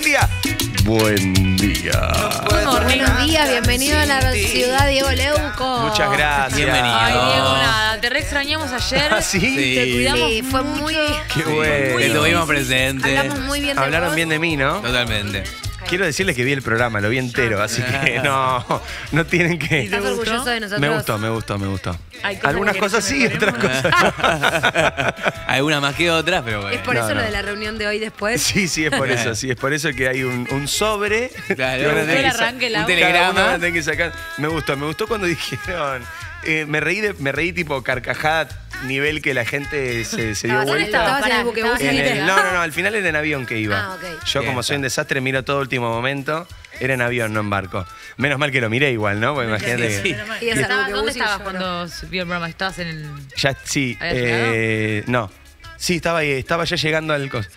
buen día. Buen día. Buenos días, bienvenido a la ciudad Diego Leuco. Muchas gracias. Bienvenido. Ay, Diego, nada, te re extrañamos ayer. ¿Ah, sí? Te cuidamos Sí, fue muy. Qué bueno. Te tuvimos presente. Hablamos muy bien de Hablaron vos. bien de mí, ¿no? Totalmente. Quiero decirles que vi el programa, lo vi entero, así que no, no tienen que... ¿Estás orgulloso de nosotros? Me gustó, me gustó, me gustó. Hay cosas Algunas que cosas sí, otras cosas. Algunas más que otras, pero bueno. ¿Es por No, eso no. lo de la reunión de hoy después? Sí, sí, es por eso, sí, es por eso que hay un, un sobre. Claro. que arranque, el un telegrama. Que sacar. Me gustó, me gustó cuando dijeron. eh, me reí de, me reí tipo carcajada nivel que la gente se, se dio ¿Estabas, vuelta. estabas en el buquebús En el- no, no, no, al final era en avión que iba. Ah, ok. Yo, Bien, como soy un desastre, miro todo último momento. Era en avión, no en barco. Menos mal que lo miré igual, ¿no? Porque imagínate Sí, que. Y esa ¿Estabas- buquebús ¿Dónde y estabas yo, cuando vio el programa? ¿Estabas en el...? Ya, sí. ¿Habías eh, no. Sí, estaba, ahí, estaba ya llegando al cos.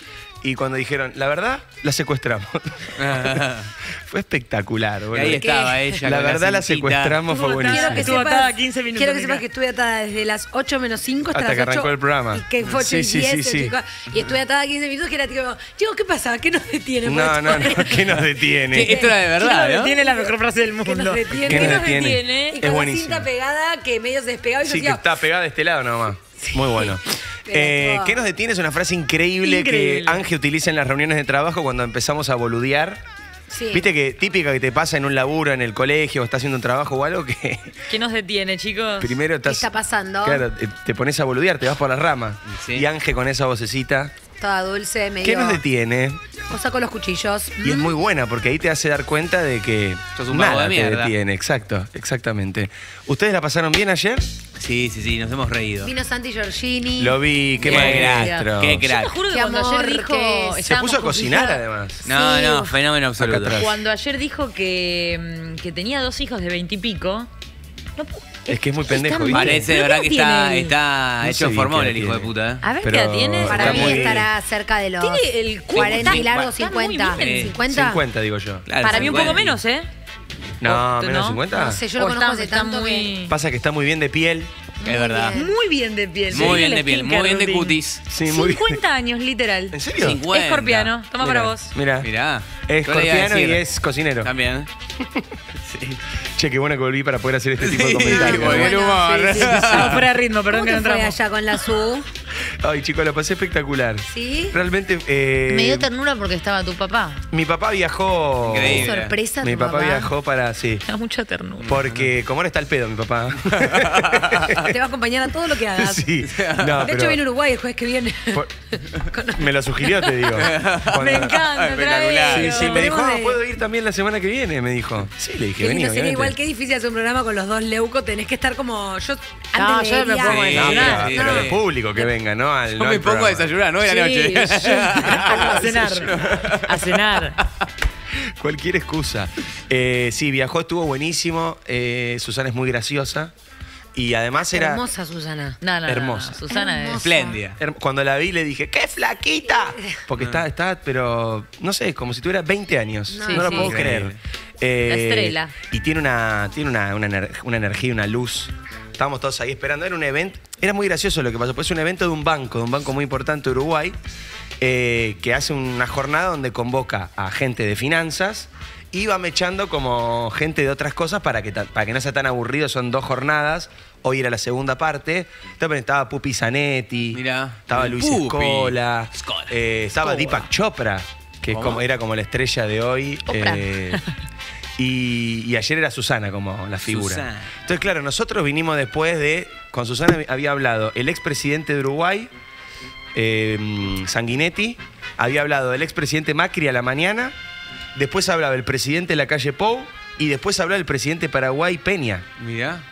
Y cuando dijeron, la verdad, la secuestramos. Fue espectacular, Y boludo. ahí estaba ella. La con verdad la cintita. secuestramos, fue buenísimo. Quiero que, Estuvo sepas, atada 15 minutos, quiero que mira. sepas que estuve atada desde las 8 menos 5 hasta, Hasta las que 8, arrancó el programa. Y que fue 8 Sí, y sí, 10, sí, sí. chicos, Y estuve atada 15 minutos que era tipo, chico, ¿qué pasa? ¿Qué nos detiene? No, no, no, ¿qué nos detiene? Esto era de verdad, ¿no? Tiene la mejor frase del ¿Qué mundo. nos detiene? ¿Qué ¿Qué nos detiene? detiene? Y Es con la buenísimo. cinta pegada que medio se despegaba y yo Sí, que decía, está pegada de este lado nomás. Muy bueno. Eh, ¿Qué nos detiene? Es una frase increíble, Increíble. que Ángel utiliza en las reuniones de trabajo cuando empezamos a boludear. sí. Viste que típica que te pasa en un laburo, en el colegio, o estás haciendo un trabajo o algo que ¿Qué nos detiene, chicos? primero estás... está pasando? Claro, te, te pones a boludear, te vas por las ramas. Sí. Y Ángel con esa vocecita, Toda dulce, medio... ¿qué nos detiene? O saco los cuchillos. Y es muy buena porque ahí te hace dar cuenta de que Sos un vago nada de te mierda. detiene. Exacto, exactamente. ¿Ustedes la pasaron bien ayer? Sí, sí, sí, nos hemos reído. Vino Santi Giorgini. Lo vi, qué Qué maestro. crack, qué Yo te crack. juro que Qué cuando amor ayer dijo... que es. Se estábamos puso a cocinar además. No, Sí. no, fenómeno Acá absoluto. atrás. Cuando ayer dijo que, mm, que tenía dos hijos de veintipico, no pu- Es que es muy pendejo, Está ¿viste? Parece de ¿Pero verdad que está, está No hecho sé bien formol qué el hijo de tiene. puta, ¿eh? A ver Pero qué edad tiene. Para Está mí muy- estará cerca de los Tiene el 40 y Está largo, muy 50. bien. 50. 50, digo yo. Claro, Para mí un poco 50. menos, ¿eh? No, ¿O- menos no? 50. No sé, yo lo O conozco está- hace está tanto muy... que... Pasa que está muy bien de piel. Es verdad. bien. Muy bien de piel. Muy Sí, bien de piel, muy bien de cutis. Sí, muy bien. 50 años, literal. ¿En serio? 50. Escorpiano, toma para vos. Mira. Mirá. Es escorpiano y es cocinero. También. Che, qué bueno que volví para poder hacer este tipo de Sí, comentarios. buen humor. sí, sí, sí. Fuera de ritmo, perdón ¿Cómo que no entramos. allá con la SU? Ay, chicos, lo pasé espectacular. ¿Sí? Realmente. eh, Me dio ternura porque estaba tu papá. Mi papá viajó. Increíble. ¿Qué sorpresa Mi tu papá viajó para. Sí. Me da mucha ternura. Porque, como ahora está el pedo, mi papá. Te va a acompañar a todo lo que hagas. sí. No, de hecho, pero- viene Uruguay el jueves que viene. por- me lo sugirió, te digo. Cuando- Me encanta, Espectacular. Sí, sí, me dijo, ah, de- ¿puedo ir también la semana que viene? Me dijo. Sí, le dije, vení, obviamente. igual, qué difícil hacer un programa con los dos leucos. Tenés que estar como. Yo No, antes yo me leería- pongo a Sí, No, pero, sí, pero de público que venga, ¿no? Al, Yo no me al pongo a desayunar, ¿no? De la Sí, noche. A cenar. A cenar. Cualquier excusa. Eh, sí, viajó, estuvo buenísimo. Eh, Susana es muy graciosa. Y además era. Hermosa, Susana. No, no, no, Hermosa. no. Susana Hermosa. es. Espléndida. Her- Cuando la vi le dije, ¡qué flaquita! Porque está, está, pero no sé, como si tuviera 20 años. No, No, lo sí. puedo Increíble. creer. Eh, La estrella. Y tiene una, tiene una, una ener- una energía, una luz. Estábamos todos ahí esperando. Era un evento. Era muy gracioso lo que pasó. Pues es un evento de un banco, de un banco muy importante de Uruguay, eh, que hace una jornada donde convoca a gente de finanzas y va mechando como gente de otras cosas para que, para que no sea tan aburrido. Son dos jornadas. Hoy era la segunda parte. También estaba Pupi Zanetti. Mirá. Estaba Luis Pupi. Escola. Escola. eh, estaba Escola. Deepak Chopra, que era como la estrella de hoy. Eh, y, y ayer era Susana como la figura. Susana. Entonces, claro, nosotros vinimos después de. Con Susana había hablado el expresidente de Uruguay, eh, Sanguinetti, había hablado el expresidente Macri a la mañana, después hablaba el presidente de la calle Pou y después hablaba el presidente de Paraguay, Peña. Mirá.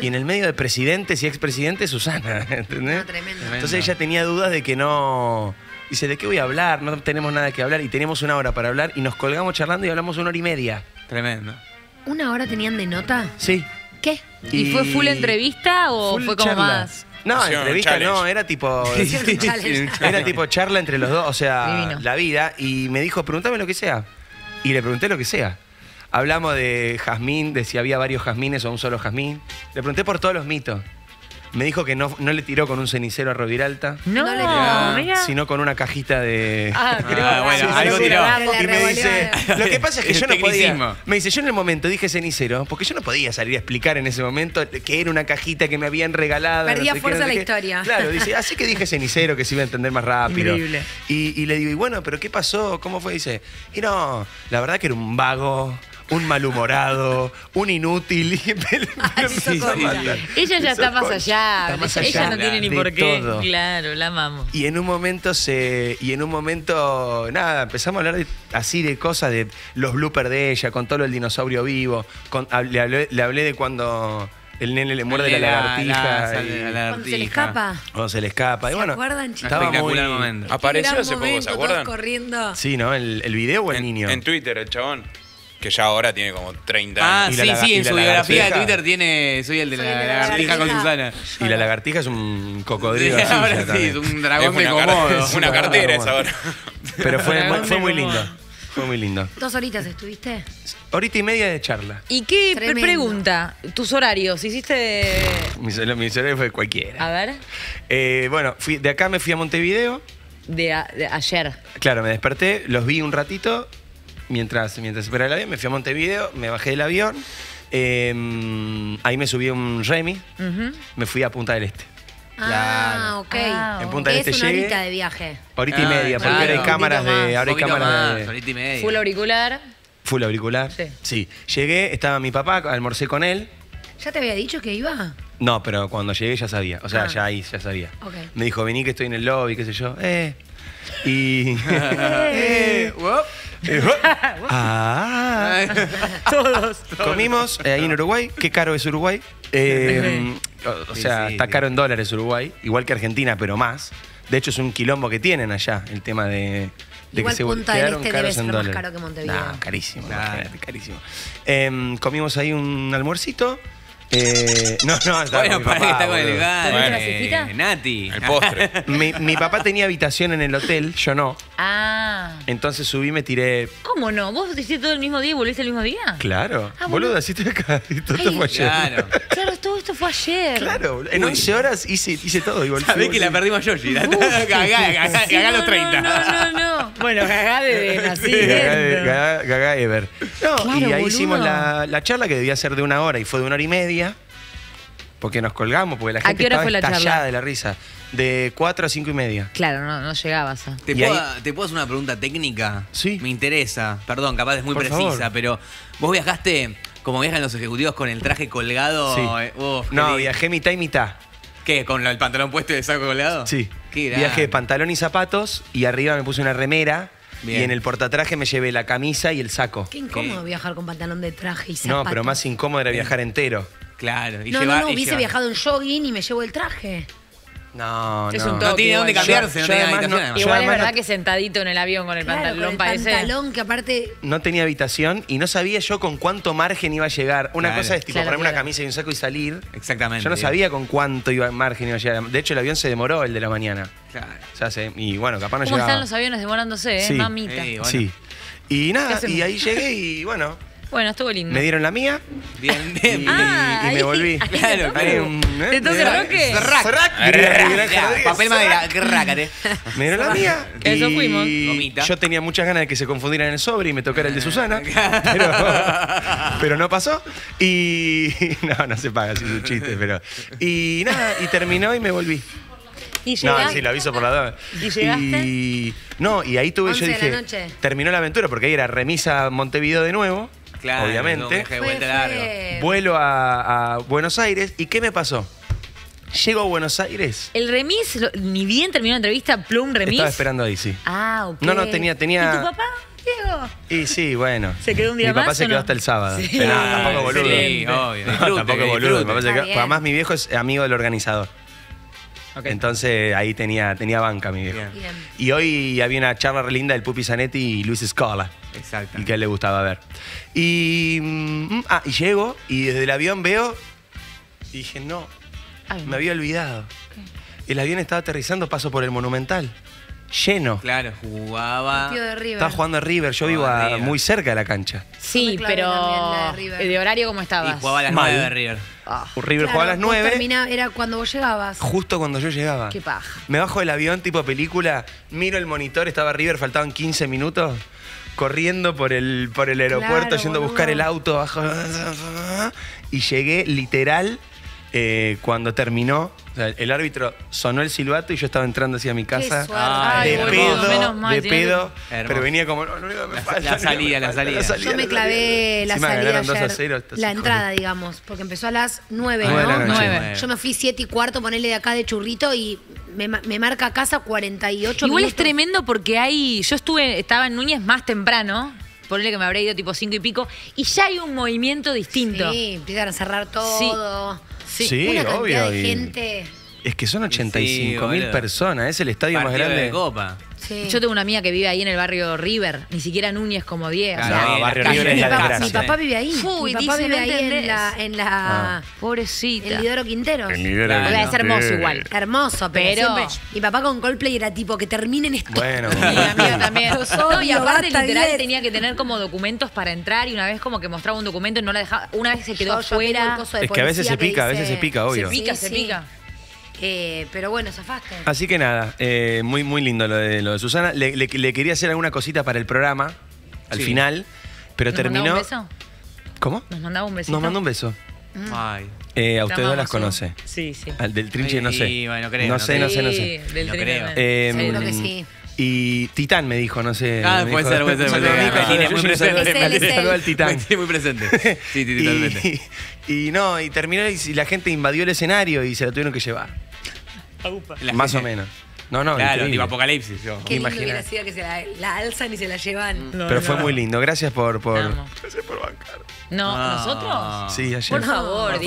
Y en el medio de presidentes y expresidentes, Susana, ¿entendés? No, tremendo. Entonces ella tenía dudas de que no. Dice, ¿de qué voy a hablar? No tenemos nada que hablar y tenemos una hora para hablar y nos colgamos charlando y hablamos una hora y media. Tremendo. ¿Una hora tenían de nota? Sí. ¿Qué? ¿Y, fue full entrevista o full fue como charla. más? No, Hicieron entrevista no, era tipo. Era tipo charla entre los dos, o sea, Divino. la vida. Y me dijo, pregúntame lo que sea. Y le pregunté lo que sea. Hablamos de jazmín, de si había varios jazmines o un solo jazmín. Le pregunté por todos los mitos. Me dijo que no, no le tiró con un cenicero a Roviralta, No, No le tiró. mira. sino con una cajita de. Ah, creo Ah, bueno, sí, algo sí, tiró. Y me dice, lo que pasa es que yo no podía. Me dice, yo en el momento dije cenicero, porque yo no podía salir a explicar en ese momento que era una cajita que me habían regalado. Perdía no sé qué, fuerza no sé la qué. historia. Claro, dice, así que dije cenicero, que se iba a entender más rápido. Increíble. Y, y le digo, y bueno, pero ¿qué pasó? ¿Cómo fue? Dice, y no, la verdad que era un vago. Un malhumorado, un inútil. y me- Ay, me hizo empezó a cosas. matar. Ella ya está más allá. Está más Ella no tiene ni por qué. todo. Claro, la amamos. Y en un momento se. Y en un momento, nada, empezamos a hablar de- así de cosas, de los bloopers de ella, con todo el dinosaurio vivo. con- hab- le, hablé, le hablé de cuando el nene le muerde la, lagartija. la Cuando se le lagartija. escapa. cuando se le escapa. y ¿Se bueno, acuerdan, chicos? estaba muy. Momento. Apareció hace poco, ¿se acuerdan? corriendo. Sí, ¿no? ¿El, el video o el en, niño? en Twitter, el chabón. Que ya ahora tiene como 30 Ah, años. Y la sí, sí, y en la su biografía de lagartija. Twitter tiene. Soy el de Soy la el de la lagartija con. Susana. y la lagartija es un cocodrilo. Sí, así ya ahora sí, también. es un Es dragón de una, car- Komodo. es una cartera esa ahora. Pero fue, Dragón fue de muy Komodo. lindo. Fue muy lindo. Dos horitas estuviste. Horita y media de charla. ¿Y qué pre- Tremendo. pregunta? ¿Tus horarios? ¿Hiciste.? Mi celular, mi celular fue cualquiera. A ver. Eh, bueno, fui, de acá me fui a Montevideo. De, a- de ayer. Claro, me desperté, los vi un ratito mientras, mientras esperaba el avión, me fui a Montevideo, me bajé del avión, eh, ahí me subí a un Remy, Ujú. me fui a Punta del Este. Ah, ok. Ah, En Punta del es Este una llegué, horita de viaje. horita y Ah, media, porque claro. ahora hay Un cámaras poquito de. más. Ahora hay cámaras más, de. horita y media. Full auricular. Full auricular. Sí. Llegué, estaba mi papá, almorcé con él. ¿Ya te había dicho que iba? No, pero cuando llegué ya sabía. O sea, Ah. ya ahí ya sabía. Ok. Me dijo, vení que estoy en el lobby, qué sé yo. Eh. Y. eh, wop. Ah. Todos. Comimos eh, ahí en Uruguay. Qué caro es Uruguay. Eh, o, o Sí, sea, sí, está caro en dólares Uruguay, igual que Argentina, pero más. De hecho, es un quilombo que tienen allá, el tema de, de Igual que se Punta del quedaron Este caros debe ser en más dólares. caro que Montevideo. Nah, carísimo, Claro. imagínate, carísimo. Em, comimos ahí un almuercito. Eh, no, no, estaba Bueno, con mi para que papá, está con el boludo. lugar. ¿Comiste la eh, cejita? Nati. El postre. Mi, mi papá tenía habitación en el hotel, yo no. Ah. Entonces subí y me tiré. ¿Cómo no? ¿Vos hiciste todo el mismo día y volviste el mismo día? Claro. Ah, boludo, boludo. así estoy acá. Y todo Ay, fue ayer. Claro. Claro, todo esto fue ayer. Claro, en Uy. 11 horas hice, hice todo. Igual Sabés que la perdimos a Yoshi. La- Cagá, cagá, Sí, cagá no, los 30. No, no, no. no. Bueno, cagá de Gagá, nacimiento. gagá, gagá Ever. No, Claro, y ahí boludo. hicimos la, la charla que debía ser de una hora y fue de una hora y media. Porque nos colgamos, porque la ¿A gente estaba fue la charla? estallada de la risa. De 4 a 5 y media. Claro, no, no llegabas a. ¿Te puedo, ahí- ¿Te puedo hacer una pregunta técnica? Sí. Me interesa. Perdón, capaz es muy Por precisa, favor. pero vos viajaste como viajan los ejecutivos con el traje colgado. Sí. Eh, uf, No, viajé mitad y mitad. ¿Qué? ¿Con el pantalón puesto y el saco colgado? Sí. Qué Viajé de pantalón y zapatos y arriba me puse una remera. Bien. Y en el portatraje me llevé la camisa y el saco. Qué incómodo ¿Qué? viajar con pantalón de traje y No, zapatos. pero más incómodo era viajar entero. Claro. Y No, llevar- no, no, y hubiese llevar- viajado en jogging y me llevo el traje. No, Es no. un No tiene dónde yo- cambiarse, no yo tiene además habitación. no- además. yo Igual es verdad no- que sentadito en el avión con el Claro, pantalón con el parece. pantalón que aparte... no tenía habitación y no sabía yo con cuánto margen iba a llegar. Una Claro. cosa es tipo Claro, ponerme claro. una camisa y un saco y salir. Exactamente. Yo no sabía con cuánto iba margen iba a llegar. De hecho, el avión se demoró el de la mañana. Claro. O sea, se- y bueno, capaz no ¿Cómo llegaba. están los aviones demorándose, eh? Sí. Mamita. Sí, bueno. Sí. Y ¿Qué nada, y ahí llegué y bueno, Bueno, estuvo lindo. me dieron la mía Bien, y, bien. Ah, y me ahí- volví. ahí te Claro, un- ¿eh? ¿Te toca Me el roque? Papel madera, que rácate. Me dieron la mía. Eso fuimos. Gomita. Yo tenía muchas ganas de que se confundieran el sobre y me tocara el de Susana. pero, pero no pasó. Y. No, no se paga, así es un chiste, pero. Y nada, y terminó y me volví. ¿Y No, sí, lo aviso por la duda. ¿Y llegaste? Y- no, y ahí tuve, yo 11 de la dije. noche. Terminó la aventura porque ahí era remisa Montevideo de nuevo. Claro, obviamente. vuelta largo. Vuelo a, a Buenos Aires. ¿Y qué me pasó? Llego a Buenos Aires. El remis, lo- ni bien terminó la entrevista, plum remis. Estaba esperando ahí, sí. Ah, ok. No, no, tenía- tenía- ¿Y tu papá, Diego? Y sí, bueno. ¿Se quedó un día Mi papá más se o quedó no? hasta el sábado. Sí. Pero no, tampoco boludo. Sí, obvio. No, Disfrute, tampoco boludo. disfrute. Mi papá se Está quedó- bien. porque además mi viejo es amigo del organizador. Entonces ahí tenía, tenía banca mi viejo. Bien. Bien. Y hoy había una charla re linda del Pupi Zanetti y Luis Scala. Exacto. Y que a él le gustaba ver. Y. mm, ah, y llego y desde el avión veo. Y dije, no, Ay, me había olvidado. El avión estaba aterrizando, paso por el Monumental. Lleno. Claro, jugaba. Tío de River. Estaba jugando a River, yo vivo Jugaba a- River. muy cerca de la cancha. Sí, pero. también la de River. ¿De horario cómo Y estabas? jugaba a las Mal. 9 de River. River Claro, jugaba a las vos 9, terminaba- era cuando vos llegabas. justo cuando yo llegaba. Qué paja. Me bajo del avión tipo película, miro el monitor, estaba River, faltaban 15 minutos, corriendo por el, por el aeropuerto, Claro, yendo a buscar boludo. el auto, bajo, y llegué literal eh, cuando terminó. O sea, el árbitro sonó el silbato y yo estaba entrando hacia mi casa. Ay, de boludo, pedo, menos mal, de tiene pedo, Hermoso. pero venía como, no, no, no, me La- falta, la no, me salida, la falta, salida. Yo me clavé la Encima salida ganaron 2 a ayer, 0, estás la entrada, digamos, porque empezó a las 9, Nueve de ¿no? la noche. Nueve. Yo me fui 7 y cuarto, ponerle de acá de churrito y me, ma- me marca casa 48 Igual es minutos. tremendo porque hay. Yo estuve, estaba en Núñez más temprano. Ponele que me habré ido tipo cinco y pico. Y ya hay un movimiento distinto. Sí, empiezan a cerrar todo. Sí. Una cantidad obvio. de gente. Es que son 85 mil boludo. personas, es el estadio más grande. de Copa. Sí. Yo tengo una amiga que vive ahí en el barrio River, ni siquiera Núñez como 10. Claro, o sea, No, en Barrio River es la mi, papá, desgracia. mi papá vive ahí. Uy, mi papá vive no ahí en la, en la pobrecita. en Lidoro Quinteros. Claro. Debe ser hermoso igual. Hermoso, pero, Pero- siempre. Mi papá con Coldplay era tipo que terminen esto. Bueno, Mi amiga también. No, y aparte literal tenía que tener como documentos para entrar y una vez como que mostraba un documento y no la dejaba. Una vez se quedó Yo- yo fuera. coso de Es que a veces se pica, a veces se pica, obvio. Se pica, Sí, se sí. pica. Eh, pero bueno, zafaste. Así que nada, eh, muy, muy lindo lo de, lo de Susana. Le, le- le quería hacer alguna cosita para el programa al Sí. final, pero ¿Nos terminó. mandaba un beso? ¿Cómo? ¿Nos mandaba un besito? Nos mandó un beso. Ay. Eh, a Te ustedes dos amamos, las conoce. Sí, sí. Al del trinche no sé. Sí, bueno, creo, no no sé, creo. no sé, no Sí, sé. Del creo. también. Eh, Seguro que sí. Y Titán me dijo, no sé. Ah, puede dijo- ser, puede ser. Puede muy presente. Al Titán. Muy presente. Sí, totalmente. Y, y no, y terminó y la gente invadió el escenario y se lo tuvieron que llevar. Más o menos. No, no, Claro, increíble. tipo apocalipsis. yo. Qué lindo hubiera sido que se la, la alzan y se la llevan. Pero fue muy lindo. Gracias por. por... Gracias por bancar. No, Ah. ¿nosotros? Sí, ayer. Por favor, Por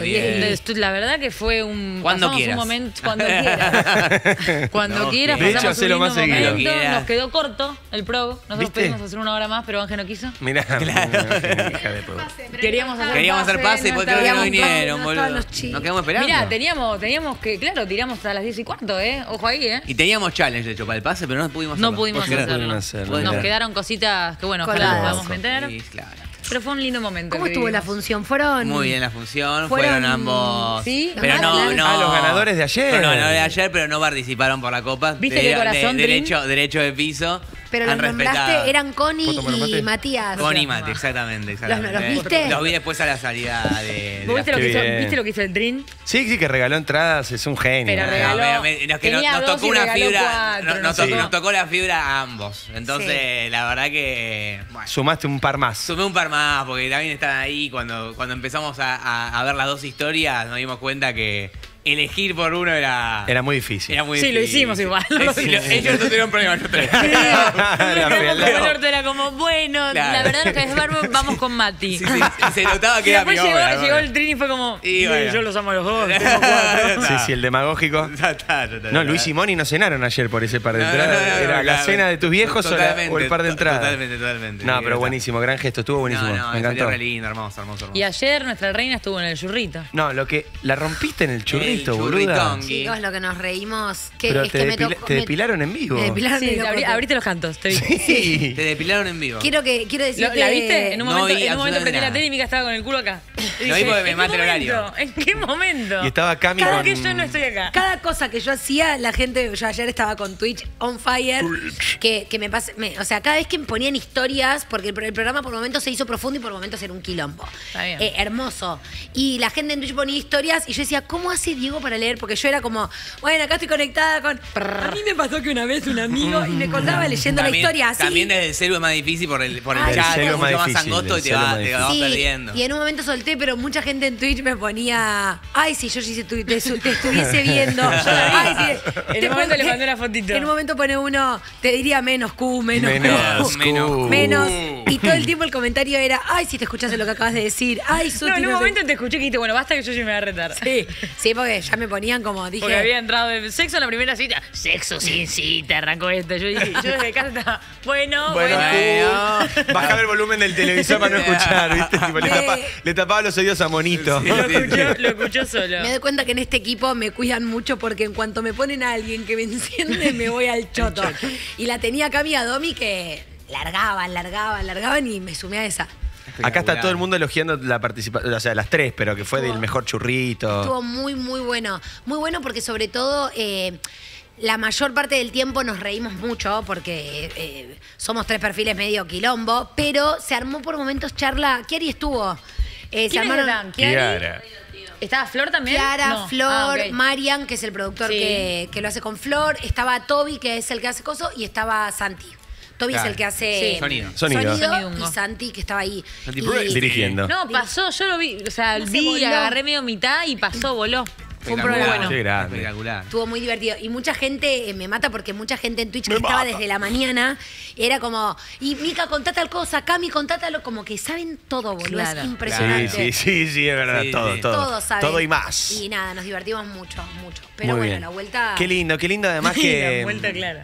Diego. La verdad que fue un. Cuando pasamos quieras. un momento. Cuando quieras. cuando No, quieras, de hecho, pasamos un hacelo lindo más seguido. Nos quedó corto el pro. Nosotros ¿Viste? pedimos hacer una hora más, pero Ángel no quiso. Mirá, hija de puta. Queríamos hacer Queríamos hacer pase y no no vinieron, no boludo. Nos quedamos esperando. Mirá, teníamos, teníamos que, claro, tiramos hasta las 10 y cuarto, ¿eh? Ojo ahí, ¿eh? Y teníamos challenge, de hecho, para el pase, pero no pudimos No hacerlo. pudimos no hacerlo. hacerlo, Nos quedaron cositas que, bueno, ojalá las podamos meter. Sí, claro. Pero fue un lindo momento. ¿Cómo estuvo la función? ¿Fueron? Muy bien la función, Fueron- fueron, ambos. ¿Sí? Pero no, ganadores. no. Ah, los ganadores de ayer. Los ganadores de ayer, pero no participaron por la copa. ¿Viste De- qué de- corazón, Trin? derecho, derecho de piso. Pero los nombraste, eran Connie ¿Puedo tomar y mate? Matías. Con y Mate, exactamente, exactamente. ¿Los- los viste? Los vi después a la salida de. de ¿Vos la viste lo, que hizo, bien. ¿Viste lo que hizo el Dream? Sí, sí, que regaló entradas, es un genio. Pero regaló- No, me- me- nos, que nos- Tenía nos dos tocó una fibra. cuatro, nos, nos no tocó, sé. nos tocó la fibra a ambos. Entonces, la verdad que. Bueno, Sumaste un par más. Sumé un par más, porque también estaban ahí cuando, cuando empezamos a, a- a ver las dos historias, nos dimos cuenta que elegir por uno era. Era muy difícil. era muy Sí, lo hicimos igual. Sí, lo- ellos no tuvieron problema, yo tres. Era Como que bueno, Claro. la verdad nos caes bárbaro, vamos con Mati. Sí, sí, se notaba que Y era después mi llegó, obra, llegó ¿no? el Dream y fue como, Y bueno. yo los amo a los dos, tengo cuatro. Sí, sí, el demagógico. No, Luis y Moni no cenaron ayer por ese par de No, no, entradas. no, no, Era la cena de tus viejos o, la- o el par de entradas. Totalmente, totalmente. No, Sí, pero buenísimo, gran gesto, estuvo buenísimo. No, no, me encantó. re lindo, hermoso, hermoso, hermoso. Y ayer nuestra reina estuvo en el churrito. No, lo que. La rompiste en el churrito, El boluda. Chicos, lo que nos reímos. Que, Pero es te, que me depila- tocó- te me- depilaron en vivo. Me depilaron Sí, en te el abrí- locote. abriste los cantos, te vi. Sí. Te depilaron en vivo. Quiero que quiero ¿Lo- decirte ¿La viste? En un No momento, vi en un momento absolutamente prendí la nada. tele y Mica estaba con el culo acá. Y Lo vi porque me ¿en mata el horario. momento? ¿En qué momento? Y estaba Cami Cada con. que yo no estoy acá. Cada cosa que yo hacía, la gente, yo ayer estaba con Twitch on fire, que, que me pasa, me- o sea, cada vez que me ponían historias, porque el, pro- el programa por momentos se hizo profundo y por momentos era un quilombo. Está bien. Eh, hermoso. Y la gente en Twitch ponía historias y yo decía, ¿cómo hace Diego para leer? Porque yo era como, bueno, acá estoy conectada con... A mí me pasó que una vez un amigo y me contaba leyendo También- la historia así. También desde el celu es más difícil por el, por el Ay, chat, el celu es mucho más difícil, angosto y te celu vas, te Sí, perdiendo. y en un momento solté, pero mucha gente en Twitch me ponía, ay, si yo te, te- estuviese viendo. Ay, si- En un momento le mandé una fotito. En un momento pone uno, te diría menos Q, menos Menos Q. Menos Q. Menos. Y todo el tiempo el comentario era, ay, si te escuchaste lo que acabas de decir. Ay, Suti, No, en un sé". momento te escuché que dijiste, bueno, basta que yo ya me voy a retar. Sí, sí, porque ya me ponían como, dije. Porque había entrado en sexo en la primera cita. Sexo sin cita, arrancó esto. Yo, dije, yo desde casa estaba, bueno, Bueno, bueno. uh, bajaba el volumen del televisor para no escuchar, ¿viste? Tipo, le, Me- tapa- le tapaba los oídos a Monito. Lo escuchó, lo escuchó solo. Me doy cuenta que en este equipo me cuidan mucho porque en cuanto me ponen a alguien que me enciende, me voy al choto. Y la tenía acá mi Adomi que largaban, largaban, largaban y me sumé a esa. Acá está todo el mundo elogiando la participación, o sea, las tres, pero que fue del mejor churrito. Estuvo muy, muy bueno. Muy bueno porque sobre todo eh, la mayor parte del tiempo nos reímos mucho porque eh, somos tres perfiles medio quilombo, pero se armó por momentos charla. Kiari estuvo. Eh, se ¿Quiénes armaron. Kiara. ¿Estaba Flor también? Kiara, No. Flor, Ah, ok. Marian, que es el productor Sí. que, que lo hace con Flor, estaba Toby, que es el que hace coso, y estaba Santi. Toby Claro. es el que hace Sí. Sonido. Sonido. Y Santi que estaba ahí. Santi Y- Brace. Dirigiendo. No, pasó, yo lo vi. O sea, No se vi, voló. agarré medio mitad y pasó, voló. Fue un programa. Qué grande. Espectacular. Estuvo muy divertido. Y mucha gente eh, me mata porque mucha gente en Twitch que estaba desde la mañana era como, y Mica, contá tal cosa, Cami, contá tal como que saben todo, boludo. Claro. Es Sí, impresionante. sí, sí, sí, es verdad. Sí, todo, sí. todo. Todo saben. Todo y más. Y nada, nos divertimos mucho, mucho. Pero Muy bueno, bien. la vuelta. Qué lindo, qué lindo además que. La vuelta clara.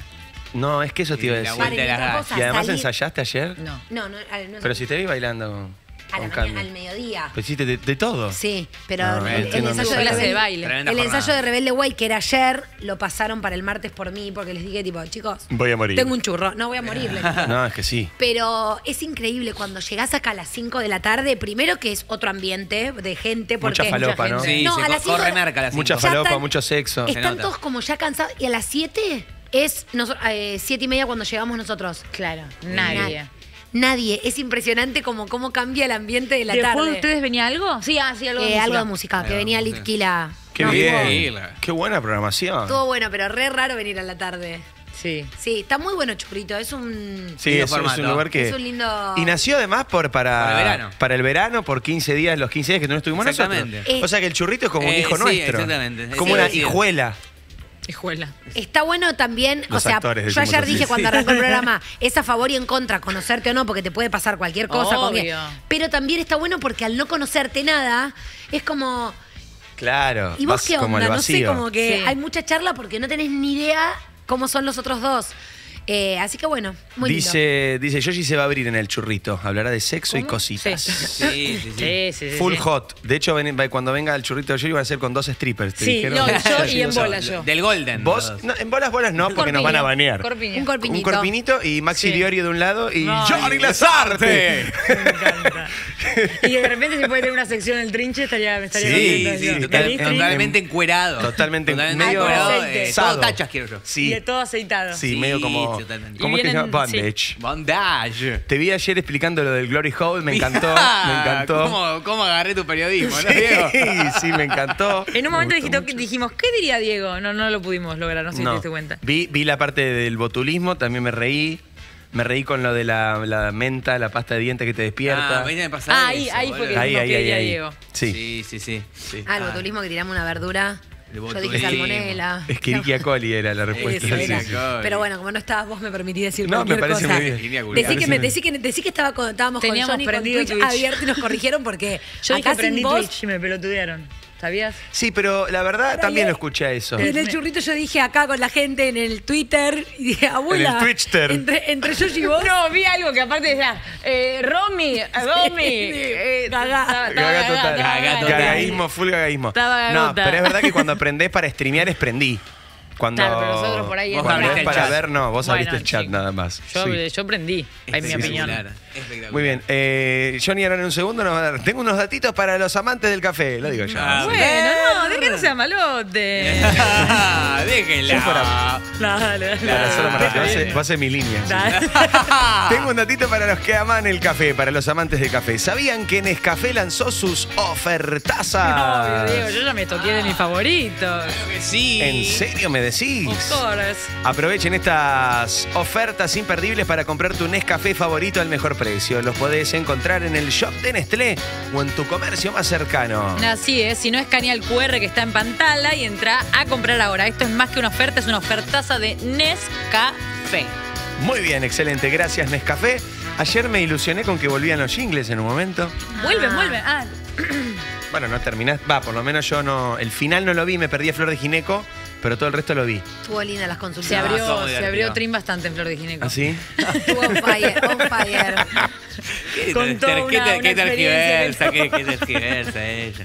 No, es que eso te iba a decir. vuelta de las Y además salir- ensayaste ayer. No. No, no, a- no Pero si te vi bailando. a la con mañana, Cami. al mediodía. Pues hiciste de, de todo. Sí, pero No, el, no el entiendo ensayo de, clase de Rebelde- baile. Tremenda el jornada. ensayo de Rebelde Way, que era ayer, lo pasaron para el martes por mí, porque les dije, tipo, chicos, Voy a morir. tengo un churro. No voy a morir, les dije. No, es que sí. Pero es increíble cuando llegás acá a las 5 de la tarde, primero que es otro ambiente de gente, porque Mucha falopa, ¿no? Sí, No, se a co- las cinco- corre merca a las Mucha cinco. Ya falopa, están- mucho sexo. Se están nota. todos como ya cansados. Y a las 7 es noso- eh, siete y media cuando llegamos nosotros. Claro, nadie. Na- Nadie. Es impresionante como cómo cambia el ambiente de la ¿Después tarde. de ustedes venía algo? Sí, ah, sí, algo de Eh, música. algo de música, que venía. Litquila. Qué No, bien. Qué buena programación. Estuvo bueno, pero re raro venir a la tarde. Sí. Sí, está muy bueno Churrito. Es un. Sí, Lindo es, es un lugar que. Es un lindo- Y nació además por, para, Para el verano. para el verano, por 15 días, los 15 días que no estuvimos nosotros. Exactamente. Eh, o sea que el churrito es como un Eh, hijo sí, nuestro. exactamente. Como una hijuela. Escuela. Está bueno también, o sea, actores yo ayer así. dije cuando arrancó el programa, es a favor y en contra, conocerte o no, porque te puede pasar cualquier cosa. Obvio. Pero también está bueno porque al no conocerte nada, es como, Claro. ¿y vos qué como onda? No sé, como que Sí. hay mucha charla porque no tenés ni idea cómo son los otros dos. Eh, así que bueno, muy lindo. dice, dice, Yoshi se va a abrir en el churrito. Hablará de sexo y cositas. Sí. Sí, sí, sí. Sí, sí, sí. Full sí. hot. De hecho, ven- va- cuando venga el churrito de Yoshi va a ser con dos strippers. ¿te Sí, dijeron? no, yo y en bola yo. Del Golden. Vos, no, en bolas, bolas no, porque nos van a banear. Corpiño. Un corpiñito. Un corpinito y Maxi Sí. Diorio de un lado y Johnny Lazarte. Me encanta. Y de repente se puede tener una sección en el trinche, estaría, me estaría Sí, contenta, sí, yo. total- ¿El string? totalmente encuerado. Totalmente medio encuerado. eh, sado. todo tachas quiero yo. Y Sí, de todo aceitado. sí, Sí, medio como. Totalmente. ¿Cómo es que se llama? sí. Bondage. Bondage. Te vi ayer explicando lo del Glory Hole, me encantó, me encantó. ¿Cómo, cómo agarré tu periodismo, no, Diego? Sí, sí, me encantó. En un momento dijimos, ¿qué diría Diego? No, no lo pudimos lograr, no sé si te diste cuenta. Vi, vi la parte del botulismo, también me reí. Me reí con lo de la, la menta, la pasta de dientes que te despierta. Ah, venía de pasar Ah, ahí- eso, ahí fue que- ahí, ahí, ahí. Diego. Sí. Sí, sí, sí. sí. Ah, el botulismo que tiramos una verdura. El Yo dije botulismo. salmonela. Escherichia coli era la respuesta. Eso sí, era. sí. Pero bueno, como no estabas vos, me permití decir No, me cualquier parece cosa. muy bien. Línea Decí que, me, decí que, decí que estaba con- estábamos Teníamos con Johnny con prendido Twitch, Twitch. abierto y nos corrigieron porque Yo acá dije sin prendí vos, Twitch y me pelotudearon. ¿Sabías? Sí, pero la verdad Pero también lo escuché a eso. En el churrito yo dije acá con la gente en el Twitter y dije, abuela. En el Twitchter. Entre, entre yo y vos. No, vi algo que aparte decía, eh, Romy, eh, Romy. eh, Gagá. Gaga total. estaba Gaga total. Gagaísmo, full gagaísmo. Estaba No, pero es verdad que cuando aprendés para streamear, es prendí. Cuando, Claro, pero nosotros por ahí Vos para chat. ver, no, vos Bueno, abriste el chat sí. nada más. Yo, Sí. yo prendí, en mi opinión. Espectacular. Muy bien. Eh, Johnny, ahora en un segundo nos va a dar. Tengo unos datitos para los amantes del café, lo digo yo. Ah, Bueno, no, de que no sea malote. Déjenla. Dale, dale. Va a ser- a mi línea. Dale. Tengo un datito para los que aman el café, para los amantes del café. ¿Sabían que Nescafé lanzó sus ofertazas? No, Diego, yo ya me toqué de mis favoritos. Claro que sí. ¿En serio me decís? Of course. Aprovechen estas ofertas imperdibles para comprar tu Nescafé favorito al mejor precio. Los podés encontrar en el shop de Nestlé o en tu comercio más cercano. Así es, si no escanea el QR que está en pantalla y entra a comprar ahora. Esto es más que una oferta, es una ofertaza de Nescafé. Muy bien, excelente. Gracias, Nescafé. Ayer me ilusioné con que volvían los jingles en un momento. Vuelven, vuelven. Ah, Bueno, no terminás. Va, por lo menos yo no. El final no lo vi, me perdí a Flor de Gineco, pero todo el resto lo vi. Estuvo linda las consultas. Se Ah, abrió, se abrió Trim bastante en Flor de Gineco. ¿Así? Estuvo on fire, on fire. ¿Qué, Con toda una- una qué tergiversa, qué, qué tergiversa ella.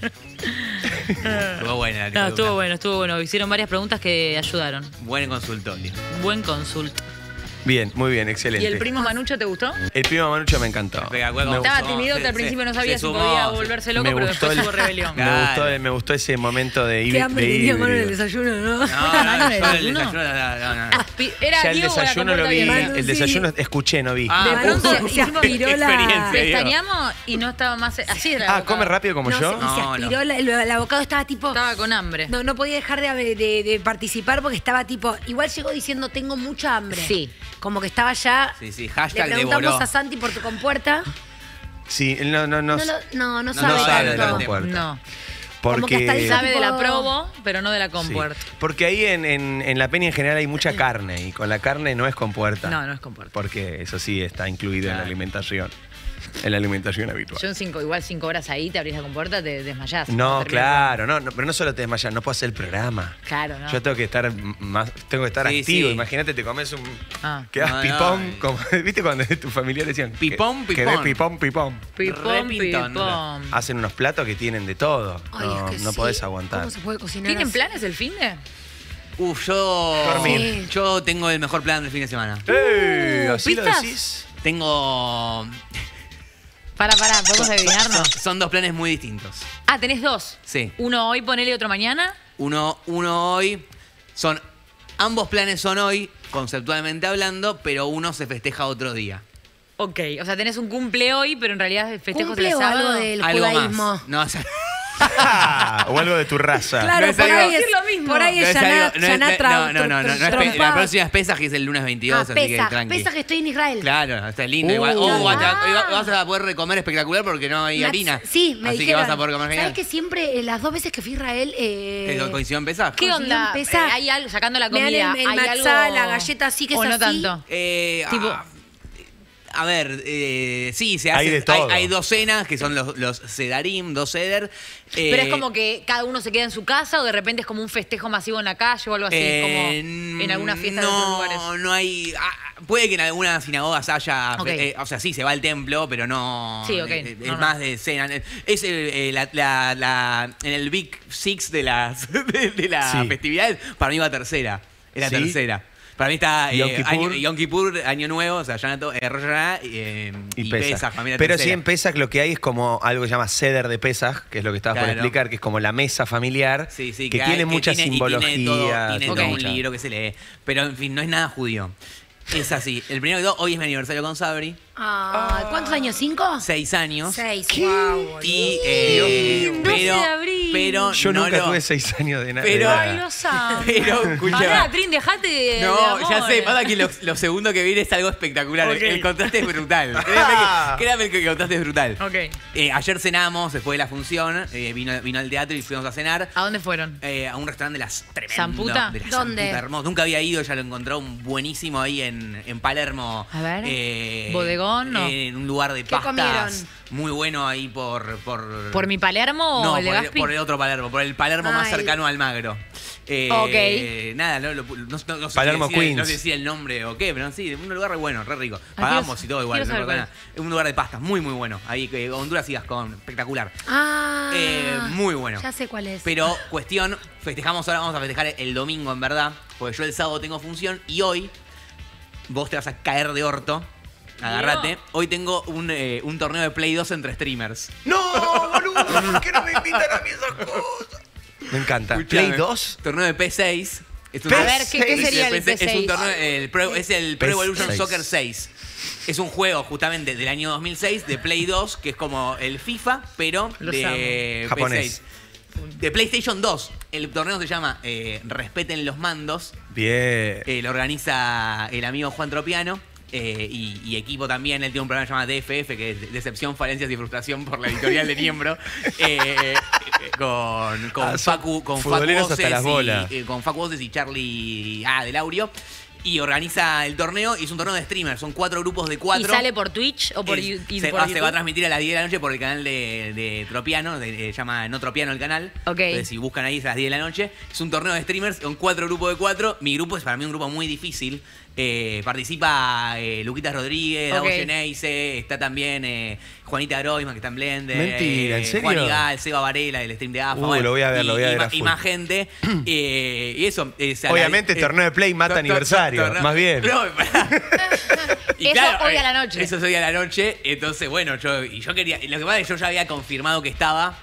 Estuvo buena la No, estuvo bueno, estuvo bueno. Hicieron varias preguntas que ayudaron. Buen consultorio. Buen consult. Bien, muy bien, excelente. ¿Y el primo Manucho te gustó? El primo Manucho me encantó. Me, Estaba Estaba sumó, timidote al principio, no sabía si sumó, podía se- volverse loco, me pero gustó después el- hubo rebelión. me, Claro. gustó, me gustó ese momento de Qué híbrido. hambre tenía mano en el desayuno, ¿no? No, no, ¿Mano en el yo el desayuno? desayuno. no, no, no. Aspi- Era Ya el Diego o la desayuno lo compuerta vi. abierta. Manu, El sí. desayuno escuché, no vi. Ah, De pronto se qué aspiró la- experiencia. Pestañamos y no estaba más. Así era. Ah, come rápido como No, yo. se, y se No, aspiró, no. la- el, el abocado estaba tipo... Estaba con hambre. No, no podía dejar de, de- de participar porque estaba tipo. Igual llegó diciendo tengo mucha hambre. Sí. Como que estaba ya. Sí, sí, Le hashtag preguntamos devoró. a Santi por tu compuerta. Sí, él no, no, no, No, lo- no, no No, sabe no sabe tanto. de la compuerta. Puerta. No. Como que porque hasta ahí Sabe de la probo, pero no de la Sí. compuerta. Porque ahí en, en- en la peña en general hay mucha carne y con la carne no es compuerta. No, no es compuerta. Porque eso sí está incluido en la alimentación. En la alimentación habitual. Yo en cinco, igual cinco horas ahí te abrís la compuerta, te desmayás. No, claro, no, no, pero no solo te desmayas, no puedo hacer el programa. Claro, no. Yo tengo que estar más, tengo que estar Sí, activo. sí. Imagínate, te comes un. Ah. Quedas No, no, pipón. eh. como- ¿Viste cuando tus familiares decían? que- Pipón, Quedé pipón. pipón, pipón. Pipón, pipón. Hacen unos platos que tienen de todo. Ay, no es que no sí. podés aguantar. ¿Cómo se puede cocinar? ¿Tienen así? planes el fin de? Uf, yo. Dormir. Yo tengo el mejor plan del fin de semana. ¡Eh! ¿Así lo decís? Tengo. Para, para, ¿podemos Son, adivinarnos? son dos planes muy distintos. Ah, tenés dos. Sí. Uno hoy, ponele otro mañana. Uno, uno hoy. Son. Ambos planes son hoy, conceptualmente hablando, pero uno se festeja otro día. Ok, o sea, tenés un cumple hoy, pero en realidad festejo ¿Cumple es el o sábado. algo del Algo judaísmo? más. No, o sea, o algo de tu raza. Claro, No por, algo- ahí es, lo mismo. por ahí no es es Yanat, algo- no es- no, no, no, no, no es. La próxima es Pesaj, que es el lunes 22, Ah, así que Pesaj, tranqui. Pesaj, estoy en Israel. Claro, está lindo. Uh, igual. Oh, vas, a, Ah. vas a poder recomer espectacular porque no hay harina. Sí, me Así dijeron. que vas a poder comer genial. ¿Sabes que siempre, eh, las dos veces que fui a Israel... Eh, ¿Que coincidió en Pesaj? ¿Qué onda? Pesaj. Eh, ¿Hay algo, sacando la Me dan comida, el- el hay matzá, algo... la galleta así que o es no así? tanto? Eh, Tipo- ah, a ver, eh, sí, se Hay hace. de todo. Hay, docenas que son los, los sedarim, dos ceder. Pero Eh, es como que cada uno se queda en su casa o de repente es como un festejo masivo en la calle o algo así, eh, como en alguna fiesta no, de otros lugares. No hay. ah, puede que en algunas sinagogas haya. Ok. eh, o sea, sí, se va al templo, pero no. Sí, ok. eh, No, es no. más de cena. Es eh, eh, la, la- la- en el Big Six de las de, de la Sí. festividad, para mí va tercera. Es la ¿Sí? tercera. Para mí está eh, Yom Kippur. año, Yom Kippur, Año Nuevo, o sea, Yanato, eh, eh, Y, y, Pesaj. Pesaj, Pero sí en Pesaj lo que hay es como algo que se llama ceder de Pesaj, que es lo que estabas por Claro. explicar, que es como la mesa familiar, Sí, sí, que, hay- tiene mucha tiene- y simbología. Tiene, todo, tiene todo un libro que se lee. Pero en fin, no es nada judío. Es así. El primero que todo, hoy es mi aniversario con Sabri. Ah, ¿Cuántos años? ¿Cinco? Seis años. Seis. Wow, Y, eh, Dios mío. pero, 12 de abril. pero Yo no nunca lo- tuve seis años de, na- de Pero- nada. Ay, los amo. Pero, escucha. Pará, Trin, dejate de, de No, ya amores. sé, pasa que lo, lo segundo que viene es algo espectacular. Ok. El contraste es brutal. Créame que, créame que el contraste es brutal. Ok. Eh, ayer cenamos después de la función, eh, vino, vino al teatro y fuimos a cenar. ¿A dónde fueron? Eh, a un restaurante de las tremendo. ¿Zamputa? ¿Dónde? Nunca había ido, ya lo encontró un buenísimo ahí en, en Palermo. A ver. Eh, ¿Bodegón En un lugar de ¿Qué pastas. comieron? Muy bueno ahí por. ¿Por, ¿Por mi Palermo no, o el por, el, Gaspi? por el otro Palermo, por el Palermo más cercano al Magro. Eh, Ok. Nada, no, lo- no- no- no sé Palermo si Queens. No sé si el nombre o qué, pero sí, un lugar re bueno, re rico. Pagamos y todo igual. nada. Es un lugar de pastas muy, muy bueno. Ahí, eh, Honduras y Gascón, espectacular. Ah. Eh, muy bueno. Ya sé cuál es. Pero cuestión, festejamos ahora, vamos a festejar el domingo en verdad, porque yo el sábado tengo función y hoy vos te vas a caer de orto. Agárrate. Hoy tengo un, eh, un torneo de Play 2 entre streamers. ¡No, boludo! ¿Por qué no me invitan a mí esas cosas? Me encanta. Escuchame, ¿Play 2? Torneo de P6. Es un- A ver, ¿qué, qué P6? sería el Es un P6? torneo, el Pro- es el Pro P6. Evolution Soccer 6. Es un juego justamente del año 2006 de Play 2, que es como el FIFA, pero Los de amo. Japonés. P6. De PlayStation 2. El torneo se llama eh, Respeten los mandos. Bien. Eh, lo organiza el amigo Juan Tropiano. Eh, y, y equipo también, él tiene un programa llamado DFF, que es Decepción, Falencias y Frustración por la editorial de Niembro. eh, con, con Ah, Facu, con Facu y- eh, con Facu y Charlie A. de Laurio. y organiza el torneo y es un torneo de streamers, son cuatro grupos de ¿Y cuatro. sale por Twitch o por, Es- y se, por va, se va a YouTube? transmitir a las 10 de la noche por el canal de, de Tropiano, de- de- se llama No Tropiano el canal. Ok. Entonces, si buscan ahí es a las 10 de la noche. Es un torneo de streamers con cuatro grupos de cuatro. Mi grupo es para mí un grupo muy difícil. Eh, participa eh, Luquitas Rodríguez, Davo Ok. Geneise, está también eh, Juanita Groisman que está en Blender. Mentira, ¿en eh, serio? Juan Igal, Seba Varela del stream de AFA. Uh, lo voy a ver, y, lo voy a ver a y más gente. eh, y eso. eh, Obviamente, analiza- torneo de Play mata to- to- aniversario, torneo- más bien. No. Y Eso hoy a la noche. Eso es hoy a la noche. Entonces, bueno, yo, y yo quería. Lo que pasa es que yo ya había confirmado que estaba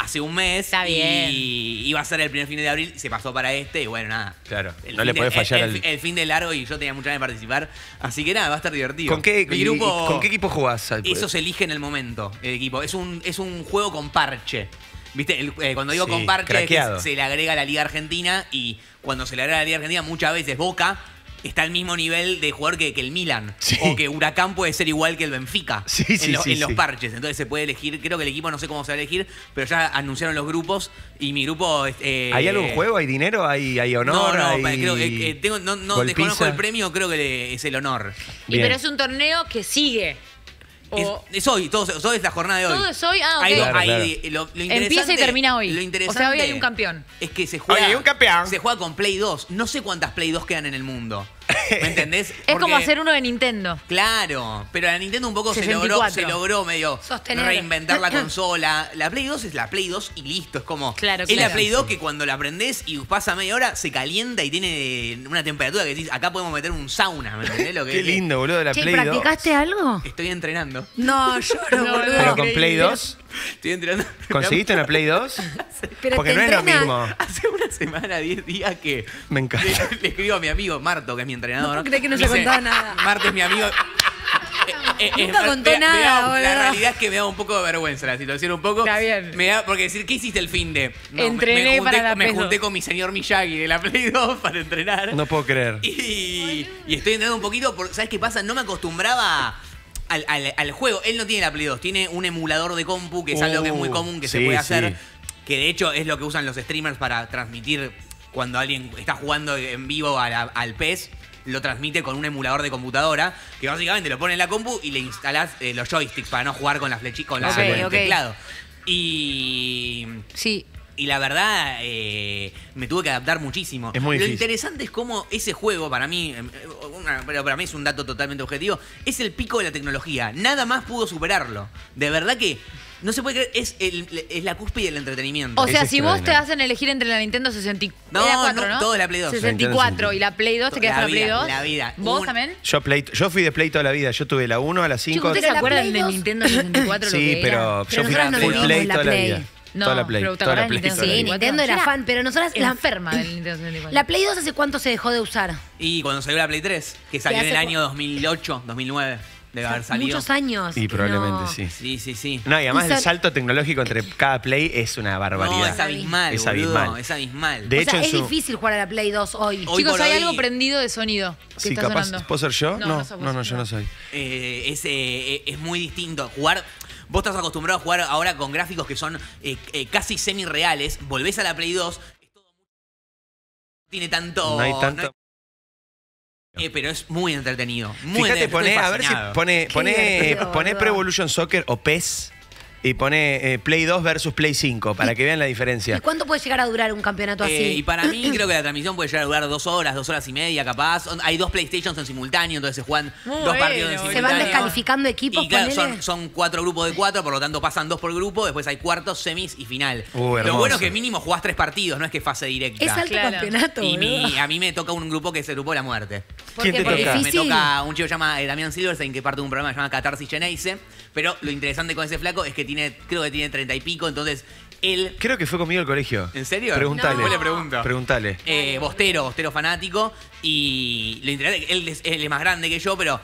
hace un mes. Está bien. Y iba a ser el primer fin de abril. Se pasó para este. Y bueno, nada. Claro, El no le de- podés fallar el, al- el- el fin de largo y yo tenía mucha ganas de participar. Así que nada, va a estar divertido. ¿Con qué, Mi grupo. ¿Con qué equipo jugás? al- Eso se elige en el momento, el equipo. Es un, es un juego con parche. ¿Viste? El- eh, cuando digo Sí, con parche es que se le agrega a la Liga Argentina y cuando se le agrega a la Liga Argentina muchas veces Boca está al mismo nivel de jugador que, que el Milan. Sí. O que Huracán puede ser igual que el Benfica Sí, en, sí, lo- sí, en los parches. Entonces se puede elegir, creo que el equipo no sé cómo se va a elegir, pero ya anunciaron los grupos y mi grupo... eh, ¿Hay algún juego? ¿Hay dinero? ¿Hay, hay honor? No, no, hay creo que- eh, tengo- no, no desconozco el premio, creo que le- es el honor. Y pero es un torneo que sigue. O- Es, es hoy, todo, todo es la jornada de hoy. Todo es hoy, ah, ok. Hay Claro, hay- claro. lo- lo Empieza y termina hoy. Lo O interesante sea, hoy hay un campeón. Es que se juega. Hoy hay un campeón. Se juega con Play 2. No sé cuántas Play 2 quedan en el mundo. ¿Me entendés? Es como hacer uno de Nintendo. Claro, pero la Nintendo un poco se logró, 64. se logró medio Sostener. reinventar la consola. La Play 2 es la Play 2 y listo, es como Claro, es la. Play 2 que cuando la prendés y pasa media hora se calienta y tiene una temperatura que decís, acá podemos meter un sauna, ¿me entendés lo que Qué es? lindo, boludo, la Che, Play 2. ¿practicaste algo? Estoy entrenando. No, lloro, No, boludo. ¿Pero con Play Increíble. 2? Estoy entrenando. ¿Conseguiste una Play 2? Pero Porque no es lo mismo. Hace una semana, 10 días que. Me encanta. Le, le escribo a mi amigo Marto, que es mi entrenador. No creer que no Me se contaba nada. Marto es mi amigo. Eh, eh, Nunca eh, contó me da- me da- nada, La realidad es que me da un poco de vergüenza la situación, un poco. Está bien. Me da, porque decir, ¿qué hiciste el fin de? Entrené junté, para la Me junté 2. con mi señor Miyagi de la Play 2 para entrenar. No puedo creer. Y, y estoy entrenando un poquito, porque, ¿sabes qué pasa? No me acostumbraba al, al- al juego. Él no tiene la Play 2, tiene un emulador de compu, que es algo que es muy Uh, común que se puede sí. hacer. Que de hecho es lo que usan los streamers para transmitir cuando alguien está jugando en vivo a la- al PES. Lo transmite con un emulador de computadora que básicamente lo pone en la compu y le instalás eh, los joysticks para no jugar con las flechitas, con, la- Ok, con el teclado. Y Sí. Y la verdad, eh, me tuve que adaptar muchísimo. Es muy Lo difícil. interesante es cómo ese juego, para mí, eh, una- pero para mí es un dato totalmente objetivo, es el pico de la tecnología. Nada más pudo superarlo. De verdad que no se puede creer, es, el- es la cúspide del entretenimiento. O sea, Es si vos te extraordinario. hacen elegir entre la Nintendo 64, No, era 4, no, ¿no? todo es la Play 2. 64 y la Play 2, ¿te quedas La con la Play vida, 2? la vida. ¿Vos Un- también? Yo, Play, yo fui de Play toda la vida. Yo tuve la 1 a la 5. ¿Ustedes se Pero la acuerdan Play de 2 Nintendo 64? lo Sí, que era? pero, Pero yo fui nosotras no full vivimos Play la toda la Play. vida. No, toda la Play. pero ¿te toda la Play. Nintendo toda la Sí. Nintendo era fan, pero nosotras... Era La, enferma del Nintendo 64. la Play 2 hace cuánto se dejó de usar? Y cuando salió la Play 3, que salió en el año 2008, 2009, debe haber salido. Muchos años. Y probablemente No. sí. Sí, sí, sí. No, y además Y sal- el salto tecnológico entre cada Play es una barbaridad. No, es abismal, Es boludo, abismal. Es abismal. De o hecho, sea, es su- difícil jugar a la Play 2 hoy. Hoy Chicos, hay hoy- algo prendido de sonido que Sí, está capaz. sonando. ¿Puedo ser yo? No, No, no no, no, yo no. no soy. Eh, es, eh, es muy distinto. Jugar. Vos estás acostumbrado a jugar ahora con gráficos que son eh, eh, casi semi-reales. Volvés a la Play 2. es todo muy- Tiene tanto. No hay tanto. eh, pero es muy entretenido. Muy Fíjate, entretenido, pone, estoy a ver si pone, pone, pone. Pro Evolution Soccer o PES y pone eh, Play 2 versus Play 5 para que vean la ¿Y diferencia. cuánto puede llegar a durar un campeonato así? Eh, y para mí creo que la transmisión puede llegar a durar dos horas, dos horas y media capaz. Hay dos PlayStations en simultáneo, entonces se juegan Muy dos bueno, partidos en boludo. ¿Se simultáneo. van descalificando equipos? Y claro, son, son cuatro grupos de cuatro, por lo tanto pasan dos por grupo, después hay cuartos, semis y final. Uh, lo bueno es que mínimo jugás tres partidos, no es que fase directa. Es alto Claro. campeonato, y mi- a mí me toca un grupo que es el grupo de la muerte. ¿Por ¿Quién qué? te Porque toca? Me toca un chico que se llama eh, Damián Silverstein, que parte de un programa que se llama Catarsis Geneise. Pero lo interesante con ese flaco es que tiene, creo que tiene treinta y pico, entonces él Creo que fue conmigo al colegio. ¿En serio? Preguntale. No. Le pregunto. Preguntale. eh, Bostero, Bostero fanático. Y lo interesante es que él es, él es más grande que yo, pero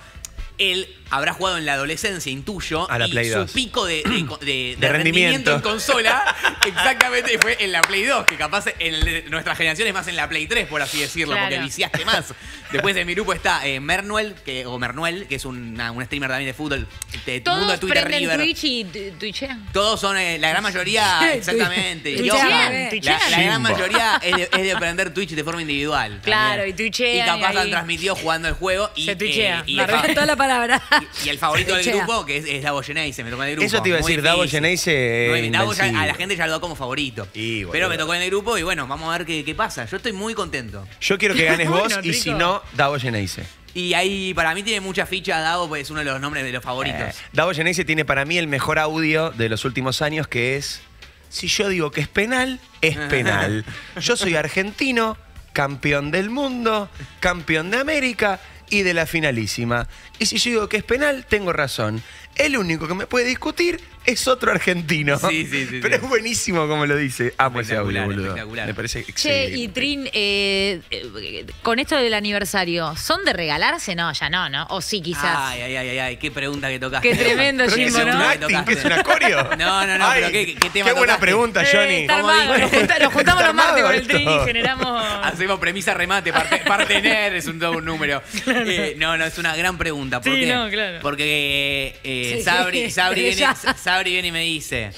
él habrá jugado en la adolescencia, intuyo, A la y Play su 2. pico de, de- de- de De rendimiento. en consola exactamente fue en la Play 2, que capaz en el- nuestra generación es más en la Play 3, por así decirlo, Claro. porque viciaste más. Después de mi grupo está eh, Mernuel, que, o Mernuel, que es una- un streamer también de fútbol, de mundo de Todos Twitter prenden River. Twitch y twitchean. Todos son, eh, la gran mayoría, exactamente. Twitchean, la, gran mayoría es de, es de aprender Twitch de forma individual. Claro, también. y twitchean Y capaz y han transmitido jugando el juego. Y, Se twitchea. eh, y, arrebató la palabra. y el favorito del grupo, que es, es Davo Geneise, me tocó en el grupo. Eso te iba a Muy decir, Davo difícil. Geneise, Muy bien, Davo ya- a la gente ya lo da como favorito. Y, boludo. Pero me tocó en el grupo y bueno, vamos a ver qué, qué pasa. Yo estoy muy contento. Yo quiero que ganes vos Bueno, y si no, Davo Geneise. Y ahí, para mí, tiene mucha ficha Davo, pues es uno de los nombres de los favoritos. Eh, Davo Geneise tiene para mí el mejor audio de los últimos años que es, si yo digo que es penal, es penal. Yo soy argentino, campeón del mundo, campeón de América y de la finalísima. Y si yo digo que es penal, tengo razón. El único que me puede discutir es otro argentino. Sí, sí, sí, Pero sí. es buenísimo como lo dice. Amo ese audio, Espectacular, boludo. espectacular. Me parece Che, excelente. y Trin, eh, eh, con esto del aniversario, ¿son de regalarse? No, ya no, ¿no? O sí, quizás. Ay, ay, ay, ay, ay, qué pregunta que tocaste. Qué tremendo, ¿Pero qué Jimbo, es un ¿no? acting? ¿Qué es un acorio? No, no, no, Ay, pero qué- qué tema buena tocaste. pregunta, Eh, Johnny. está ¿Cómo armado, digo? nos, junta- nos juntamos los martes con el. Trin y generamos. Hacemos premisa remate, parte, partener, es un, todo un número. Eh, no, no, es una gran pregunta. ¿Por Sí, qué? no, claro. Porque eh, Sí, Sabri, Sabri, viene, ya. Sabri viene y me dice,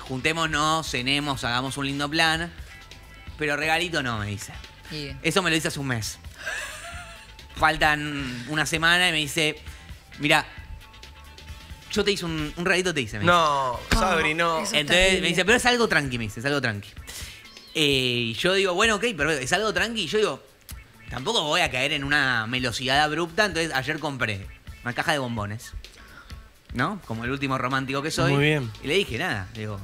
juntémonos, cenemos, hagamos un lindo plan, pero regalito no, me dice. Eso me lo dice hace un mes. Faltan una semana y me dice, mira, yo te hice un, un regalito, te hice. me dice. No, Sabri, no. Eso Entonces me dice, pero es algo tranqui, me dice, es algo tranqui. Eh, y yo digo, bueno, ok, pero es algo tranqui. Y yo digo, tampoco voy a caer en una velocidad abrupta. Entonces ayer compré una caja de bombones. ¿No? Como el último romántico que soy. Muy bien. Y le dije, nada, digo,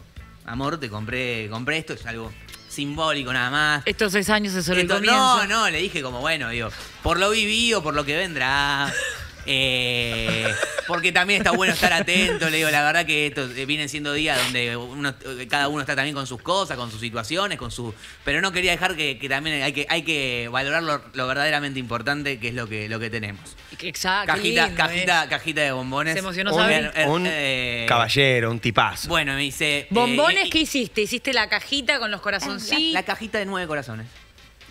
amor, te compré, compré esto, es algo simbólico nada más. Estos seis años es solo el comienzo. no, no, le dije como, bueno, digo, por lo vivido, por lo que vendrá. eh, porque también está bueno estar atento, le digo, la verdad que estos eh, vienen siendo días donde uno, eh, cada uno está también con sus cosas, con sus situaciones, con su. Pero no quería dejar que, que también hay que, hay que valorar lo, lo verdaderamente importante que es lo que, lo que tenemos. Exacto. Cajita, lindo, cajita, eh. cajita de bombones. Se emocionó Un, un eh, caballero, un tipazo. Bueno, me dice. ¿Bombones qué hiciste? ¿Hiciste la cajita con los la, corazoncitos? la cajita de nueve corazones.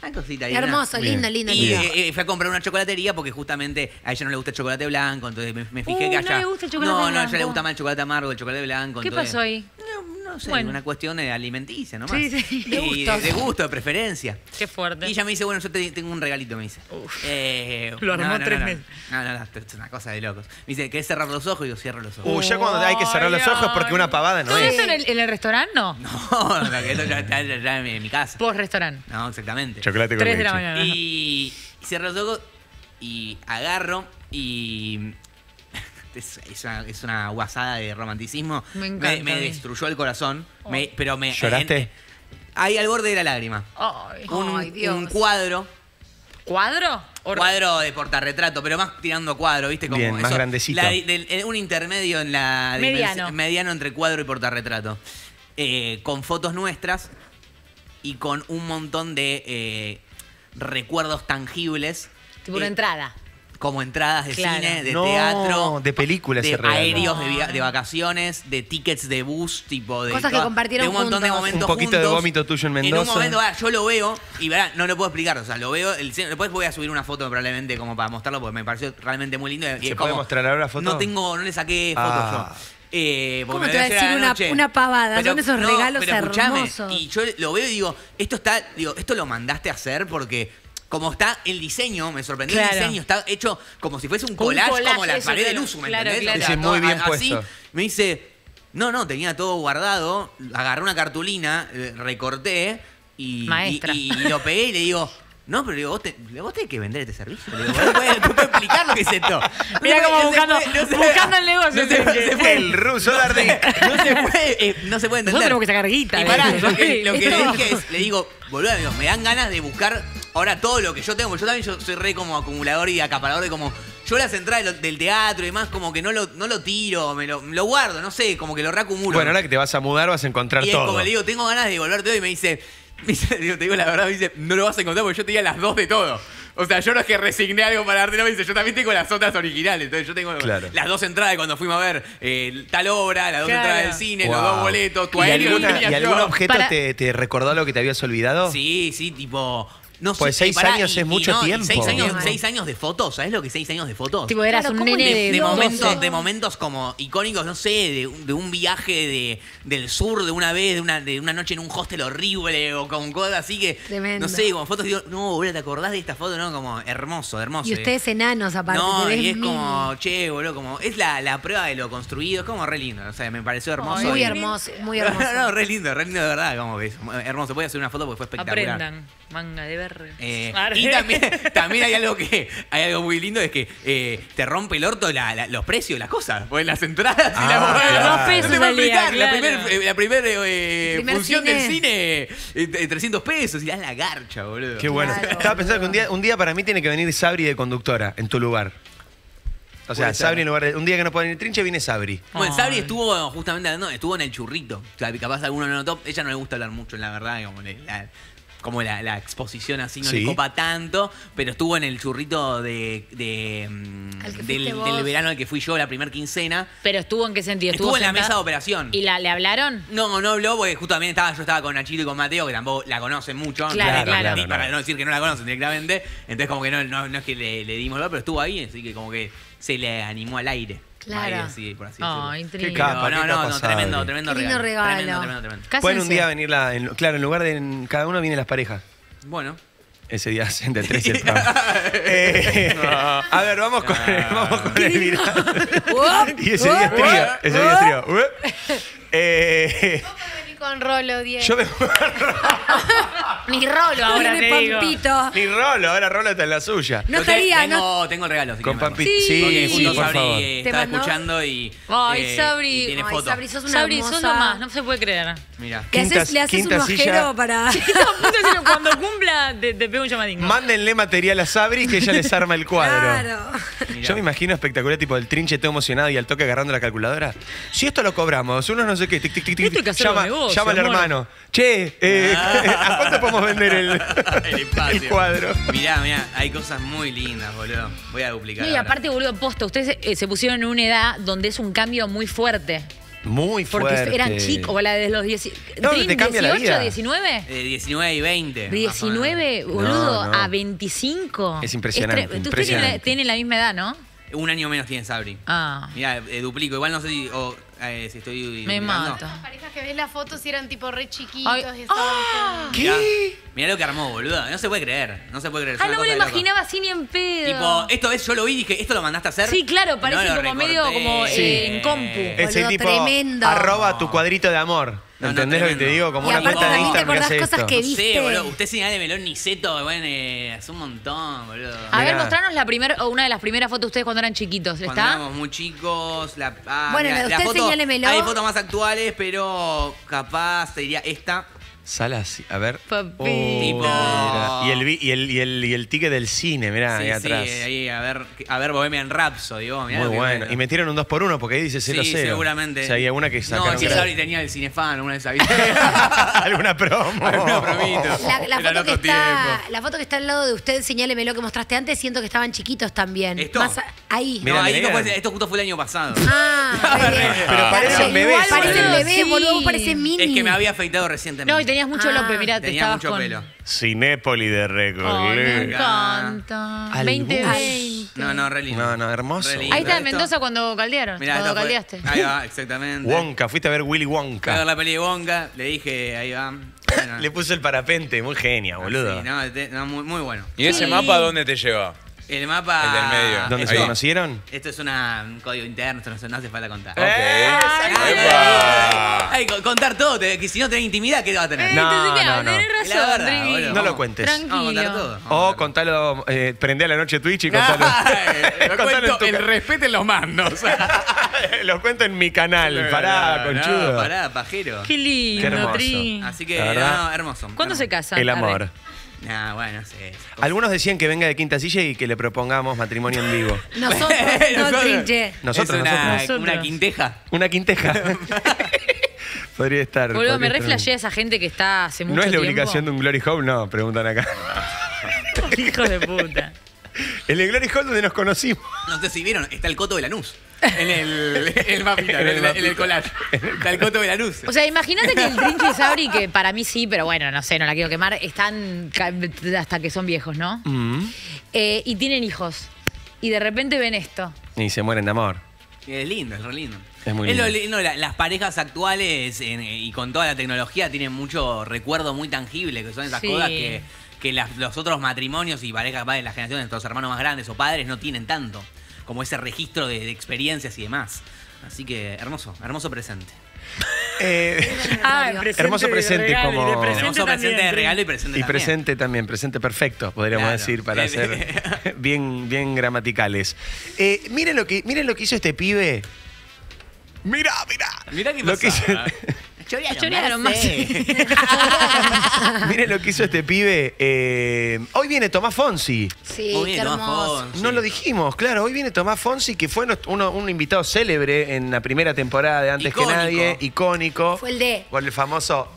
Una cosita ahí. Hermoso, Bien. lindo, lindo, Y lindo. eh, eh, fui a comprar una chocolatería porque justamente a ella no le gusta el chocolate blanco, entonces me, me fijé Uh, que ¿no allá. le gusta el chocolate no, no, a ella le gusta más el chocolate amargo, el chocolate blanco. ¿Qué entonces- pasó ahí? No, no sé, Bueno. una cuestión de alimenticia nomás. Sí, sí. Y De gustos. de, gusto, de preferencia. Qué fuerte. Y ella me dice, bueno, yo te tengo un regalito, me dice. Uf. Eh, Lo armó no, no, tres no, meses. No, no, no, es una cosa de locos. Me dice, ¿querés cerrar los ojos? Y yo cierro los ojos. Uh, ya cuando hay que cerrar los ojos porque una pavada no ¿Todo es. eso en el, en el restaurante? No. No, no, que esto ya está ya- ya en mi, casa. Post-restaurante. No, exactamente. Chocolate con Tres de la mañana. Y cierro los ojos y agarro y. Es, es una, es una guasada de romanticismo. Me encanta Me, destruyó el corazón. me- pero me. ¿Lloraste? en- ahí al borde de la lágrima. Ay. Un, Ay, Dios. un cuadro. ¿Cuadro? O- Cuadro de portarretrato, pero más tirando cuadro, ¿viste? Como Bien, más grandecito. la- eh, un intermedio en la. Mediano. mediano entre cuadro y portarretrato. Eh, con fotos nuestras y con un montón de eh, recuerdos tangibles. Tipo una eh, entrada. Como entradas de Claro. cine, de No, teatro, de películas de aéreos de, de vacaciones, de tickets de bus, tipo de Cosas que compartieron de un montón de momentos Un poquito de vómito tuyo en En Mendoza. un momento, ah, yo lo veo y verá, no lo puedo explicar, o sea, lo veo, el, después voy a subir una foto probablemente como para mostrarlo porque me pareció realmente muy lindo. y ¿Se es puede como- mostrar ahora foto? No tengo, no le saqué fotos Ah. yo. Eh, porque ¿Cómo me te va a voy hacer decir la una- una pavada? Son esos regalos pero escuchame, hermosos. Y yo lo veo y digo, esto está, digo, esto lo mandaste a hacer porque como está el diseño, me sorprendió el diseño, está hecho como si fuese un collage, como la eso, pared de claro. luz, ¿me Claro, entendés? claro. O sea, Sí, todo muy bien así, puesto. me dice, no, no, tenía todo guardado, agarré una cartulina, eh, recorté y- y lo pegué y le digo, no, pero le digo, vos, te, vos tenés que vender este servicio. Le digo, vos no no podés explicar lo que es esto. No Mira no se buscando- puede- no buscando el negocio, No se, El ruso Dardi. no se puede, eh, no se puede entender. Nosotros tenemos que sacar guita Y pará, esto, lo que, lo que le dije es, le digo, boludo, amigo, me dan ganas de buscar ahora todo lo que yo tengo. porque Yo también yo soy re como acumulador y acaparador de como. Yo las entradas del, teatro y demás, como que no lo, no lo tiro, me lo, lo guardo, no sé, como que lo reacumulo. Bueno, ahora que te vas a mudar vas a encontrar y todo. como le digo, tengo ganas de devolver todo y me dice, dice, digo, te digo la verdad, me dice, no lo vas a encontrar porque yo tenía las dos de todo. O sea, yo no es que resigné algo para darte, no me dice, yo también tengo las otras originales. Entonces yo tengo Claro. las dos entradas de cuando fuimos a ver eh, tal obra, las dos Claro. entradas del cine, los dos boletos, tu ¿Y aéreo alguna- tenía ¿Y algún objeto Para- te, te recordó lo que te habías olvidado? Sí, sí, tipo. No Pues sé, seis pará, años y- es y mucho no, tiempo. Seis años, seis años de fotos, ¿sabes lo que seis años de fotos? Tipo, eras Claro, un ¿cómo nene de, de, momentos, 12. de momentos como icónicos, no sé, de, un- de un viaje de, del sur de una vez, de una, de una noche en un hostel horrible o con cosas así que. Tremendo. No sé, como fotos, digo, no, boludo, ¿te acordás de esta foto? No, como hermoso, hermoso. Y ustedes enanos, aparte. No, y es como, che, boludo, como, es la, la prueba de lo construido, es como re lindo, o sea, me pareció hermoso. Muy y- hermoso, muy hermoso. No, no, re lindo, re lindo de verdad, como que es hermoso. Voy a hacer una foto porque fue espectacular. Aprendan. Manga de Eh, y también, también hay algo que hay algo muy lindo es que eh, te rompe el orto la- la- los precios, las cosas. Pues las entradas y Ah, la claro. Pesos No te explicar, La primera la primer, eh, Primer función cine. del cine, eh, 300 pesos y das la garcha, boludo. Qué bueno. Claro. Estaba pensando que un día, un día para mí tiene que venir Sabri de conductora en tu lugar. O sea. Sabri en lugar de. Un día que no puede venir Trinche, viene Sabri. Bueno, Ay. Sabri estuvo justamente hablando, estuvo en el churrito. O sea, capaz alguno no notó. Ella no le gusta hablar mucho, la verdad, como, le- la, como la, la exposición así no Sí. le copa tanto, pero estuvo en el churrito de, de, mm, del, del verano al que fui yo, la primer quincena. Pero estuvo en qué sentido? Estuvo en la mesa de operación. ¿Y la, le hablaron? No, no habló porque justo también estaba, yo estaba con Nachito y con Mateo, que tampoco la conocen mucho. Claro, claro. Claro, para no decir que no la conocen directamente. Entonces como que no, no, no es que le, le dimos lo, pero estuvo ahí, así que como que se le animó al aire. Claro. Así, por así decirlo. Ay, Qué Trini. capa, no, qué no, no, tremendo, tremendo Qué lindo regalo. regalo. Tremendo, tremendo, tremendo. Pueden un día venir la. en- claro, en lugar de. en- cada uno viene las parejas. Bueno. Ese día hacen de tres y el. Eh, a ver, vamos con, vamos con el viral. y ese día es trío. Ese día es trío. Eh, Con Rolo, Diego. yo me. Ni Rolo ahora Viene te Pampito. Ni Rolo, ahora Rolo está en la suya. No estaría, tengo, no. tengo regalos. si Con. Pampito. Sí, Porque sí, por Sabri favor. eh, ¿Te estaba mandó? escuchando y. Ay, eh, Sabri. y tiene Ay, fotos. Sabri, sos una Sabri, sos hermosa. lo más, no se puede creer. Mira. ¿Qué Quinta- haces? ¿Le haces un ojero para...? Cuando cumpla, te, te pego un llamadingo. Mándenle material a Sabri que ella les arma el cuadro. Claro. Mirá. Yo me imagino espectacular, tipo el trinche todo emocionado y al toque agarrando la calculadora. Si esto lo cobramos, uno no sé qué, tic, tic, tic, tic, Esto hay que hacerlo llama, negocio, llama al hermano. Che, eh, ¿a cuánto podemos vender el, El espacio. el cuadro? Mirá, mirá, hay cosas muy lindas, boludo. Voy a duplicar. No, y ahora. aparte, boludo, posta, ustedes eh, se pusieron en una edad donde es un cambio muy fuerte. Muy Porque fuerte. eran chicos, o la de los 10, No, Trin, te cambia la 18, vida. 19. Eh, 19 y 20. más o 19, menos. boludo, No, no. a 25. Es impresionante, tre- Ustedes impresionante. tienen, tienen la misma edad, ¿no? Un año menos tiene Sabri. Ah. Mirá, eh, duplico. Igual no sé si, o, eh, si estoy. Me mata. Las parejas que ves las fotos y eran tipo re chiquitos Ay. y estaban como- Mirá, mirá lo que armó, boludo. No se puede creer. No se puede creer. es Ah, una no me lo cosa de loco. imaginaba así ni en pedo. Tipo, esto es, yo lo vi y dije, ¿esto lo mandaste a hacer? Sí, claro, No parece lo como medio recorté. como Sí. eh, en compu. Es el Boludo, tipo tremendo. arroba tu cuadrito de amor. No, no, ¿Entendés lo que te digo? Como Y una aparte cuenta de te Instagram que hace cosas esto. que No viste. sé, boludo. Usted señale melón Niceto, bueno, eh, hace un montón, boludo. A ver, mostranos la primera o una de las primeras fotos de ustedes cuando eran chiquitos. Cuando ¿Está? éramos muy chicos, la, ah, Bueno, la de la usted foto- señálemelo. Hay fotos más actuales, pero capaz te diría esta. Sala así, a ver. Papito. Mirá. Y el, y, el, y, el, y el ticket del cine, mirá, ahí sí, atrás. sí, ahí a ver, a ver Bohemian Rhapsody, vos, mirá Muy bueno. Y metieron un 2 por 1 porque ahí dice 0 Sí, 0 seguramente. O sea, hay alguna que sacaron. No, Sabri tenía el cinefan, una de esas. alguna promo. Alguna promito. La, la foto que está, la foto que está al lado de usted, señáleme lo que mostraste antes, siento que estaban chiquitos también. ¿Esto? Más ahí. Mira, no, ahí no fue- esto justo fue el año pasado. Ah. Pero parecen bebés. Parecen bebés, boludo, vos parecés mini. Es que me había afeitado recientemente. Tenías mucho Ah. López, mirá, te Tenía estabas mucho con... pelo. Cinépoli de Ay, me Recoleta. encanta. Al 2020. No, no, re lindo. No, no, hermoso. Re lindo. Ahí está en Esto- Mendoza cuando caldearon. Mirá, cuando esto fue- caldeaste. Ahí va, exactamente. Wonka, fuiste a ver Willy Fui a ver Wonka. la peli de Wonka, le dije, ahí va. Bueno. Le puso el parapente, muy genia, boludo. Sí, no, te- no, muy, muy bueno. ¿Y ese Sí. mapa dónde te lleva? El mapa. El del medio. ¿Dónde esto, se conocieron? Esto es una- un código interno, esto no, no hace falta contar. Ok. Ay, contar todo, te- que si no tenés intimidad, ¿qué te va a tener? Eh, No, no, mira, no. tenés Es la razón, verdad, boludo. No lo cuentes. Tranquilo. Vamos a contar todo. O contalo, eh, prendé a la noche Twitch y contalo. Ay, lo Contalo en cuento, tu el respeto en los mandos. Lo cuento en mi canal. Pará, No, conchudo. No, pará, pajero. Qué lindo, Qué hermoso. Tri. Así que, no, hermoso. ¿Cuándo se casan? El Arre. Nah, bueno, no sé. Algunos decían que venga de Quinta Silla y que le propongamos matrimonio en vivo. Nosotros, no Nosotros. trinche. Nosotros, es una, nosotros. una quinteja. Una quinteja. Podría estar. Boludo, me podría re estar. flashea esa gente que está hace mucho ¿No es la tiempo. ubicación de un Glory Home? No, preguntan acá. Hijo de puta. El Glory Hall donde nos conocimos. No sé si vieron, está el Coto de Lanús. En el, el mapita, en el, en el collage. El Coto de Lanús. O sea, imagínate que el Trincho y Sabri, que para mí sí, pero bueno, no sé, no la quiero quemar, están hasta que son viejos, ¿no? Mm. Eh, y tienen hijos. Y de repente ven esto. Y se mueren de amor. Y Es lindo, es re lindo. Es muy lo lindo. la- las parejas actuales en- y con toda la tecnología tienen mucho recuerdo muy tangible, que son esas Sí. cosas que, que las- los otros matrimonios y parejas de la generación de nuestros hermanos más grandes o padres no tienen tanto, como ese registro de, de experiencias y demás. Así que hermoso, hermoso presente. Eh, Ah, Hermoso presente como- hermoso presente de regalo y presente y también. presente también, presente perfecto, podríamos Claro. decir, para ser bien, bien gramaticales. Eh, miren, lo que, miren lo que hizo este pibe. Mira, mira. Mirá qué lo que hizo, pasada. Chorearon, Chorearon me más. hace. miren lo que hizo este pibe. Eh, hoy viene Tomás Fonsi. Sí, qué Tomás hermoso. Fonsi. No lo dijimos, claro. Hoy viene Tomás Fonsi, que fue uno- un invitado célebre en la primera temporada de Antes Icónico. que Nadie. Icónico. Fue el de. Por el famoso.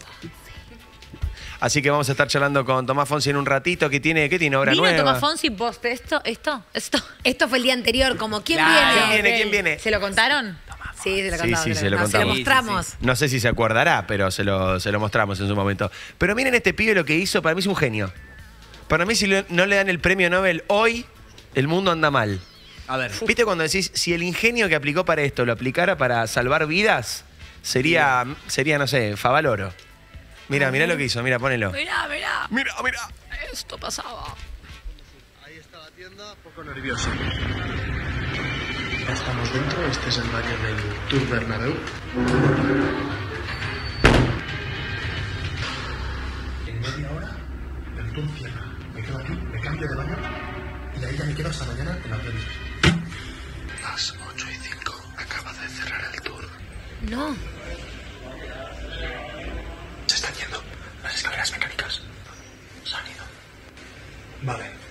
Así que vamos a estar charlando con Tomás Fonsi en un ratito. que tiene, ¿Qué tiene obra ¿Vino nueva? Tomás Fonsi post esto? ¿Esto? ¿Esto? Esto fue el día anterior, como ¿quién Claro. viene? ¿Quién viene? ¿Quién viene? ¿Se lo contaron? Sí, se lo Sí, contamos. sí, se lo no, contamos. mostramos. Sí, No sé si se acordará, pero se lo, se lo mostramos en su momento. Pero miren este pibe lo que hizo, para mí es un genio. Para mí si le- no le dan el premio Nobel hoy, el mundo anda mal. A ver. ¿Viste cuando decís, si el ingenio que aplicó para esto lo aplicara para salvar vidas, sería, sería no sé, Favaloro? Mira, mira lo que hizo, mira, ponelo. Mirá, mirá. Mira, mira. Esto pasaba. Ahí está la tienda, poco nervioso. Ya estamos dentro, este es el baño del Tour Bernabéu. En media hora, el tour cierra. Me quedo aquí, me cambio de baño y ahí ya me quedo hasta mañana en la hotel. Las 8 y 5 acaba de cerrar el tour. No. Se están yendo las escaleras mecánicas. Se han ido. Vale.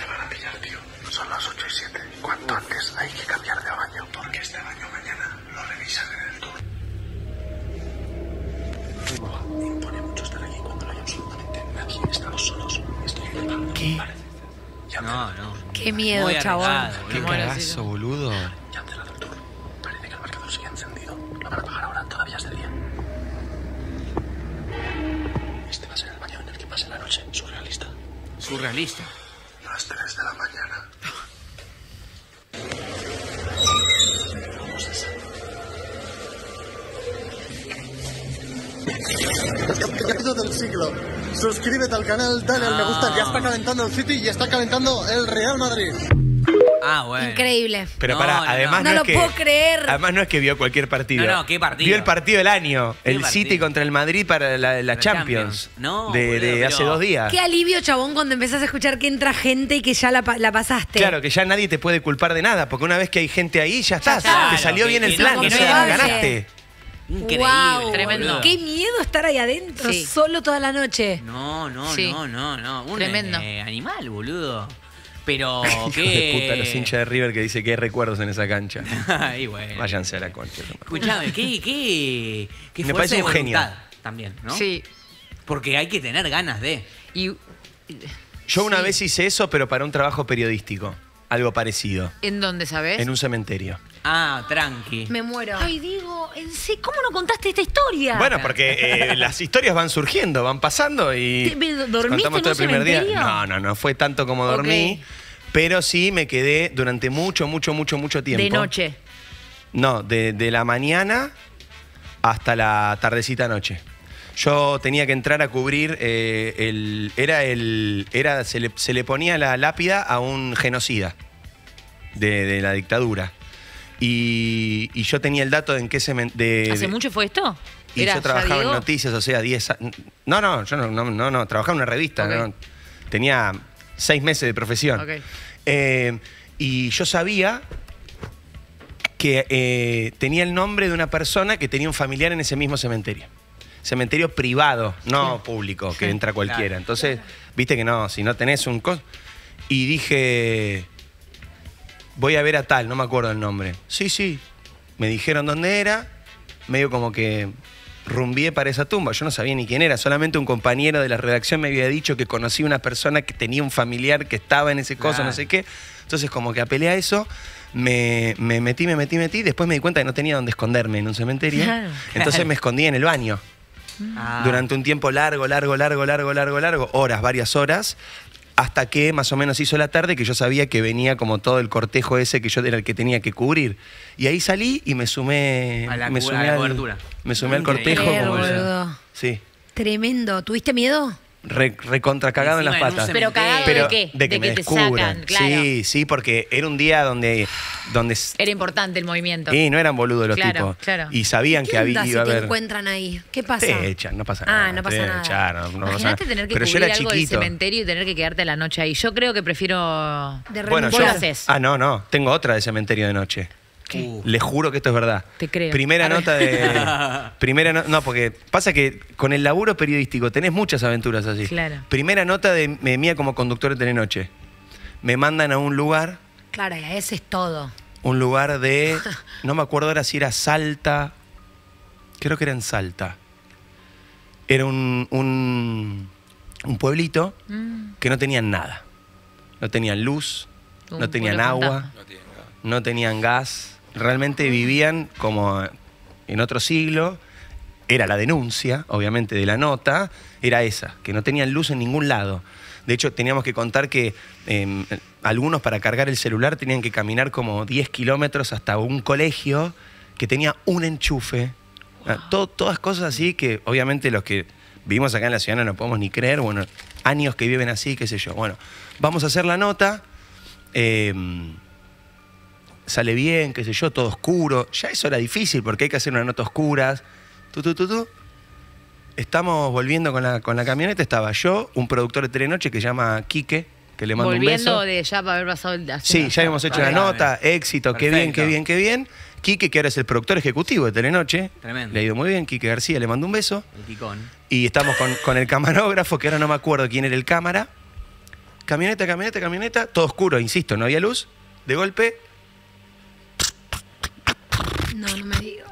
Me van a pillar, tío. Son las 8 y 7. Cuanto antes hay que cambiar de baño. Porque este baño mañana lo revisan en el tour. Impone mucho estar aquí cuando no hay absolutamente nadie. Estamos solos. Estoy flipando. ¿Qué? Ya No, no. Qué miedo, Muy chabón. arriesgado, Qué boludo. cagazo, boludo. Ya han cerrado el tour. Parece que el marcador sigue encendido. Lo van a apagar ahora. Todavía es de día. Este va a ser el baño en el que pase la noche. Surrealista. Surrealista. Las 3 de la mañana. Capítulo del siglo. Suscríbete al canal, dale al me gusta. Ya está calentando el City y está calentando el Real Madrid. Ah, bueno. Increíble. Pero No, para, no, además No no, lo es que, puedo creer. Además no es que vio cualquier partido. No, no, ¿qué partido? Vio el partido del año, ¿Qué el City partido? contra el Madrid para la, la La Champions. Champions. No, de, boludo, de pero- hace dos días. Qué alivio, chabón, cuando empezás a escuchar que entra gente y que ya la, pa- la pasaste. Claro, que ya nadie te puede culpar de nada, porque una vez que hay gente ahí, ya estás. está. te salió Claro, bien que- el que plan, no- que no ganaste. Increíble. Wow, Tremendo. Qué miedo estar ahí adentro, Sí. solo toda la noche. No, no, Sí. no, no, no. Un Tremendo. eh, animal, boludo. Pero qué. de puta, los hinchas de River que dice que hay recuerdos en esa cancha. Ay, bueno. Váyanse a la concha. Escuchame, qué, qué, qué Me parece de un genio. También, ¿no? Sí. Porque hay que tener ganas de. ¿Y Yo una Sí. vez hice eso, pero para un trabajo periodístico. Algo parecido. en dónde sabes? En un cementerio. Ah, tranqui. Me muero. Ay, digo, ¿en sí? ¿cómo no contaste esta historia? Bueno, porque eh, las historias van surgiendo, van pasando y. ¿Te- pero dormiste contamos en todo un el primer día. No, no, no fue tanto como dormí. Pero sí me quedé durante mucho, mucho, mucho, mucho tiempo. de noche. No, de, de la mañana hasta la tardecita noche. Yo tenía que entrar a cubrir eh, el. Era el. Era. Se le, se le ponía la lápida a un genocida de, de la dictadura. Y, y yo tenía el dato de en qué de- ¿Hace de- mucho fue esto? y ¿Era yo trabajaba en noticias, o sea, 10 a- No, no, yo no, no, no, no, trabajaba en una revista. No. Tenía seis meses de profesión. Eh, y yo sabía que eh, tenía el nombre de una persona que tenía un familiar en ese mismo cementerio. Cementerio privado, no público, que entra cualquiera. Entonces, viste que no, si no tenés un cos. Y dije, voy a ver a tal, no me acuerdo el nombre. Sí, sí. Me dijeron dónde era, medio como que rumbié para esa tumba. Yo no sabía ni quién era, solamente un compañero de la redacción me había dicho que conocía una persona que tenía un familiar que estaba en ese coso, Claro. no sé qué. Entonces, como que apelé a eso, me, me metí, me metí, metí. Después me di cuenta que no tenía dónde esconderme en un cementerio. Claro. Entonces me escondí en el baño Ah. durante un tiempo largo, largo, largo, largo, largo, largo, horas, varias horas, hasta que más o menos hizo la tarde que yo sabía que venía como todo el cortejo ese que yo era el que tenía que cubrir. Y ahí salí y me sumé, A la me sumé a la al, cobertura. me sumé al cortejo. Como- sí, Tremendo. ¿Tuviste miedo? Re, recontra cagado en las en patas. Pero cagado Pero de qué? de que me te descubran. sacan, claro. Sí, sí, porque era un día donde, donde Era importante el movimiento. y no eran boludos los Claro, tipos. claro. Y sabían ¿Qué que había onda si iba a te haber. encuentran ahí? ¿Qué pasa? Te echan, no pasa Ah, nada. no pasa te nada. echaron, no pasa Imagínate nada. tener que Pero yo era algo del chiquito. cementerio y tener que quedarte la noche ahí. Yo creo que prefiero... De Bueno, yo, lo haces. Ah, no, no. Tengo otra de cementerio de noche. Uh. Le juro que esto es verdad. Te creo. Primera nota de. primera no, no, porque pasa que con el laburo periodístico tenés muchas aventuras así. Claro. Primera nota de, de mía como conductor de Telenoche. Me mandan a un lugar, Claro, y ese es todo. un lugar de. No me acuerdo ahora si era Salta. Creo que era en Salta. Era un, un, un pueblito Mm, que no tenían nada. No tenían luz, Un no tenían agua fantasma. no tenían gas, realmente vivían como en otro siglo. Era la denuncia, obviamente, de la nota, era esa, que no tenían luz en ningún lado. De hecho, teníamos que contar que eh, algunos para cargar el celular tenían que caminar como 10 kilómetros hasta un colegio que tenía un enchufe. Ah, to- todas cosas así que obviamente los que vivimos acá en la ciudad no lo podemos ni creer. Bueno, años que viven así, qué sé yo. Bueno, vamos a hacer la nota. eh, sale bien, qué sé yo, todo oscuro. Ya eso era difícil porque hay que hacer una nota oscuras. Tú, tú, tú, tú. Estamos volviendo con la, con la camioneta. Estaba yo, un productor de Telenoche que se llama Quique, que le mando un Volviendo beso. de ya para haber pasado el... Sí, ya habíamos hecho la nota, éxito, qué bien, qué bien, qué bien. Quique, que ahora es el productor ejecutivo de Telenoche. Tremendo. Le ha ido muy bien. Quique García, le mando un beso. El ticón. Y estamos con, con el camarógrafo, que ahora no me acuerdo quién era el cámara. Camioneta, camioneta, camioneta, todo oscuro, insisto, no había luz. De golpe, No, no me digas.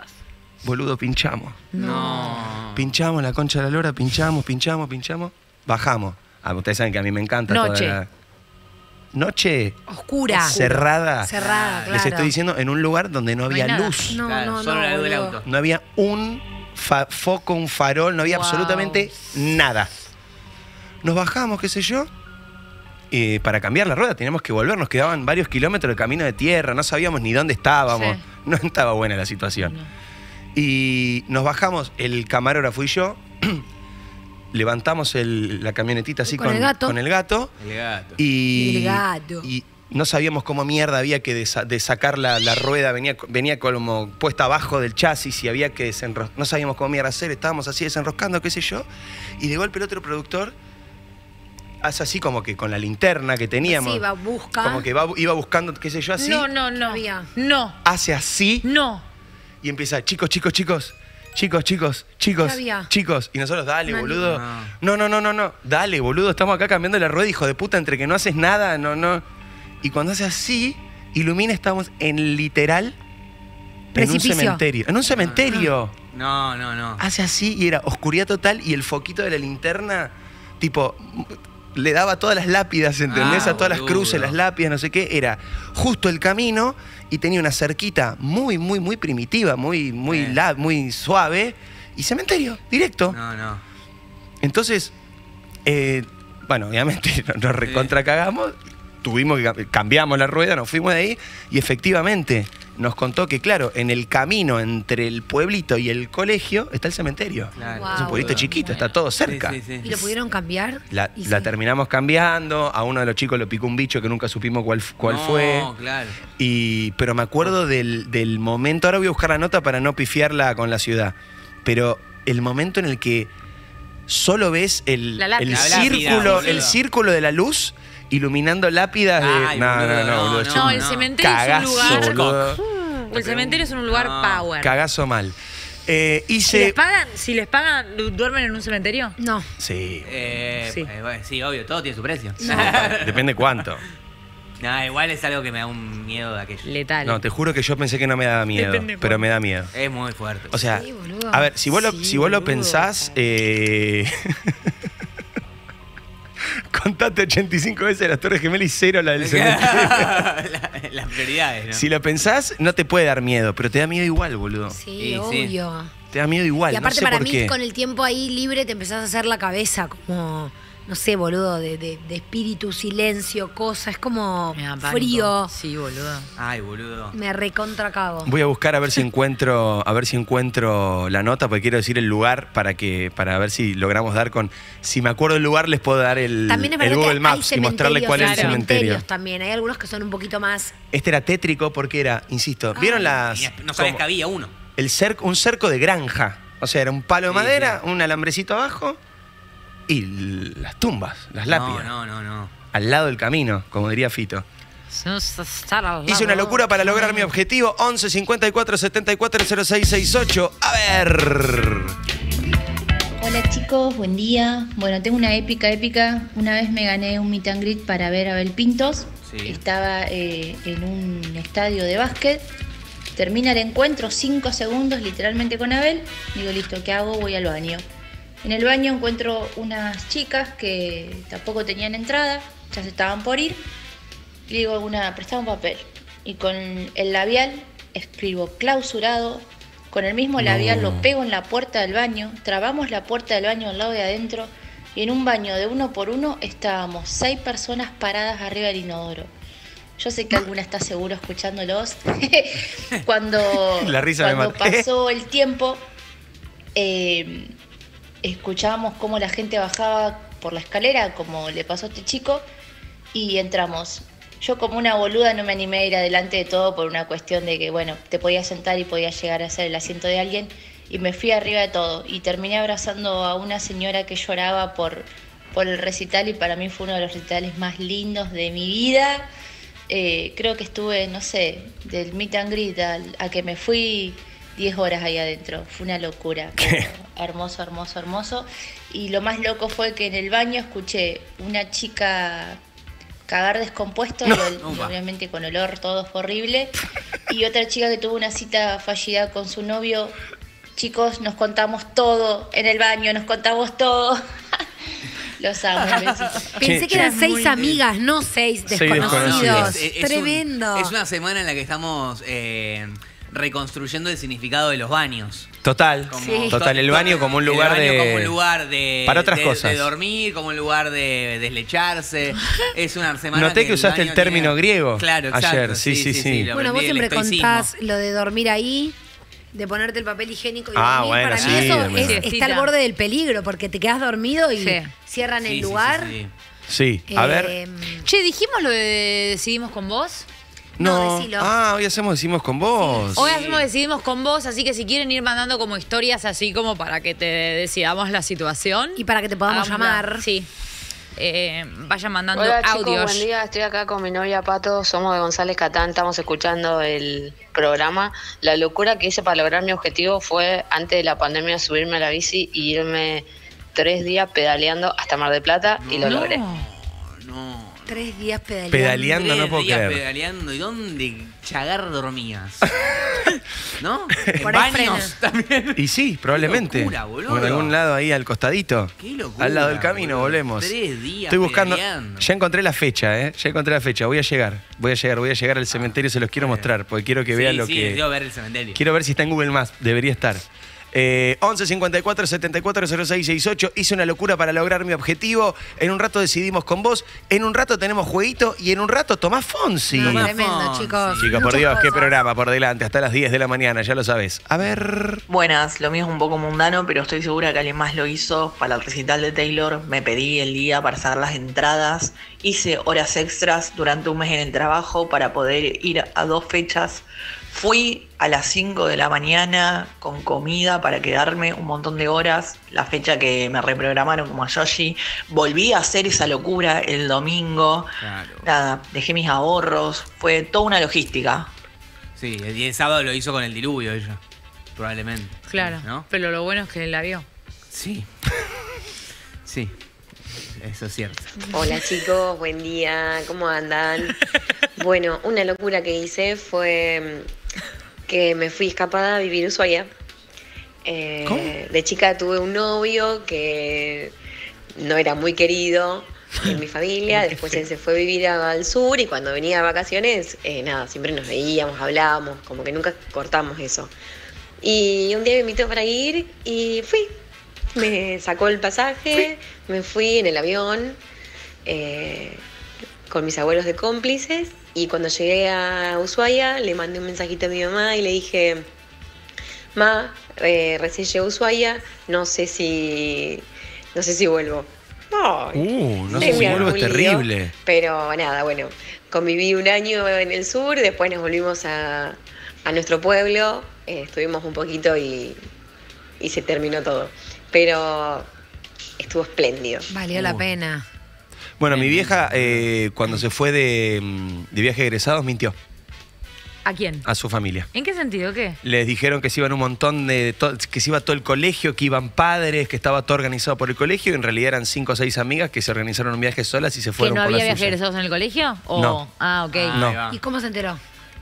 boludo, pinchamos. No. Pinchamos la concha de la lora, pinchamos, pinchamos, pinchamos. Bajamos. Ah, ustedes saben que a mí me encanta. toda Noche. la- Noche Oscura. cerrada. Cerrada, claro. Les estoy diciendo en un lugar donde no había nada. luz. No, Claro, no, solo no, la luz del boludo. auto. No había un fa- foco, un farol, no había Wow. absolutamente nada. Nos bajamos, qué sé yo. Y para cambiar la rueda teníamos que volver, nos quedaban varios kilómetros de camino de tierra, no sabíamos ni dónde estábamos, Sí. no estaba buena la situación. Y nos bajamos, el camarógrafo y yo, levantamos el- la camionetita así ¿Con con, el gato? con el gato El gato. y, El gato. y no sabíamos cómo mierda había que desa- de sacar la, la rueda, venía, venía como puesta abajo del chasis y había que desenroscar. No sabíamos cómo mierda hacer, estábamos así desenroscando, qué sé yo. Y de golpe el otro productor hace así como que con la linterna que teníamos. Sí, va, busca. Como que va- iba buscando, qué sé yo, así. No, no, no. Había. No, Hace así no. y empieza, chicos, chicos, chicos. Chicos, chicos, chicos, chicos. Y nosotros, dale, boludo. No. No, no, no, no, no. Dale, boludo. Estamos acá cambiando la rueda, hijo de puta, entre que no haces nada, no, no. Y cuando hace así, ilumina, estamos en literal. Precipicio. En un cementerio. En un cementerio. No, no, no. Hace así y era oscuridad total y el foquito de la linterna, tipo, le daba todas las lápidas, ¿entendés? Ah, a todas las cruces, las lápidas, no sé qué. Era justo el camino y tenía una cerquita muy, muy, muy primitiva, muy, muy, Eh. la- muy suave. Y cementerio, directo. No, no. Entonces, eh, bueno, obviamente nos, nos recontracagamos, tuvimos que cam- cambiamos la rueda, nos fuimos de ahí y efectivamente nos contó que, claro, en el camino entre el pueblito y el colegio está el cementerio. Claro. Wow. Es un pueblito chiquito, está todo cerca. Sí, sí, sí. ¿Y lo pudieron cambiar? La, Y la sí. terminamos cambiando, a uno de los chicos lo picó un bicho que nunca supimos cuál, cuál No, fue. claro. Y, pero me acuerdo del, del momento, ahora voy a buscar la nota para no pifiarla con la ciudad, pero el momento en el que solo ves el, La lápida. el lápida, círculo, el círculo de la luz iluminando lápidas de. Ay, no, no, boludo, no, no, boludo. no, No, el cementerio cagazo, es un lugar. boludo. El cementerio es un lugar No. power. Cagazo mal. Eh, Si hice. les pagan, si les pagan, ¿du- ¿duermen en un cementerio? No. Sí. Eh, Sí. eh, bueno, sí, obvio, todo tiene su precio. Depende cuánto. No, igual es algo que me da un miedo de aquello. Letal. No, te juro que yo pensé que no me daba miedo, Depende, pero me da miedo. Es muy fuerte. O sea, Sí, boludo. a ver, si vos lo, Sí, si vos lo pensás, eh... contate 85 veces las Torres Gemelas y cero la del cementerio. La- Las prioridades, ¿no? si lo pensás, no te puede dar miedo, pero te da miedo igual, boludo. Sí, Y sí. obvio. Te da miedo igual, Y aparte no sé para por mí qué. con el tiempo ahí libre te empezás a hacer la cabeza como, no sé, boludo, de, de- de espíritu, silencio, cosa. Es como frío. Sí, boludo. Ay, boludo. Me recontra cago. Voy a buscar a ver si encuentro, a ver si encuentro la nota, porque quiero decir el lugar para que, para ver si logramos dar con. Si me acuerdo el lugar, les puedo dar el, También es el verdad Google que Maps hay y mostrarle cuál es el cementerios, cementerio. cementerios también. Hay algunos que son un poquito más. Este era tétrico porque era, insisto, ¿vieron las. No sabías como que había uno. el cerco, un cerco de granja. O sea, era un palo de Sí, madera, sí. un alambrecito abajo y las tumbas, las lápidas. No, no, no, no. Al lado del camino, como diría Fito. Hice una locura para lograr mi objetivo. 11 54 74 06 68. A ver. Hola chicos, buen día. Bueno, tengo una épica, épica. Una vez me gané un meet and greet para ver a Abel Pintos. Sí. Estaba eh, en un estadio de básquet. Termina el encuentro, cinco segundos literalmente con Abel. Digo, listo, ¿qué hago? Voy al baño. En el baño encuentro unas chicas que tampoco tenían entrada, ya se estaban por ir. Le digo, una, prestá un papel. Y con el labial escribo clausurado. Con el mismo labial lo pego en la puerta del baño. Trabamos la puerta del baño al lado de adentro. Y en un baño de uno por uno estábamos seis personas paradas arriba del inodoro. Yo sé que alguna está seguro escuchándolos. cuando La risa me cuando pasó el tiempo, eh, escuchábamos cómo la gente bajaba por la escalera, como le pasó a este chico, y entramos. Yo como una boluda no me animé a ir adelante de todo por una cuestión de que, bueno, te podías sentar y podías llegar a ser el asiento de alguien, y me fui arriba de todo, y terminé abrazando a una señora que lloraba por, por el recital, y para mí fue uno de los recitales más lindos de mi vida. Eh, creo que estuve, no sé, del meet and greet a que me fui 10 horas ahí adentro. Fue una locura. Hermoso, hermoso, hermoso. Y lo más loco fue que en el baño escuché una chica cagar descompuesto, Upa. obviamente con olor todo fue horrible. Y otra chica que tuvo una cita fallida con su novio. Chicos, nos contamos todo en el baño, nos contamos todo. Los amo, besito. Pensé que eran seis Muy amigas, no seis Seis desconocidos. Es- es un- Tremendo. es una semana en la que estamos eh, reconstruyendo el significado de los baños. Total. Como- Sí. Total, el baño como un El lugar baño de. como un lugar de. Para otras de- cosas. De dormir, como un lugar de deslecharse. Es una semana. Noté que el usaste el término griego Claro, exacto. ayer. Sí, sí, sí. Bueno, vos siempre contás lo de dormir ahí, de ponerte el papel higiénico y Ah, dormir. bueno, Para sí, mí eso es- está al borde del peligro, porque te quedas dormido y Sí. cierran Sí, el sí, lugar. sí, sí. Sí. A Eh, ver. Che, dijimos lo de Decidimos con vos. No, decilo. Ah, hoy hacemos Decimos con vos. Hoy hacemos Decidimos con vos, así que si quieren ir mandando como historias así como para que te decidamos la situación. Y para que te podamos hagámosla. llamar. Sí. Eh, vayan mandando Hola chicos, audios. buen día. Estoy acá con mi novia Pato. Somos de González Catán. Estamos escuchando el programa. La locura que hice para lograr mi objetivo fue antes de la pandemia subirme a la bici y irme tres días pedaleando hasta Mar de Plata y lo logré. No. Tres días pedaleando. Pedaleando, Tres no puedo días creer. pedaleando. ¿Y dónde chagar dormías? ¿No? En Por ahí baños también. Y sí, probablemente. locura, boludo. O en algún lado ahí al costadito. Qué locura, Al lado del camino, boludo. volvemos. Tres días Estoy buscando. pedaleando. Ya encontré la fecha, ¿eh? Ya encontré la fecha. Voy a llegar. Voy a llegar, voy a llegar al cementerio. Se los quiero mostrar porque quiero que Sí, vean lo sí, que. quiero ver el cementerio. Quiero ver si está en Google Maps. Debería estar. Eh, 11 54 74 06 68. Hice una locura para lograr mi objetivo. En un rato decidimos con vos. En un rato tenemos jueguito. Y en un rato Tomás Fonsi. No, tremendo, Fonsi. chicos. Chicos, por Dios, qué programa por delante. Hasta las 10 de la mañana, ya lo sabes. A ver. Buenas, lo mío es un poco mundano, pero estoy segura que alguien más lo hizo. Para el recital de Taylor me pedí el día para sacar las entradas. Hice horas extras durante un mes en el trabajo para poder ir a dos fechas. Fui a las 5 de la mañana con comida para quedarme un montón de horas. La fecha que me reprogramaron como a Yoshi. Volví a hacer esa locura el domingo. Claro. Nada, dejé mis ahorros. Fue toda una logística. Sí, el día de sábado lo hizo con el diluvio ella. Probablemente. Claro. ¿No? Pero lo bueno es que la vio. Sí. Sí. eso es cierto. Hola chicos, buen día, ¿cómo andan? Bueno, una locura que hice fue que me fui escapada a vivir Ushuaia. Eh, ¿Cómo? De chica tuve un novio que no era muy querido en mi familia, después él se fue a vivir al sur y cuando venía de vacaciones, eh, nada, siempre nos veíamos, hablábamos, como que nunca cortamos eso. Y un día me invitó para ir y fui. Me sacó el pasaje, me fui en el avión eh, con mis abuelos de cómplices y cuando llegué a Ushuaia le mandé un mensajito a mi mamá y le dije, Ma, eh, recién llegué a Ushuaia, no sé si, no sé si vuelvo. Ay, Uh, no sé si vuelvo, es lío, terrible. Pero nada, bueno, conviví un año en el sur, después nos volvimos a, a nuestro pueblo, eh, estuvimos un poquito y, y se terminó todo. Pero estuvo espléndido. Valió la pena. Bueno, mi vieja, eh, cuando se fue de, mm, de viaje de egresados, mintió ¿A quién? a su familia. ¿En qué sentido? ¿Qué? Les dijeron que se iban un montón de. to- que se iba todo el colegio, que iban padres, que estaba todo organizado por el colegio, y en realidad eran cinco o seis amigas que se organizaron un viaje solas y se ¿Que fueron no por había la viajes suya. egresados en el colegio? ¿O? No. Ah, ok. Ah, No. ahí va. ¿Y cómo se enteró?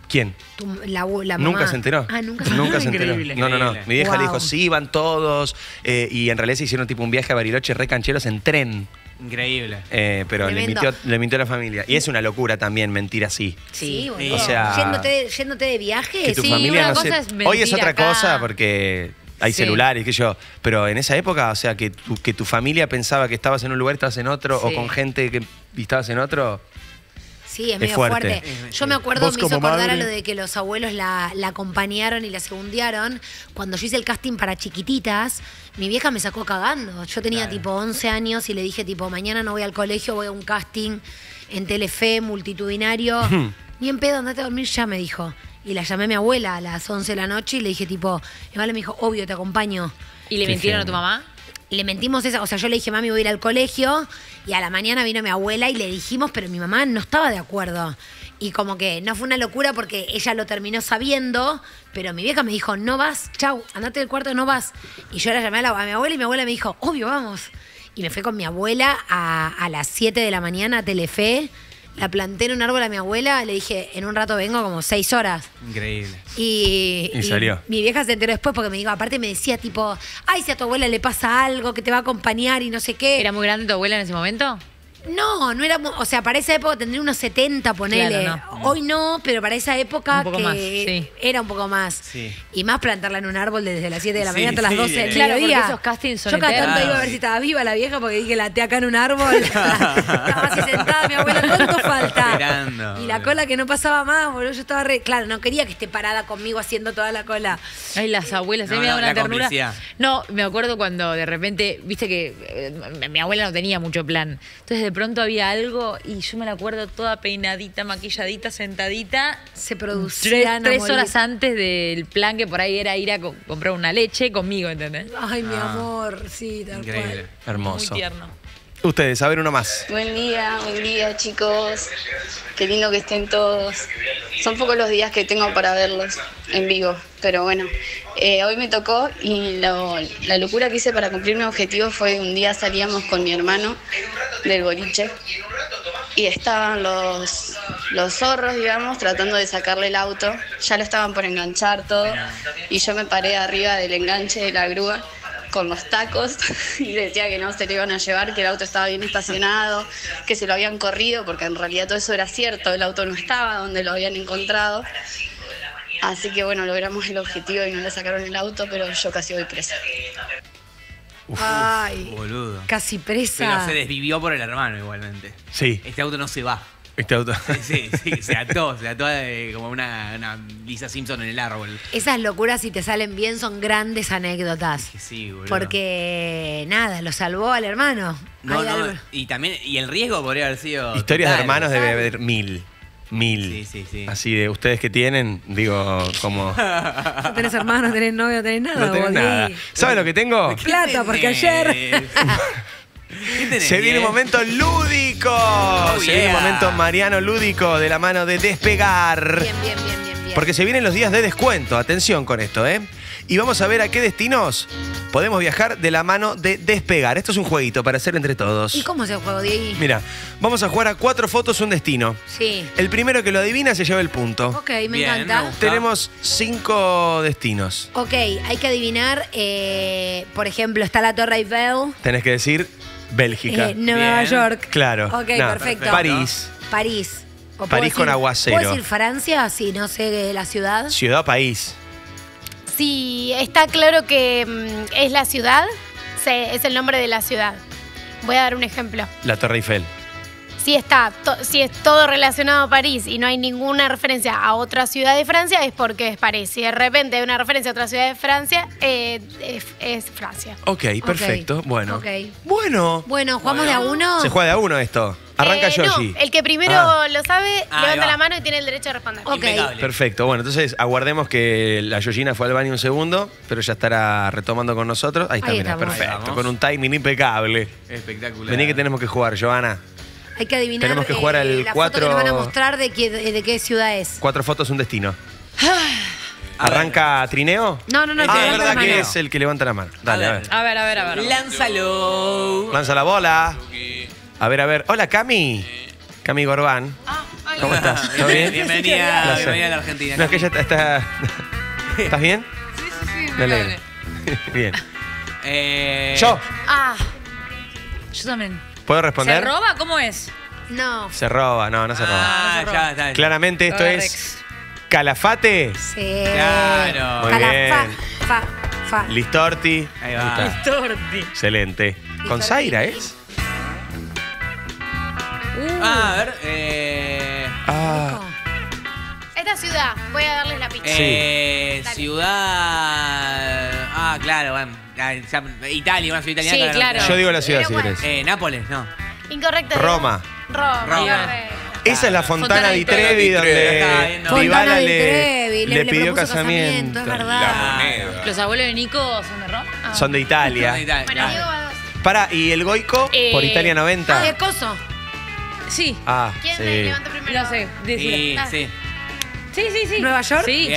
¿Quién? Tu- la, abu- la mamá. Nunca se enteró. Ah, nunca se Nunca enteró. se enteró. Increíble. No, no, no. Increíble. Mi vieja le Wow. dijo, sí, iban todos. eh, y en realidad se hicieron tipo un viaje a Bariloche re cancheros en tren. Increíble. eh, pero le Tremendo. mintió, le mintió a la familia. Y es una locura también mentir así. Sí, boludo. O sea- yéndote, de, yéndote de viaje. Que tu sí, familia una no cosa se- es mentir Hoy es otra acá. cosa porque hay Sí. celulares, qué sé yo. Pero en esa época, o sea, que tu, que tu familia pensaba que estabas en un lugar y estabas en otro, o con gente que y estabas en otro. Sí, es Es medio fuerte. fuerte. Yo me acuerdo, me hizo acordar a lo de que los abuelos la, la acompañaron y la segundearon. Cuando yo hice el casting para chiquititas, mi vieja me sacó cagando. Yo tenía tipo 11 años y le dije tipo, mañana no voy al colegio, voy a un casting en Telefe, multitudinario. Ni en pedo, andate a dormir ya, me dijo. Y la llamé a mi abuela a las 11 de la noche y le dije tipo, mi abuela me dijo, obvio, te acompaño. ¿Y le Qué mintieron a tu mamá? Le mentimos esa, o sea, yo le dije, mami, voy a ir al colegio. Y a la mañana vino mi abuela y le dijimos, pero mi mamá no estaba de acuerdo. Y como que no fue una locura porque ella lo terminó sabiendo, pero mi vieja me dijo, no vas, chau, andate del cuarto, no vas. Y yo la llamé a, la- a mi abuela y mi abuela me dijo, obvio, vamos. Y me fui con mi abuela a, a las 7 de la mañana a Telefe. La planté en un árbol a mi abuela, le dije, en un rato vengo como 6 horas. Increíble. Y, Y salió. mi vieja se enteró después porque me dijo, aparte me decía tipo, ay, si a tu abuela le pasa algo, que te va a acompañar y no sé qué. ¿Era muy grande tu abuela en ese momento? No, no era, o sea, para esa época tendría unos 70, ponele. Claro, Hoy no, pero para esa época Un poco que más, sí. era un poco más. Sí. Y más plantarla en un árbol desde las 7 de la Sí, mañana hasta las sí, 12 del eh. Claro, porque esos castings son Yo cada tanto iba a ver si estaba viva la vieja porque dije, la acá en un árbol. estaba así sentada mi abuela, ¿cuánto falta? Esperando, y la cola que no pasaba más, boludo. Yo estaba re. Claro, no quería que esté parada conmigo haciendo toda la cola. Ay, las abuelas, No, a mí me da no, una la ternura. complicidad. No, me acuerdo cuando de repente, viste que eh, mi abuela no tenía mucho plan. Entonces de pronto había algo y yo me la acuerdo toda peinadita, maquilladita, sentadita. Se Tres, producían a tres horas antes del plan que por ahí era ir a co- comprar una leche conmigo, ¿entendés? Ay, mi Ah. amor, sí, tal Increíble. Hermoso. Muy tierno. Ustedes, a ver uno más. Buen día, buen día chicos. Qué lindo que estén todos. Son pocos los días que tengo para verlos en vivo, pero bueno, eh, hoy me tocó y lo- la locura que hice para cumplir mi objetivo fue un día salíamos con mi hermano del boliche y estaban los, los zorros, digamos, tratando de sacarle el auto. Ya lo estaban por enganchar todo y yo me paré arriba del enganche de la grúa con los tacos y decía que no se lo iban a llevar, que el auto estaba bien estacionado, que se lo habían corrido, porque en realidad todo eso era cierto, el auto no estaba donde lo habían encontrado. Así que bueno, logramos el objetivo y no le sacaron el auto, pero yo casi voy presa. Ay, Boludo. casi Pero presa. se desvivió por el hermano igualmente. Sí, Este auto no se va. Este auto. Sí, sí, se ató, se ató eh, como una, una Lisa Simpson en el árbol. Esas locuras, si te salen bien, son grandes anécdotas. Sí, boludo. Porque, nada, lo salvó al hermano. No, no, y también, y el riesgo podría haber sido. Historias de total. hermanos debe haber mil. Mil. Sí, sí, sí. Así de ustedes que tienen, digo, como. No tenés hermano, no tenés novio, no tenés nada. No tenés nada. ¿Sabes lo que tengo? Plata, porque ayer. ¿Qué tenés, Se viene un eh? momento lúdico. se viene un momento mariano lúdico de la mano de despegar. Bien, bien, bien, bien, bien. Porque se vienen los días de descuento, atención con esto, ¿eh? Y vamos a ver a qué destinos podemos viajar de la mano de Despegar. Esto es un jueguito para hacer entre todos. ¿Y cómo es el juego, Diego? Mira, vamos a jugar a cuatro fotos, un destino. Sí. El primero que lo adivina se lleva el punto. Ok, me Bien, encanta. me. Tenemos cinco destinos. Ok, hay que adivinar, eh, por ejemplo, está la Torre Eiffel, Tenés que decir Bélgica. eh, Nueva Bien. York. Claro. Ok, No, perfecto. París. París. O París con aguacero. ¿Puedo decir Francia? Sí, no sé la ciudad. Ciudad país. Si está claro que mm, es la ciudad, se- es el nombre de la ciudad. Voy a dar un ejemplo. La Torre Eiffel. Si está, to- si es todo relacionado a París y no hay ninguna referencia a otra ciudad de Francia, es porque es París. Si de repente hay una referencia a otra ciudad de Francia, eh, es, es Francia. Ok, perfecto. Bueno. Bueno. Bueno, ¿jugamos de a uno? Se juega de a uno esto. Arranca Eh, Yoshi. No, el que primero Ah. lo sabe, Ahí levanta va. la mano y tiene el derecho de responder. Ok. Impecable. Perfecto. Bueno, entonces aguardemos que la Yoshina fue al baño un segundo, pero ya estará retomando con nosotros. Ahí está, Ahí. Ahí perfecto. Con un timing impecable. Espectacular. Vení que tenemos que jugar, Joana. Hay que adivinar eh, Tenemos que jugar al la cuatro- foto que nos van a mostrar de, qué- de qué ciudad es. Cuatro fotos, un destino. ¿Arranca Trineo? No, no, no, Ah, que es levanta verdad que mano. es el que levanta la mano. Dale, a ver. ver. A ver, a ver, a ver. Lánzalo. Lanza la bola. A ver, a ver. Hola, Cami. Cami Gorbán. ¿Cómo estás? ¿Todo bien? Bienvenida, Placer. bienvenida a la Argentina. No, es que ella está... está- ¿Estás bien? Sí, sí, sí. Me alegro. Bien. Eh, Yo, Ah, Yo también. ¿Puedo ¿Se responder? roba? ¿Cómo es? No. Se roba, no, no se roba. Ah, ya está. Claramente esto es. Calafate, Sí. Claro. Muy Cala- bien. Fa, fa, fa. Listorti. Ahí va. está. Torti. Excelente. ¿Con Zaira es? Ah, a ver. Eh, Ah, esta ciudad, voy a darles la pista. eh, ciudad. Ah, claro, bueno. Italia, una ciudad italiana. Sí, claro. yo digo la ciudad si querés. Eh, Nápoles, no. Incorrecto. Roma. Roma. Roma. Esa es la Fontana, Fontana di Trevi donde viendo. Fontana di le, Trevi, le le pidió casamiento. casamiento, es verdad. La. ¿Los abuelos de Nico son de Roma? Ah. Son de Italia. Son de Italia, Bueno, claro. Diego va a dos. Para, ¿y el Goico? Eh, por Italia 90. Ah, ¿qué coso? Sí. Ah, ¿Quién sí. levanta primero? No sé. Sí. Ah. sí. Sí, sí, sí. ¿Nueva York? Sí.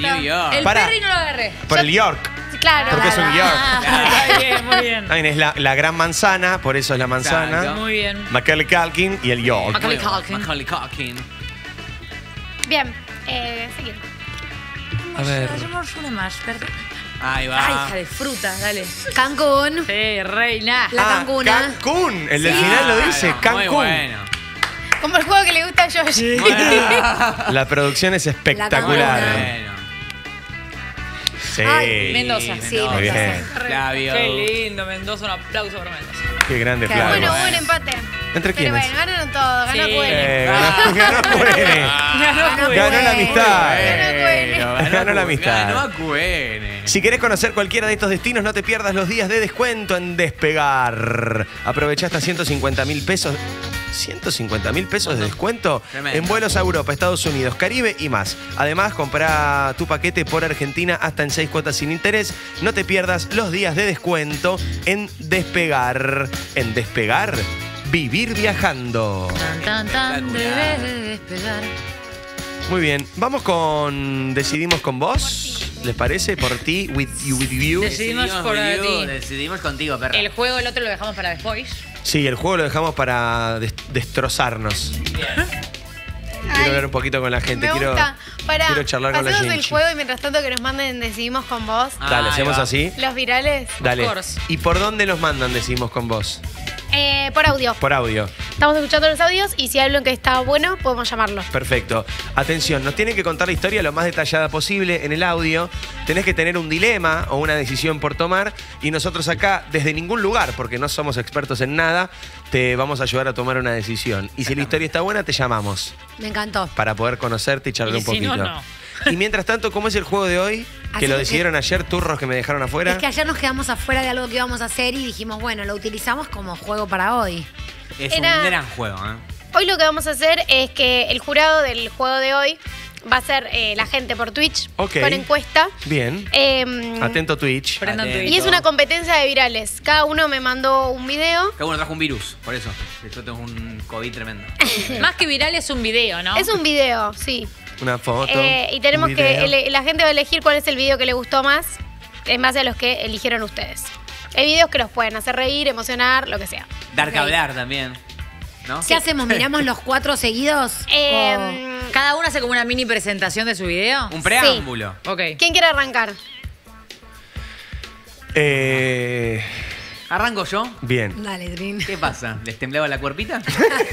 New York. El Pará. Perry no lo agarré. Por el York. Claro. Porque es un York. Ah, está bien, muy bien. También es la, la gran manzana, por eso es la manzana. Exacto. Muy bien. Macaulay Culkin y el York. Macaulay. Culkin. Macaulay Culkin. Bien. Eh, siguiente. A ver. Hacemos una más, perdón. Ahí va. Ay, hija de fruta, dale. Cancún. Sí, reina. La Ah, Cancuna. Cancún. El del Sí. final lo dice. Cancún. Muy bueno. Como el juego que le gusta a Josh. La producción es espectacular. Cancún. ¿eh? Bueno. Sí. Ay, Mendoza. Sí, Muy bien. Flavio. Qué lindo, Mendoza. Un aplauso para Mendoza. Qué grande Qué Flavio. Bueno, bueno. buen empate. ¿Entre Pero quiénes? bueno, ganaron todos. Ganó Sí. Cuene. Eh, ganó, ganó Cuene. Ganó Ganó la amistad. Ganó Cuene. Ganó la amistad. Ganó a Cuene. Si querés conocer cualquiera de estos destinos, no te pierdas los días de descuento en Despegar. Aprovecha hasta 150 mil pesos. 150 mil pesos de descuento Tremendo. en vuelos a Europa, Estados Unidos, Caribe y más. Además, comprá tu paquete por Argentina hasta en seis cuotas sin interés. No te pierdas los días de descuento en Despegar. En Despegar, vivir viajando. Tan, tan, tan, de despegar. Muy bien, vamos con Decidimos con vos. ¿Les parece? Por ti, with you, with you. Decidimos por you, ti. Decidimos contigo, perra. El juego, el otro lo dejamos para después. Sí, el juego lo dejamos para des- destrozarnos. Quiero Ay, hablar un poquito con la gente. Me quiero, gusta. Pará, quiero charlar con la hacemos el gente. juego y mientras tanto que nos manden Decidimos con vos. Dale, Ahí hacemos así. Los virales. Dale. ¿Y por dónde los mandan, decimos con vos? Eh, por audio. Por audio. Estamos escuchando los audios y si hay algo que está bueno, podemos llamarlo. Perfecto. Atención, nos tienen que contar la historia lo más detallada posible en el audio. Tenés que tener un dilema o una decisión por tomar y nosotros acá, desde ningún lugar, porque no somos expertos en nada, te vamos a ayudar a tomar una decisión. Y si la historia está buena, te llamamos Me encantó. para poder conocerte y charlar Y un si poquito. no, no. Y mientras tanto, ¿cómo es el juego de hoy? Así Que lo que- decidieron ayer, turros que me dejaron afuera. Es que ayer nos quedamos afuera de algo que íbamos a hacer y dijimos, bueno, lo utilizamos como juego para hoy. Es Era- un gran juego, ¿eh? Hoy lo que vamos a hacer es que el jurado del juego de hoy va a ser eh, la gente por Twitch Ok. con encuesta. Bien. Em, Atento Twitch. Prendan Atento. y es una competencia de virales. Cada uno me mandó un video. Cada uno trajo un virus, por eso. Yo tengo un COVID tremendo. Más que viral es un video, ¿no? Es un video, sí. Una foto. Eh, y tenemos un que. ele- la gente va a elegir cuál es el video que le gustó más en base a los que eligieron ustedes. Hay videos que los pueden hacer reír, emocionar, lo que sea. Dar que hablar también. ¿No? ¿Qué hacemos? ¿Miramos los cuatro seguidos? Eh, Cada uno hace como una mini presentación de su video. Un preámbulo. Ok. ¿Quién quiere arrancar? Eh, ¿Arranco yo? bien. Dale, Trin. ¿Qué pasa? ¿Les temblaba la cuerpita?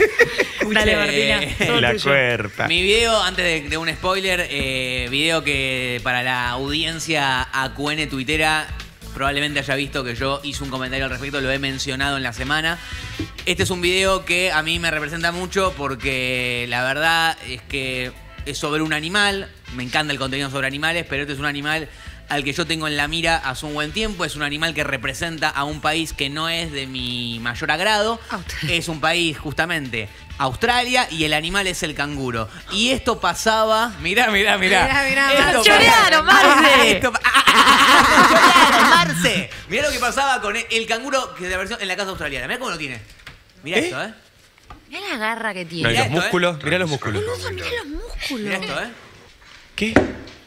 Dale, Eh, Martina. todo La tuyo. cuerpa. Mi video, antes de, de un spoiler, eh, video que para la audiencia acuene tuitera probablemente haya visto que yo hice un comentario al respecto, lo he mencionado en la semana. Este es un video que a mí me representa mucho porque la verdad es que es sobre un animal, me encanta el contenido sobre animales, pero este es un animal al que yo tengo en la mira hace un buen tiempo, es un animal que representa a un país que no es de mi mayor agrado, es un país justamente Australia y el animal es el canguro. Y esto pasaba, mirá, mirá, mirá. Mirá, mirá, Esto. Chorearon, Marce. Esto- chorearon, Marce. Mirá lo que pasaba con el, canguro que de la versión en la casa australiana. Mirá cómo lo tiene. Mirá ¿Eh? esto, ¿eh? Mirá la garra que No, tiene. y los esto, ¿eh? músculos, mirá los músculos. Mirá esto, ¿eh? ¿Qué?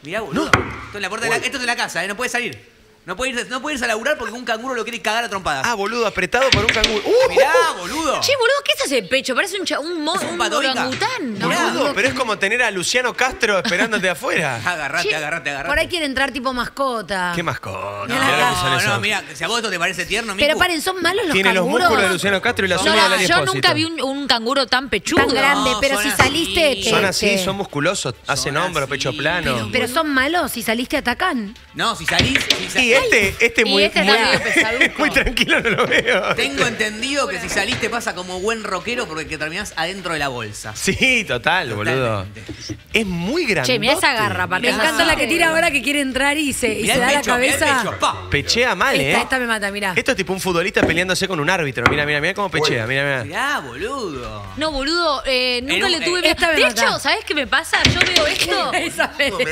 Mirá, boludo. Esto, es la puerta de la, esto es de la casa, ¿eh? No puede salir. No puede, irse, no puede irse a laburar porque un canguro lo quiere cagar a trompadas. Ah, boludo, apretado por un canguro. ¡Uh! Mirá, boludo. Che, boludo, ¿qué es ese pecho? Parece un, cha- un, mo- un orangután. No, Boludo, pero es como tener a Luciano Castro esperándote afuera. Agarrate, Che, agarrate, agarrate. Por ahí quiere entrar tipo mascota. Qué mascota. La son No, esos. no, mira, si a vos esto te parece tierno, Miku, Pero paren, ¿son malos los Tiene los canguros? músculos de Luciano Castro y la No, de Lali yo nunca vi un, un canguro tan pechudo. Tan grande, No, pero si así. saliste... te- Son así, te- son musculosos, hacen hombro, así. pecho plano. Pero son malos, si saliste atacan. No, si salís. Si este, este Y muy, este muy, muy tranquilo no lo veo. Tengo entendido que si salís te pasa como buen rockero porque que terminás adentro de la bolsa. Sí, total, boludo. Es muy grande. Che, mirá esa garra. Me encanta la que tira ahora que quiere entrar y se, y da pecho, la cabeza. pecho. Pechea mal, ¿eh? Esta, esta me mata, mirá. Esto es tipo un futbolista peleándose con un árbitro. Mira, mira, mira cómo pechea. Mira, mira. Mirá, boludo. No, boludo, eh, nunca le tuve eh, esta De hecho, ¿sabés qué me pasa? Yo veo esto.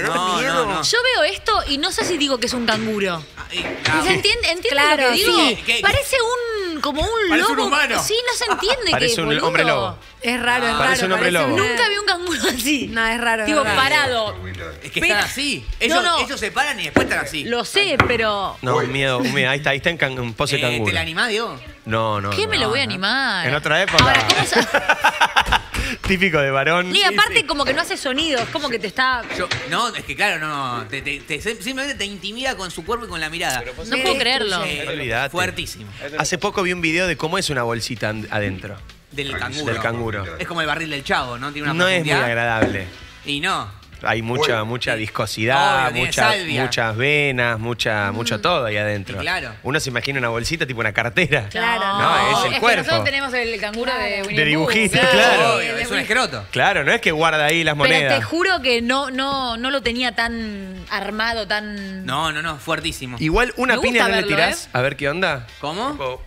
No, no, no. Yo veo esto y no sé si digo que es un canguro. Ah, y- ah, ¿Se entiende, entiende Claro, lo que digo? sí. ¿Qué- qué- Parece un como un Parece un lobo. humano. Sí, no se entiende Parece que un boludo. hombre lobo. Es raro, es Parece raro. un hombre lobo. Nunca vi un canguro así. No, es raro. es Tipo, raro. parado. Es que están así. Ellos, no. ellos se paran y después están así. Lo sé, pero. No, un miedo, un miedo. Ahí está, ahí está en, can- en pose Eh, canguro. ¿Te la animás, Diego? No, no. ¿Qué no. me lo voy a animar? En otra época. Ahora, ¿cómo se.? Típico de varón. Y aparte, como que no hace sonido, es como que te está. Yo, no, es que claro, no. Te, te- te- simplemente te intimida con su cuerpo y con la mirada. No puedo creerlo. Eh, fuertísimo. Hace poco vi un video de cómo es una bolsita adentro. Del canguro. Del canguro. Es como el barril del chavo, ¿no? Tiene una No es muy profundidad. agradable. Y no. Hay mucha, mucha viscosidad, Obvio, mucha- muchas venas, mucha, mucho todo ahí adentro. Y claro. Uno se imagina una bolsita tipo una cartera. Claro. No, es el que cuerpo. nosotros tenemos el canguro de Winnie De dibujito, claro. Obvio, es un escroto. Claro, no es que guarda ahí las Pero monedas. te juro que no, no, no lo tenía tan armado, tan. No, no, no, fuertísimo. Igual una Me piña no le tirás. ¿eh? A ver qué onda. ¿Cómo? Tipo,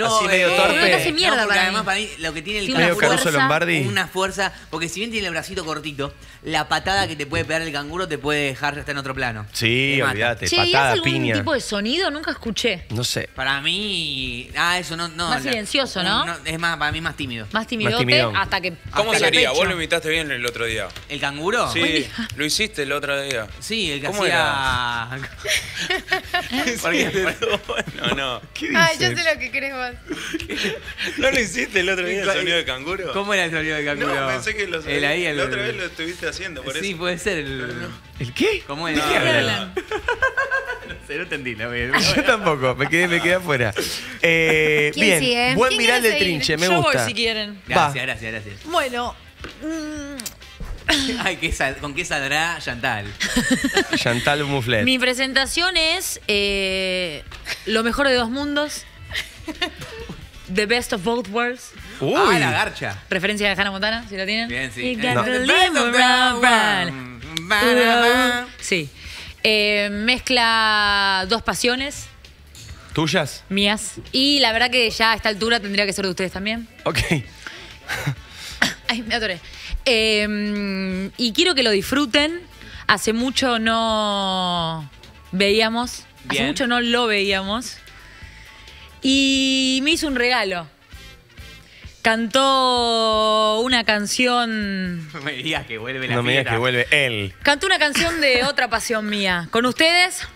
No, Así medio torpe. Boludo, te hace mierda no, porque para además mí. para mí lo que tiene el Tiene Medio una fuerza, Lombardi. Una fuerza, porque si bien tiene el bracito cortito, la patada que te puede pegar el canguro te puede dejar ya está en otro plano. Sí, olvídate. Che, ¿y hace patada, algún piña. tipo de sonido? Nunca escuché. No sé. Para mí. Ah, eso no. no Más la- silencioso, ¿no? Es más, para mí más tímido. Más timidote timidón. hasta que. ¿Cómo hasta sería? Vos lo imitaste bien el otro día. ¿El canguro? Sí, lo hiciste el otro día. Sí, el que ¿Cómo hacía. ¿Por qué? Perdón, no, no. ¿Qué Ay, yo dices? sé lo que querés vos. ¿No lo hiciste el otro día el sonido de canguro? ¿Cómo era el sonido del canguro? No, pensé que lo el ahí, el, La otra vez lo estuviste haciendo, por Sí, eso. puede ser. El, ¿El qué? ¿Cómo es? No, ¿De qué no. hablan? No sé, no entendí la. Yo tampoco, me quedé, me quedé afuera. Eh, ¿Quién bien, sigue? buen ¿Quién viral del trinche, me Yo voy gusta. si quieren. Gracias, gracias, gracias. Bueno. mm, Ay, ¿qué sal- ¿con qué saldrá Chantal? Chantal Mouflet. Mi presentación es eh, lo mejor de dos mundos. The best of both worlds. Uy, Ah, la garcha. Referencia de Hannah Montana, si la tienen. Bien, sí. You got no. to live around, around. Ba-da-ba. Sí. Eh, mezcla dos pasiones ¿tuyas? mías. Y la verdad que ya a esta altura tendría que ser de ustedes también. Ok. Ay, me atoré. Eh, y quiero que lo disfruten. Hace mucho no veíamos. Hace Bien. mucho no lo veíamos. Y me hizo un regalo. cantó una canción. No me digas que vuelve la No me digas que vuelve él. Cantó una canción de otra pasión mía. Con ustedes,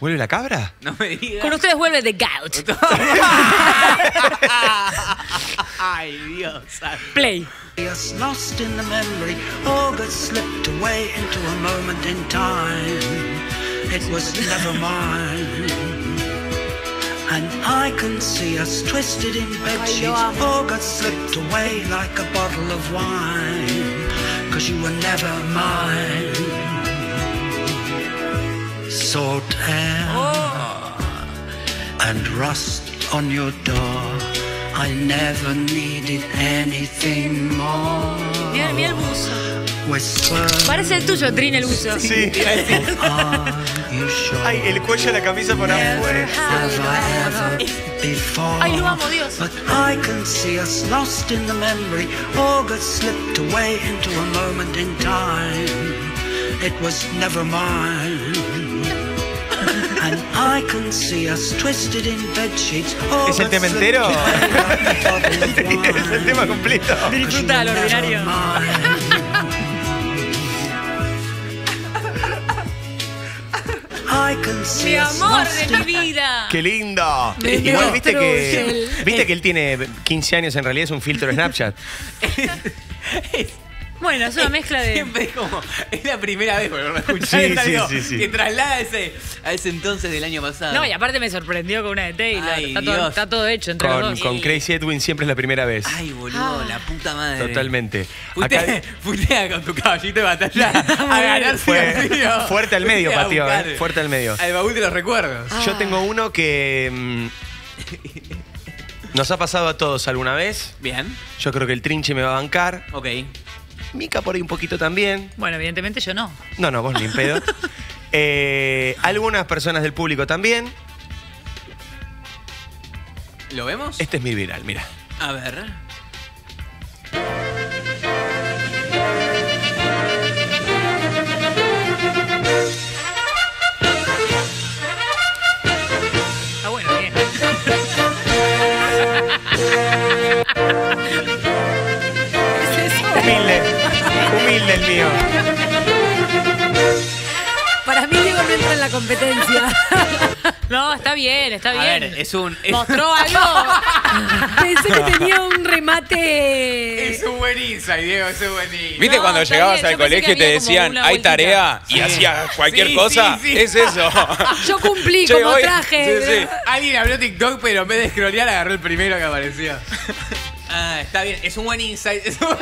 ¿Vuelve la cabra? No me digas. con ustedes vuelve The Gout. Ay, Dios. Play. Us lost in the memory, August slipped away into a moment in time. It was never mine. And I can see us twisted in bed sheets. All got slipped away like a bottle of wine. Cause you were never mine. Salt air and rust on your door. I never needed anything more. Parece el tuyo, Trin, el buzo. Sí. Ay, el cuello de la camisa por afuera. Ay, lo amo, Dios. But I can see us lost in the memory. August slipped away into a moment in time. It was never mine. And I can see us twisted in bed sheets. ¿Es el tema entero? es el tema completo. Disfruta lo ordinario. Mi amor de mi vida. ¡Qué lindo! Me Igual viste que, viste que él tiene 15 años, en realidad es un filtro de Snapchat. Bueno, es una mezcla de. Siempre es como. Es la primera vez porque lo escuché. Sí, sí, algo sí, sí. Que traslada a ese, a ese entonces del año pasado. No, y aparte me sorprendió con una de Taylor. Ay, está, todo, Dios. está todo hecho entre los Con, dos. con Crazy Edwin siempre es la primera vez. Ay, boludo, la puta madre. Totalmente. Fuiste, Acá fuiste con tu caballito de batalla a ganarse fue fuerte al medio, buscar eh, fuerte al medio. Al baúl de los recuerdos. Yo tengo uno que mm, nos ha pasado a todos alguna vez. Bien, Yo creo que el trinche me va a bancar. ok. Mica por ahí un poquito también. Bueno, evidentemente yo no. No, no, vos ni en pedo. Eh, algunas personas del público también. ¿Lo vemos? Este es mi viral, mira. A ver. Competencia. No, está bien, está A bien. ver, es un. es- Mostró algo. Pensé que tenía un remate. Es un buen insight, Diego, es un buen insight. ¿Viste No, cuando está llegabas bien, al yo pensé colegio y te había como decían, una hay vueltita". tarea y Sí. hacías cualquier Sí, cosa? sí, sí. Es eso. Yo cumplí Che, como hoy- traje. Sí, sí. Alguien abrió TikTok, pero en vez de scrollear agarró el primero que apareció. Ah, está bien, es un buen insight. Es un...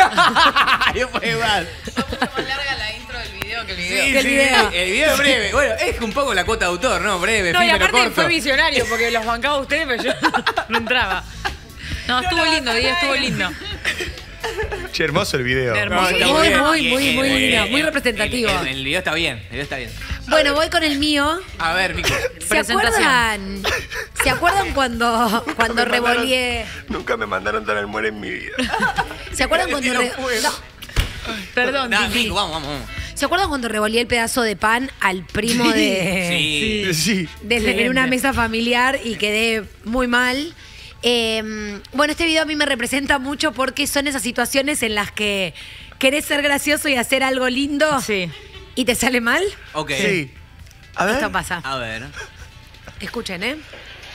Yo fue igual. más larga la intro del video que el Sí, Que el sí, video. El video es breve. Bueno, es un poco la cuota de autor, ¿no? Breve, No, y pero aparte corto. fue visionario porque los bancaba ustedes, pero yo no entraba. No, estuvo lindo, Diego, estuvo lindo. Che, hermoso el video. Hermoso. Muy, bien. muy, muy, muy eh, lindo, muy representativo. El, el- el video está bien, el video está bien. Bueno, voy con el mío. A ver, Nico. ¿Se Presentación. acuerdan? ¿Se acuerdan cuando, cuando revolvié? Nunca me mandaron tan al muere en mi vida. ¿Se acuerdan cuando No re- no. Perdón. Nico, vamos, vamos, vamos. ¿Se acuerdan cuando revolví el pedazo de pan al primo de Sí. Sí. desde en una mesa familiar y quedé muy mal? Eh, bueno, este video a mí me representa mucho porque son esas situaciones en las que querés ser gracioso y hacer algo lindo Sí. y te sale mal. Ok. Sí. A ver. Esto pasa. A ver. Escuchen, ¿eh?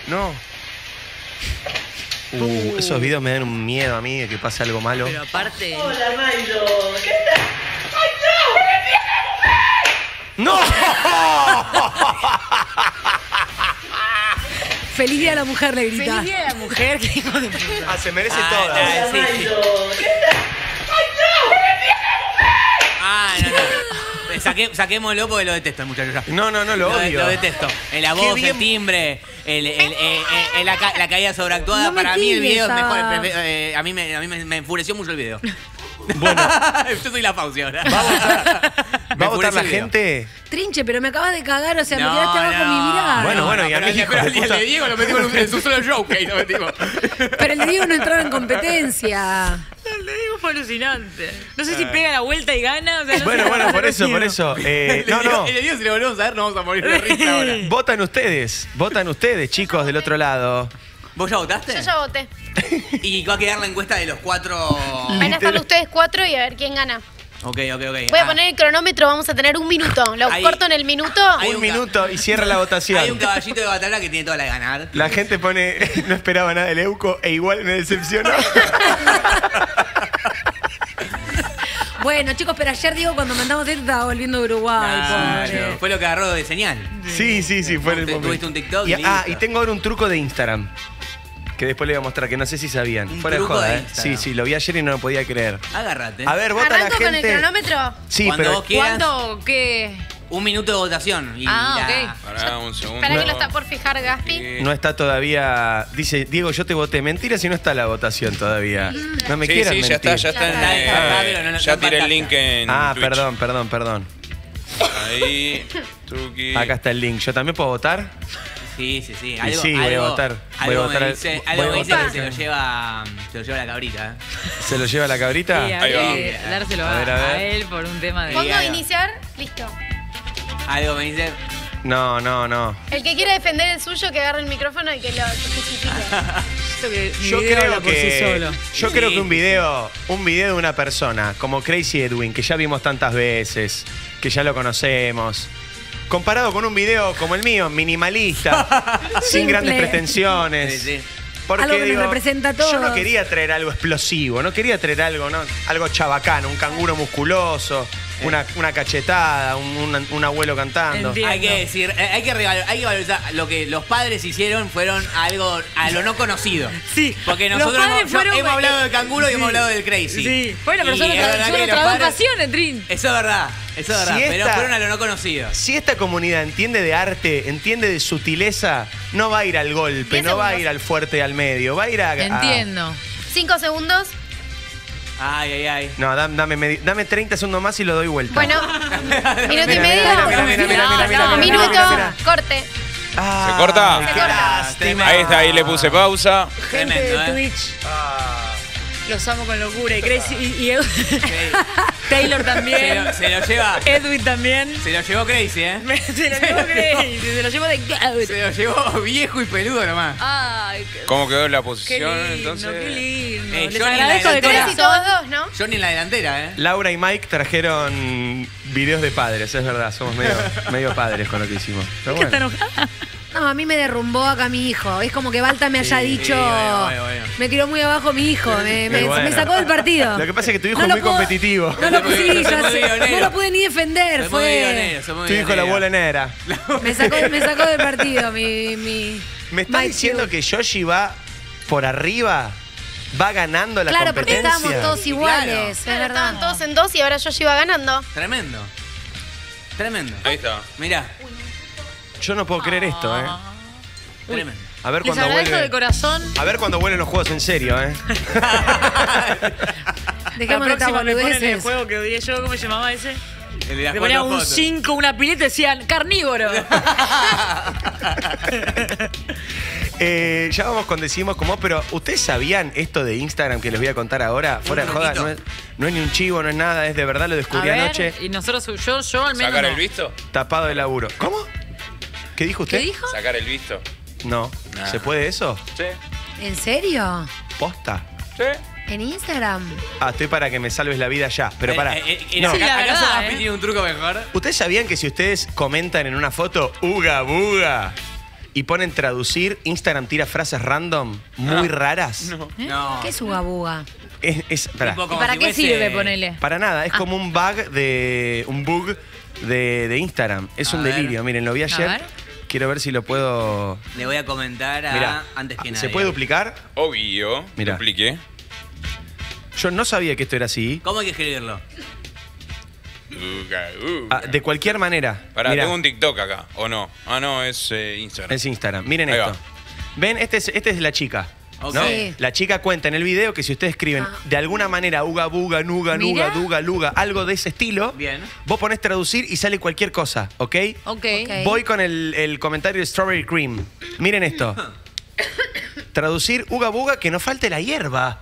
No. Uh, esos videos me dan un miedo a mí de que pase algo malo. Pero aparte. ¡No! Feliz día de la mujer, le grita. Feliz día de la mujer, qué hijo de puta. Ah, se merece Ah, toda. ah, sí, sí. Ah, no, no. Saqué, saquémoslo porque lo detesto el muchacho ya. No, no, no, lo Lo, odio. lo detesto. En la voz, bien. el timbre, el, el- el- el- el- la, ca- la caída sobreactuada. No Para mí el video es mejor. prefe- eh, a mí, me, a mí me, me enfureció mucho el video. Bueno, Yo soy la Fauci ahora. ¿va a votar, Me ¿va a votar la el video. gente? Trinche, pero me acabas de cagar, o sea, me No, tiraste abajo no. mi mirada. Bueno, bueno, y a pero mí, el- pero de el- el de Diego lo metimos en, un- en su solo show, que ahí lo metimos. Pero el de Diego no entraba en competencia. Le digo fue alucinante. No sé si pega la vuelta y gana. O sea, no Bueno, bueno, por eso, por eso. Eh, El de no, Diego- no. El de Diego, si lo volvemos a ver, nos vamos a morir de risa ahora. Votan ustedes, votan ustedes, chicos del otro lado. ¿Vos ya votaste? Yo ya voté. Y va a quedar la encuesta de los cuatro. Van a estar ustedes cuatro y a ver quién gana. Ok, ok, ok. Voy a Ah, poner el cronómetro, vamos a tener un minuto. Lo Ahí- corto en el minuto. Hay Un un ca- minuto y cierra la votación. Hay un caballito de batalla que tiene toda la de ganar. La gente pone, no esperaba nada del Euco e igual me decepcionó. Bueno, chicos, pero ayer digo cuando mandamos esto estaba volviendo a Uruguay. Claro, pobre. Fue lo que agarró de señal. Sí, sí, sí, fue en el momento. tuviste un TikTok Y- y ah, listo. y tengo ahora un truco de Instagram. Que después le voy a mostrar, que no sé si sabían. Un Fuera de truco joda, de ¿eh? Instagram. Sí, sí, lo vi ayer y no lo podía creer. Agárrate. A ver, vota la ¿Arranco con el gente. cronómetro? Sí, Cuando pero vos quieras. ¿Cuánto? ¿Qué? Un minuto de votación. Y Ah, la- ok. Pará un segundo. Espera que lo está por fijar Gaspi. no está todavía. Dice, Diego, yo te voté. Mentira si no está la votación todavía. No me Sí, quieras sí, ya mentir. está, ya está. en, está, eh, pero no- no ya tiré el link en Ah, Twitch. perdón, perdón, perdón. Ahí, Tuki. Acá está el link. ¿Yo también puedo votar? Sí, sí, sí. Algo, sí, voy a algo- votar. Voy a Algo votar me al- dice, voy algo a me dice votar. que se lo lleva, se lo lleva la cabrita. ¿eh? ¿Se lo lleva la cabrita? Sí, Ahí habría va. que dárselo A a, ver, a ver. a él por un tema de. Pongo iniciar, listo. Algo me dice. No, no, no. El que quiera defender el suyo, que agarre el micrófono y que lo justifique. Esto que mi Yo video creo habla por sí que solo. yo creo que un video, un video de una persona como Crazy Edwin, que ya vimos tantas veces, que ya lo conocemos, comparado con un video como el mío, minimalista, sin Simple. grandes pretensiones. Sí, sí. Porque Algo que nos digo, representa a todos. Yo no quería traer algo explosivo, no quería traer algo, ¿no? algo chabacano, un canguro musculoso, una, una cachetada, un, un- un abuelo cantando. Entiendo. Hay que decir, eh, hay que, reval- hay que valorizar lo que los padres hicieron fueron algo a lo no conocido. Sí. Porque Los nosotros padres hemos, yo- fueron- hemos hablado del canguro y Sí. hemos hablado del crazy. Sí. Bueno, pero Y son es nuestras verdad son que los nuestras dos padres- pasiones, Trin. Eso es verdad, eso es verdad. Si Pero esta- fueron a lo no conocido. Si esta comunidad entiende de arte, entiende de sutileza, no va a ir al golpe, Diez no va a segundos. ir al fuerte al medio, va a ir a... a- Entiendo. Cinco segundos. Ay, ay, ay. no, dame, dame, dame 30 segundos más y lo doy vuelta. Bueno, minuto y medio. Minuto, corte. Ah, ¿Se corta? Se corta. Ahí está, ahí le puse pausa. Gente Tremendo, de ¿eh? Twitch. Los amo con locura. Y Crazy. Y, y Ed- Taylor Se también. lo, se lo lleva. Edwin también. Se lo llevó crazy, ¿eh? Se lo llevo Crazy. Se lo llevo de. Se lo llevó viejo y peludo nomás. Ay, qué- ¿Cómo quedó la qué posición lindo, entonces? qué lindo. Eh, Les Johnny agradezco la de corazón. todos dos, ¿no? Johnny en la delantera, ¿eh? Laura y Mike trajeron videos de padres, es verdad, somos medio, medio padres con lo que hicimos. Pero ¿Qué está bueno. No, a mí me derrumbó acá mi hijo. Es como que Balta me haya Sí, dicho. bueno, bueno, bueno. Me tiró muy abajo mi hijo. Me, me- Y bueno. me sacó del partido. Lo que pasa es que tu hijo No es muy puedo- competitivo. No lo, sí, soy ya muy sé. no lo pude ni defender. Soy muy Fue. guionero, soy muy Tu hijo la bola negra. Me sacó, me sacó del partido mi. mi ¿Me estás Mike diciendo Hughes. que Yoshi va por arriba? ¿Va ganando la Claro, porque competencia? estábamos todos iguales. Es Claro, verdad. estaban todos en dos y ahora Yoshi va ganando. Tremendo. Tremendo. Ahí está. Mirá, Yo no puedo creer esto, ¿eh? tremendo. A ver Les cuando agradezco de vuelve. corazón. A ver cuando vuelven los juegos en serio, ¿eh? Dejemos de la estas próxima me ponen el boludeces. juego que odié yo, ¿cómo se llamaba ese? El de las Le ponía cuatro un fotos. 5, una pileta y decían carnívoro. Eh, ya vamos con Decimos como, pero ¿ustedes sabían esto de Instagram que les voy a contar ahora? Fuera de joda, no es, no es ni un chivo, no es nada, es de verdad, lo A descubrí ver, anoche, y nosotros, yo, yo al menos. ¿Sacar no. el visto? tapado de laburo. ¿Cómo? ¿Qué dijo usted? ¿Qué dijo? ¿Sacar el visto? No. Nah. ¿Se puede eso? Sí. ¿En serio? ¿Posta? Sí. ¿En Instagram? Ah, estoy para que me salves la vida ya, pero Eh, para. eh, eh, No. acá- Sí, la ¿Acaso verdad, ¿eh? tiene un truco mejor? ¿Ustedes sabían que si ustedes comentan en una foto Uga Buga y ponen traducir, Instagram tira frases random muy raras? No. No. ¿Qué es Ugabuga? Es, es- pará. Tipo ¿Y como para si qué sirve, ponele? Para nada, Ah. es como un bug de. un bug de, de Instagram. Es A un ver. delirio. Miren, lo vi ayer. ver. Quiero ver si lo puedo. Le voy a comentar a Mirá, antes que nada. ¿se puede duplicar? Obvio. Mirá. Dupliqué. Yo no sabía que esto era así. ¿Cómo hay que escribirlo? Uga, uga. Ah, de cualquier manera. Pará, Mirá, tengo un TikTok acá, ¿o no? Ah, no, es eh, Instagram. es Instagram. Miren Ahí esto. va. Ven, este es, este es la chica. ¿No? Sí. La chica cuenta en el video que si ustedes escriben Ah. de alguna manera uga buga, nuga, nuga, duga, luga, algo de ese estilo, Bien. vos ponés traducir y sale cualquier cosa, ¿ok? Ok. Voy con el, el comentario de Strawberry Cream. Miren esto. Traducir uga buga que no falte la hierba.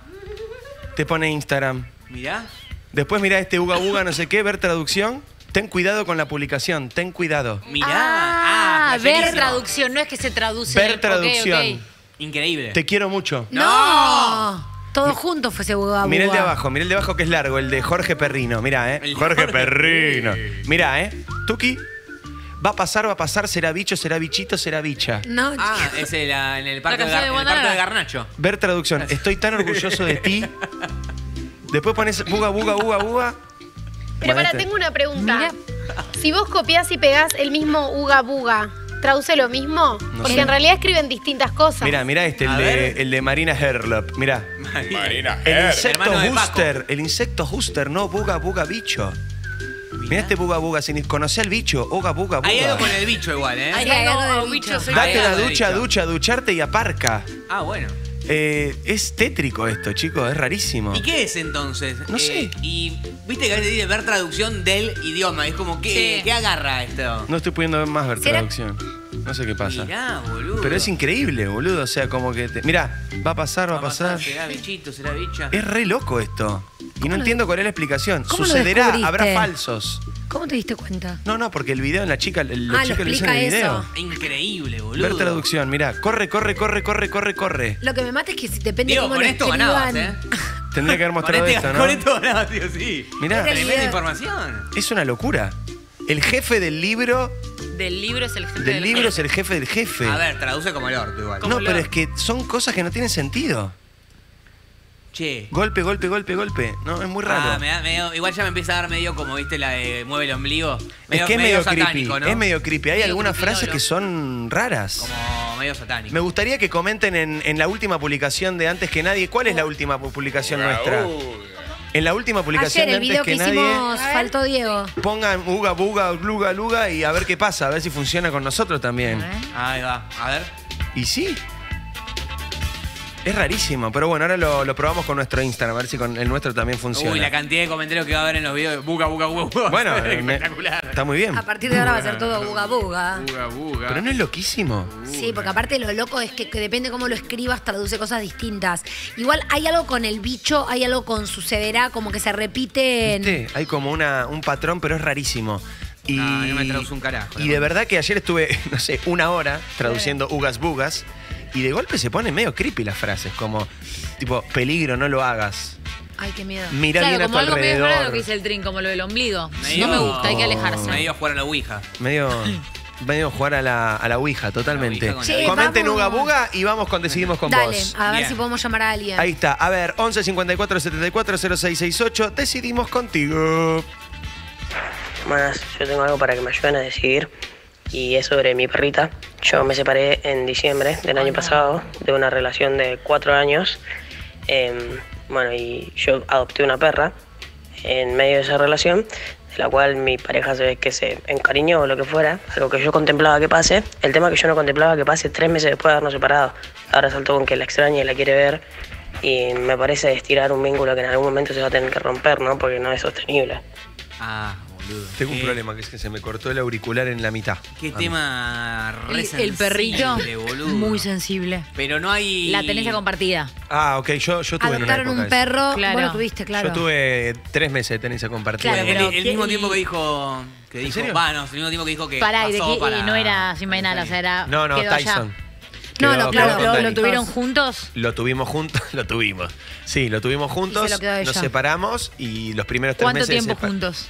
Te pone Instagram. Mirá. Después mirá este uga buga, no sé qué, ver traducción. Ten cuidado con la publicación, ten cuidado. Mirá. Ah, ver playerísimo. traducción, no es que se traduce. Ver traducción. Increíble. Te quiero mucho. ¡No! Todo junto fue ese buga Mira el de buga. abajo, mira el de abajo que es largo, el de Jorge Perrino. Mira, ¿eh? El Jorge Jorge Perrino. Mira, ¿eh? Tuki. Va a pasar, va a pasar, será bicho, será bichito, será bicha. No, Ah, la- en el parque, de, canción Gar- de en el Wanda parque de Nara. Garnacho. Ver traducción. Estoy tan orgulloso de ti. Después pones buga, buga, buga, buga. Pero Bueno, para, este- tengo una pregunta. Si vos copias y pegás el mismo uga buga, ¿traduce lo mismo? Porque sé. en realidad escriben distintas cosas. Mira, mira este, el A de, ver. el de Marina Herlop. Mira. Marina El insecto hermano de Paco. Huster. El insecto Huster, no buga, buga, bicho. Mira este buga, buga. Sin conoce al bicho. Buga, buga, buga. Hay algo con el bicho igual, ¿eh? Hay algo del bicho. Date la ducha, ducha, ducharte y aparca. Ah, bueno. Eh, es tétrico esto, chicos. Es rarísimo. ¿Y qué es entonces? No Eh, sé. Y viste que a veces dice ver traducción del idioma. Es como, ¿qué, Sí. ¿qué agarra esto? No estoy pudiendo ver más ver ¿Será- traducción. No sé qué pasa. Mirá, boludo. Pero es increíble, boludo. O sea, como que. Te... Mirá, va a pasar, va a pasar. ¿Será bichito? ¿Será bicha? Es re loco esto. Y no entiendo cuál es la explicación. cómo Sucederá, habrá falsos. ¿Cómo te diste cuenta? No, no, porque el video en la chica, el, la Ah, lo chica lo hizo en explica el video. eso. Increíble, boludo. Ver traducción, mirá. Corre, corre, corre, corre, corre, corre. Lo que me mata es que si depende Diego, cómo con lo esto escriban. ganabas, ¿eh? Tendría que haber Con, mostrado este, esto, ¿no? con esto ganabas, tío, sí. Mirá, Tremenda video. información. es una locura. El jefe del libro, Del libro es el jefe del libro es el jefe del jefe. A ver, traduce como el orto igual. no, pero es que son cosas que no tienen sentido. Che. Golpe, golpe, golpe, golpe. No, es muy raro. Ah, me da medio- igual ya me empieza a dar medio como, viste, la de mueve el ombligo. es que es medio, creepy. satánico, ¿no? Es medio creepy. Hay Medio algunas creepy, frases no, que son raras. Como medio satánico. Me gustaría que comenten en, en la última publicación de Antes que Nadie. ¿Cuál es la última pu- publicación nuestra? En la última publicación Ayer de el Antes video que, que, Nadie. hicimos faltó Diego. Pongan uga, buga, luga, luga y a ver qué pasa, a ver si funciona con nosotros también. Ahí va, a ver. Y sí. Es rarísimo, pero bueno, ahora lo, lo probamos con nuestro Instagram, a ver si con el nuestro también funciona. Uy, la cantidad de comentarios que va a haber en los videos de buga, buga, buga, buga. Bueno, me- espectacular. está muy bien. A partir de ahora va a ser todo buga buga. Buga, buga. Pero no es loquísimo. Sí, porque aparte lo loco es que, que depende cómo lo escribas, traduce cosas distintas. Igual hay algo con el bicho, hay algo con sucederá, como que se repite en... ¿Viste? Hay como una, un patrón, pero es rarísimo. Y, No, no me traduce un carajo, Y de verdad que ayer estuve, no sé, una hora traduciendo ugas bugas. Y de golpe se ponen medio creepy las frases, como tipo, peligro, no lo hagas. Ay, qué miedo. Mira claro, bien a como tu algo medio raro alrededor. lo que dice el trin, como lo del ombligo. Medio- No me gusta, hay que alejarse. Medio jugar a la Ouija. Medio, medio jugar a la, a la Ouija, totalmente. La Ouija con la Che, Comenten vamos. Uga Buga y vamos con Decidimos con Dale, vos. a ver Bien. si podemos llamar a alguien. Ahí está. A ver, 11 54 74 0668. Decidimos contigo. Más, yo tengo algo para que me ayuden a decidir y es sobre mi perrita. Yo me separé en diciembre del año pasado de una relación de cuatro años. Em, bueno, y yo adopté una perra en medio de esa relación, de la cual mi pareja se ve que se encariñó o lo que fuera, algo que yo contemplaba que pase. El tema que yo no contemplaba que pase tres meses después de habernos separado. Ahora saltó con que la extraña y la quiere ver. Y me parece estirar un vínculo que en algún momento se va a tener que romper, ¿no? Porque no es sostenible. Ah, boludo. Tengo un Qué- problema, que es que se me cortó el auricular en la mitad. Qué Ah, tema re El, el perrito, sensible, boludo. muy sensible. Pero no hay... La tenencia compartida. Ah, ok, yo, yo tuve en una Adoptaron época un eso. perro. Claro. Bueno, tuviste, claro. Yo tuve tres meses de tenencia compartida. Claro, el, pero el ¿qué- mismo tiempo que dijo... Que ¿En dijo, serio? va, no, el mismo tiempo que dijo que Pará, y, de pasó qué- para- y no era sin mainala, o sea, era. No, no, quedó allá. Tyson. No, Quedó- no, quedó claro, con ¿Lo, Dani. tuvieron juntos? Lo tuvimos juntos, lo tuvimos. Sí, lo tuvimos juntos, lo quedó nos separamos y los primeros tres ¿Cuánto meses... tiempo juntos?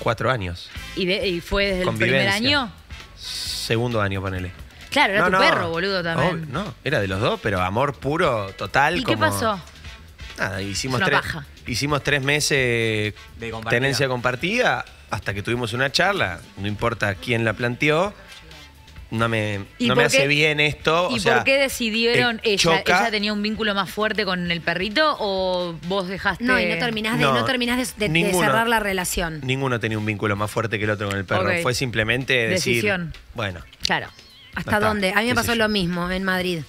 Cuatro años. ¿Y, de- y fue desde el primer Convivencia. año? Segundo año, ponele. Claro, era No, tu no. perro, boludo, también. Obvio, no, era de los dos, pero amor puro, total. ¿Y qué como- pasó? Nada, hicimos Es una tres, paja. hicimos tres meses De compartida. tenencia compartida hasta que tuvimos una charla. No importa quién la planteó. No me, ¿Y no me hace bien esto. ¿Y o sea, por qué decidieron eh, ella? choca- ¿Ella tenía un vínculo más fuerte con el perrito o vos dejaste.? No, y no terminás de, No, no terminás de- de- de, ninguno. cerrar la relación. Ninguno tenía un vínculo más fuerte que el otro con el perro. Fue simplemente decir. Decisión. Bueno, Claro. ¿Hasta dónde? A mí me pasó yo. lo mismo en Madrid.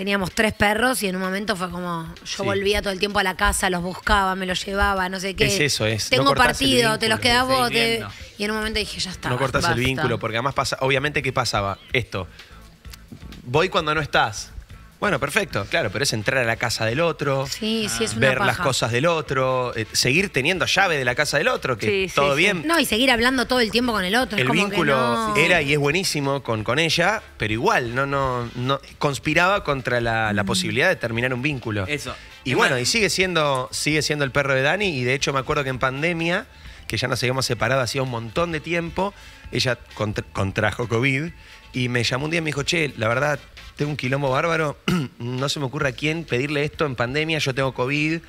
Teníamos tres perros y en un momento fue como, yo Sí. volvía todo el tiempo a la casa, los buscaba, me los llevaba, no sé qué. Es eso, es, Tengo partido, te los quedás vos. te-. Y en un momento dije, ya está. no cortas basta. el vínculo, porque además pasa. Obviamente, ¿qué pasaba? Esto. Voy cuando no estás. Bueno, perfecto, claro, pero es entrar a la casa del otro, Sí, sí, es una ver las cosas del otro, eh, seguir teniendo llave de la casa del otro, que Sí, sí, todo sí. bien. No, y seguir hablando todo el tiempo con el otro. es El como que vínculo no- era y es buenísimo con, con ella, pero igual, no, no, no conspiraba contra la, la posibilidad de terminar un vínculo. Eso. Y Es bueno, más- y sigue siendo, sigue siendo el perro de Dani, y de hecho me acuerdo que en pandemia, que ya nos habíamos separado hacía un montón de tiempo, ella contra- contrajo COVID, y me llamó un día y me dijo, che, la verdad, tengo un quilombo bárbaro, no se me ocurre a quién pedirle esto en pandemia, yo tengo COVID,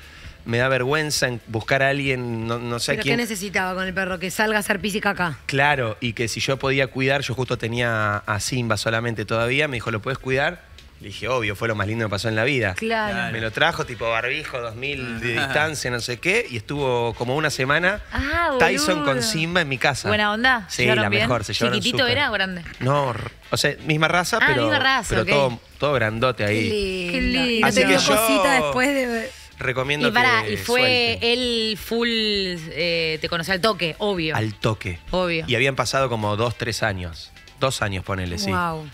me da vergüenza en buscar a alguien, no, no sé a ¿Pero qué quién. necesitaba con el perro? Que salga a hacer pis y caca. Claro, y que si yo podía cuidar, yo justo tenía a Simba solamente todavía, me dijo, ¿lo puedes cuidar? Le dije, obvio, fue lo más lindo que pasó en la vida. Claro. Me lo trajo tipo barbijo, 2000 de distancia, no sé qué, y estuvo como una semana Ah, boludo. Tyson con Simba en mi casa. Buena onda. Sí, ¿Llevaron la bien? mejor, se llevaron ¿Chiquitito súper. era o grande? No, r- o sea, misma raza, Ah, pero, misma raza, pero ok. todo, todo grandote ahí. Qué lindo. Así te dio que yo- cosita después de. Recomiendo Y para, que y fue suelten. él full, eh, te conoce al toque, obvio. al toque. Obvio. Y habían pasado como dos, tres años. Dos años, ponele, sí. Wow.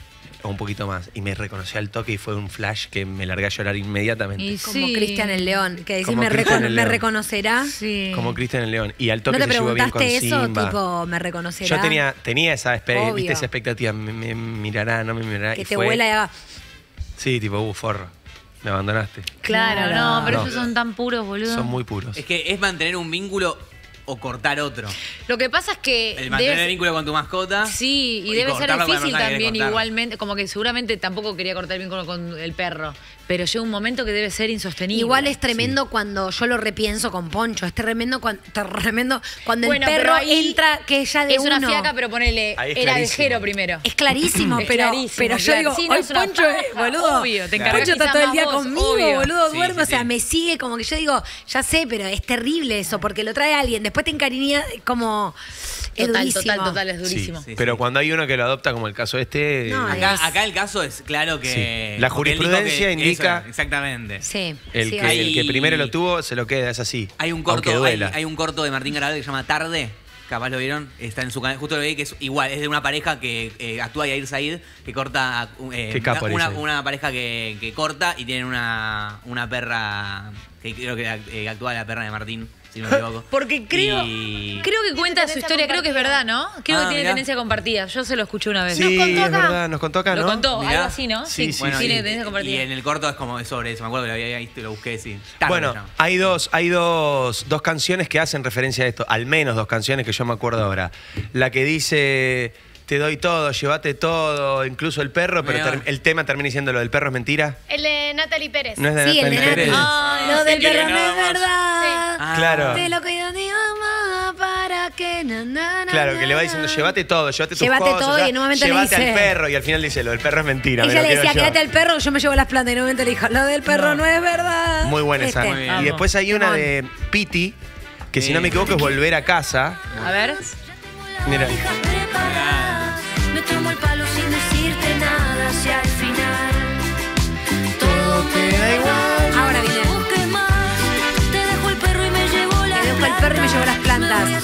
O un poquito más. Y me reconoció al toque y fue un flash que me largué a llorar inmediatamente. Y Como sí. Cristian el León. Que decís, me, Cristian recono- el me León. reconocerá. Sí. Como Cristian el León. Y al ¿No toque te se llevó bien con eso? Simba. Tipo, me reconocerá. Yo tenía, tenía esa, espe- Obvio. ¿viste esa expectativa. Me, me mirará, no me mirará. Que y te fue- vuela y haga. Sí, tipo, uh, forro. Me abandonaste. Claro, Claro. no, pero No. ellos son tan puros, boludo. Son muy puros. Es que es mantener un vínculo o cortar otro. Lo que pasa es que. El mantener debe el vínculo con tu mascota. Sí, y, Y debe ser difícil también igualmente, como que seguramente tampoco quería cortar el vínculo con el perro, pero llega un momento que debe ser insostenible. Igual es tremendo cuando yo lo repienso con Poncho. Es tremendo cuando, tremendo cuando Bueno, el perro entra que ya de es una uno. fiaca, pero ponele, es era clarísimo. dejero primero. Es clarísimo, Es pero, clarísimo, pero yo claro. digo, Sí, no hoy es una Poncho, paja, boludo. obvio, te Poncho está todo el día vos, conmigo, obvio. boludo, Sí, duerme, sí, o sea, sí. me sigue como que yo digo, ya sé, pero es terrible eso, porque lo trae alguien, después te encariñas como es Total, durísimo. total, total, es durísimo. Sí, Pero sí. cuando hay uno que lo adopta, como el caso este. No, eh, Acá, Es- acá el caso es claro que. Sí. La jurisprudencia que- indica- eso, exactamente. Sí. el, sí, que, hay- el que Hay- primero lo tuvo, se lo queda, es así. Hay un corto, hay, duela. hay un corto de Martín Garabal que se llama Tarde. Capaz lo vieron, está en su canal. Justo lo vi que es igual, es de una pareja que eh, actúa Yair Said, que corta. eh, Qué capo una, pareja que, que corta y tienen una, una perra que creo que eh, actúa la perra de Martín, si no me equivoco. Porque creo, Y- creo que cuenta su historia, creo que es verdad, ¿no? Creo Ah, que tiene mirá. tendencia compartida. Yo se lo escuché una vez. Sí, Nos contó es acá. verdad, nos contó acá, Lo ¿no? contó, Mirá. algo así, ¿no? Sí, sí, Bueno, sí. tiene y, tendencia y compartida. en el corto es como sobre eso, me acuerdo que lo había visto y lo busqué, sí. Tarde Bueno, se llama. hay dos, hay dos, dos canciones que hacen referencia a esto, al menos dos canciones que yo me acuerdo ahora. La que dice te doy todo, llévate todo, incluso el perro, pero ter- el tema termina diciendo lo del perro es mentira. El de Natalie Pérez. No es de Sí, el Natalie de Nati. Pérez. Ay, Lo del perro no es más. verdad. Ah. Claro. Te lo cuido mi mamá para que na, na, na, Claro, que le va diciendo, na. llévate todo, llévate tus Llévate cosas, todo, y en un momento le llévate dice- al perro, y al final dice, lo del perro es mentira. me Ella lo le quedo decía, yo. quédate al perro, yo me llevo las plantas. Y en un momento le dijo, lo del perro no, es verdad. Muy buena esa. Este. Muy bien. Y después hay una de Piti, que si no me equivoco es volver a casa. A ver. Mira, Me tomo el palo sin decirte nada hacia el final. Todo te da igual. Ahora viene. No busques más. Te dejo el perro y me llevo las dejo el perro y me llevo las plantas. Y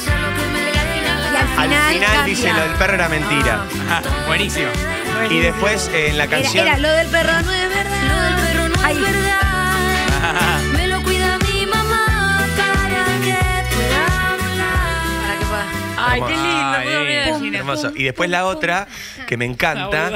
al al final, dice lo del perro era mentira. Ajá, buenísimo. Y después eh, en la canción... era, lo del perro no es verdad. Lo del perro no Ay. es verdad. Ay, qué lindo. Pum, gallina. Hermoso. Y después la otra, que me encanta,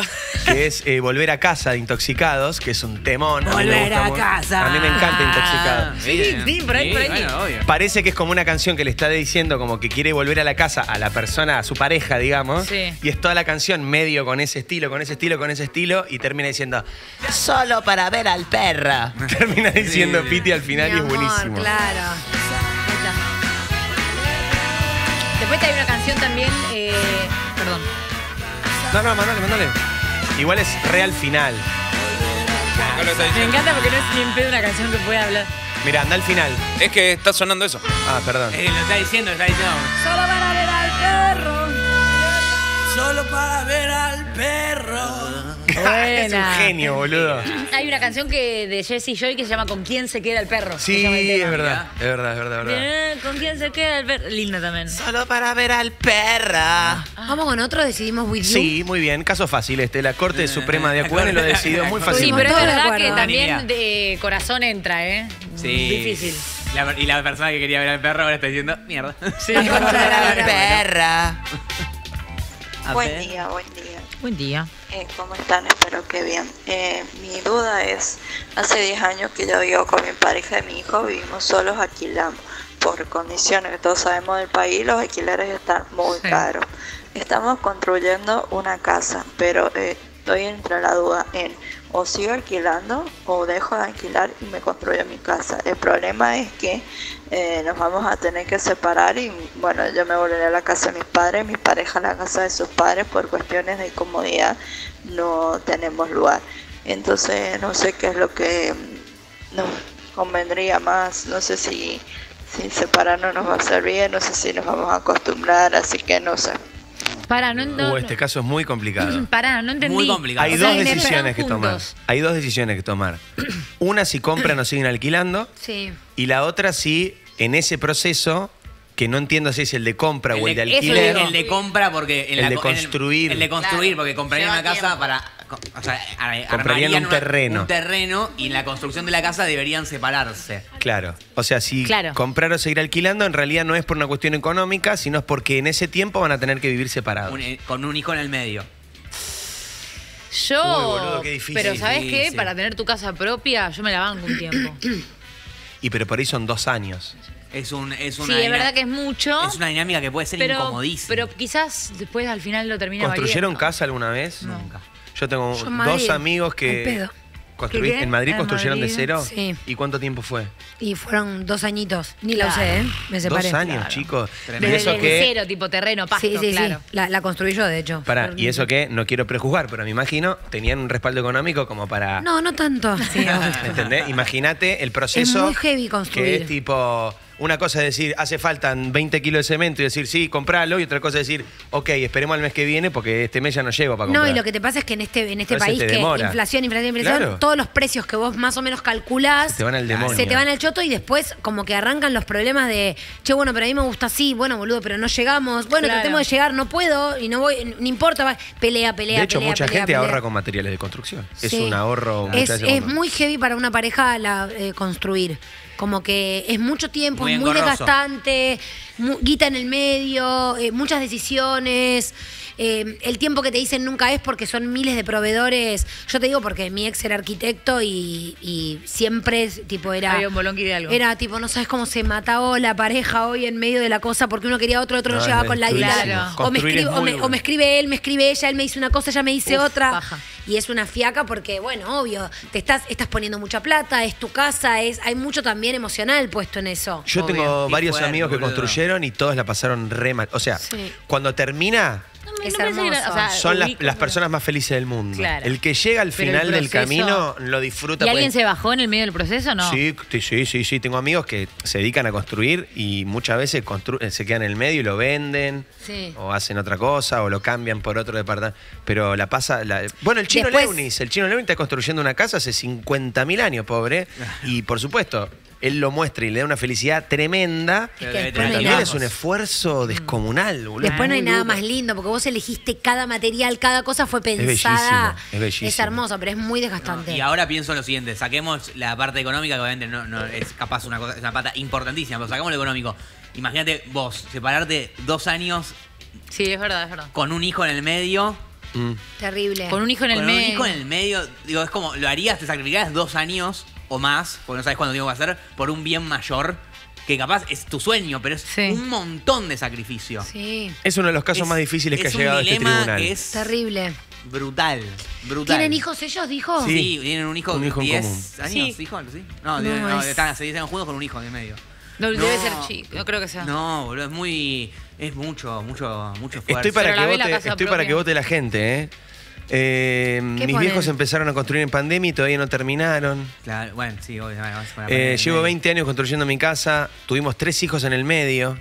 que es eh, Volver a casa de Intoxicados, que es un temón. A mí me Volver gusta a casa. A mí me encanta Intoxicados. Ah, Sí, sí, por ahí, por ahí. bueno, obvio. Parece que es como una canción que le está diciendo como que quiere volver a la casa a la persona, a su pareja, digamos. Sí. Y es toda la canción medio con ese estilo, con ese estilo, con ese estilo. Y termina diciendo, solo para ver al perro. termina diciendo sí. Piti al final Mi y es amor, buenísimo. Claro. Después hay una canción también, eh, perdón. No, no, mandale, mandale. Igual es real final. Acá lo está Me diciendo. encanta porque no es ni en pedo una canción que pueda hablar. Mira, anda al final. Es que está sonando eso. Ah, perdón. Eh, lo está diciendo, lo está diciendo. Solo para ver al perro. Solo para ver al perro. es un genio, boludo. Hay una canción que de Jesse Joy que se llama ¿Con quién se queda el perro? Sí, el es verdad, es verdad, es verdad, es verdad. Bien, ¿Con quién se queda el perro? Linda también. Solo para ver al perra. Vamos con otro, decidimos with you. Sí, muy bien. Caso fácil este. La Corte Suprema de Acuerdo lo decidió muy Sí, fácil. pero es verdad acuerdo. que también de corazón entra, ¿eh? Sí. Difícil. La- y la persona que quería ver al perro ahora está diciendo, mierda. Sí. perra. A Buen día, buen día. Buen día. Eh, ¿Cómo están? Espero que bien. Eh, mi duda es, hace 10 años que yo vivo con mi pareja y mi hijo, vivimos solos, alquilamos. Por condiciones que todos sabemos del país, los alquileres están muy Sí. caros. Estamos construyendo una casa, pero eh, estoy entre la duda en o sigo alquilando o dejo de alquilar y me construyo mi casa. El problema es que eh, nos vamos a tener que separar y bueno, yo me volveré a la casa de mis padres, mi pareja a la casa de sus padres por cuestiones de comodidad no tenemos lugar. Entonces no sé qué es lo que mm, nos convendría más, no sé si, si separarnos nos va a bien, no sé si nos vamos a acostumbrar, así que no sé. Para, no, no, Uh, este caso es muy complicado. Pará, no entendí. Muy complicado. Hay O sea, dos decisiones que tomar. juntos. Hay dos decisiones que tomar. Una si compran o siguen alquilando Sí. y la otra si en ese proceso, que no entiendo si es el de compra o el de alquiler, el de compra porque en El la de en construir. el de construir Claro. porque comprarían Lleva una casa tiempo. para o sea, a- Comprarían un una- terreno. un terreno y en la construcción de la casa deberían separarse. Claro. O sea, si Claro. comprar o seguir alquilando, en realidad no es por una cuestión económica, sino es porque en ese tiempo van a tener que vivir separados. Un- eh, con un hijo en el medio. Yo. Uy, boludo, qué difícil. Pero ¿sabes Sí, qué? sí. Para tener tu casa propia, yo me la banco un tiempo. Y pero por ahí son dos años. Es un es sí, una es dina- verdad que es mucho. es una dinámica que puede ser pero, incomodísima. pero quizás después al final lo termina ¿Construyeron valiendo. casa alguna vez? Nunca. Yo tengo Yo dos amigos que construí- en Madrid En construyeron de cero. sí. ¿Y cuánto tiempo fue? Y fueron dos añitos. Ni la Claro. usé, ¿eh? Me separé. Dos años, Claro. chicos. Tremendo. Que cero, tipo terreno, pasto, Sí, sí, claro. sí. La, la construí yo, de hecho. Pará, y eso que no quiero prejuzgar, pero me imagino tenían un respaldo económico como para. No, no tanto. Sí, ¿Entendés? Imagínate el proceso. Es muy heavy construir. Que es tipo. Una cosa es decir, hace faltan 20 kilos de cemento y decir, sí, compralo. Y otra cosa es decir, ok, esperemos al mes que viene porque este mes ya no llego para comprar. No, y lo que te pasa es que en este, en este país, que demora. inflación, inflación, inflación, Claro. todos los precios que vos más o menos calculás Se te van al demonio. se te van al choto y después como que arrancan los problemas de, che, bueno, pero a mí me gusta así, bueno, boludo, pero no llegamos, bueno, Claro. tratemos de llegar, no puedo y no voy, no importa, va. pelea, pelea, de hecho, pelea, mucha pelea, gente pelea. ahorra con materiales de construcción. Es un ahorro muchas Es, es muy heavy para una pareja la, eh, construir. Como que es mucho tiempo, Muy es muy desgastante, mu- guita en el medio, eh, muchas decisiones. Eh, el tiempo que te dicen nunca es porque son miles de proveedores. Yo te digo porque mi ex era arquitecto y, y siempre tipo era. Había un bolonqui de algo. Era tipo, no sabes cómo se mataba la pareja hoy en medio de la cosa porque uno quería otro, otro no, No, llegaba es con la. Claro. O me, escribe, es o, muy me, duro. o me escribe él, me escribe ella, él me dice una cosa, ella me dice Uf, otra. Y es una fiaca porque, bueno, obvio, te estás, estás poniendo mucha plata, es tu casa, es, hay mucho también emocional puesto en eso. Yo Obvio. tengo varios fuerte, amigos que boludo. construyeron y todos la pasaron re mal. O sea, Sí. cuando termina, Es no pensé que era- hermoso. o sea, son las, personas más felices del mundo. Claro. El que llega al Pero final del camino lo disfruta. ¿Y alguien porque- se bajó en el medio del proceso o no? Sí, sí, sí, sí, sí. Tengo amigos que se dedican a construir y muchas veces constru- eh, se quedan en el medio y lo venden. Sí. O hacen otra cosa o lo cambian por otro departamento. Pero la pasa. la- Bueno, el chino Después- Leunis. El chino Leunis está construyendo una casa hace 50.000 años, pobre. Y por supuesto, él lo muestra y le da una felicidad tremenda. Pero que también es un esfuerzo descomunal, boludo. Después no hay nada más lindo, porque vos elegiste cada material, cada cosa fue pensada. bellísimo, es bellísimo. Es hermoso, pero es muy desgastante. Y ahora pienso en lo siguiente, saquemos la parte económica, que obviamente no, no es capaz una cosa, es una pata importantísima, pero sacamos lo económico. Imagínate vos, separarte dos años Sí, es verdad, es verdad. con un hijo en el medio. Mm. Terrible. Con un hijo en el con medio. un hijo en el medio, digo, es como, lo harías, te sacrificarías dos años o más, porque no sabes cuándo tengo que hacer, por un bien mayor, que capaz es tu sueño, pero es Sí. un montón de sacrificio. Sí, Es uno de los casos Es- más difíciles que ha llegado a este tribunal. que es terrible. brutal, brutal. ¿Tienen hijos ellos, dijo? Sí. Sí, tienen un hijo Un hijo de en 10 común. años, Sí. hijo, ¿sí? No, No, tienen- no, es- están, se dicen juntos con un hijo el medio. No, No. Debe ser chico, no creo que sea. No, boludo, es muy. Es mucho, mucho, mucho esfuerzo. Estoy para, Pero que vote, estoy para que vote la gente, ¿eh? Eh, mis ponen? viejos empezaron a construir en pandemia y todavía no terminaron. Claro, bueno, sí, obvio, bueno, Eh, llevo 20 años construyendo mi casa. Tuvimos tres hijos en el medio.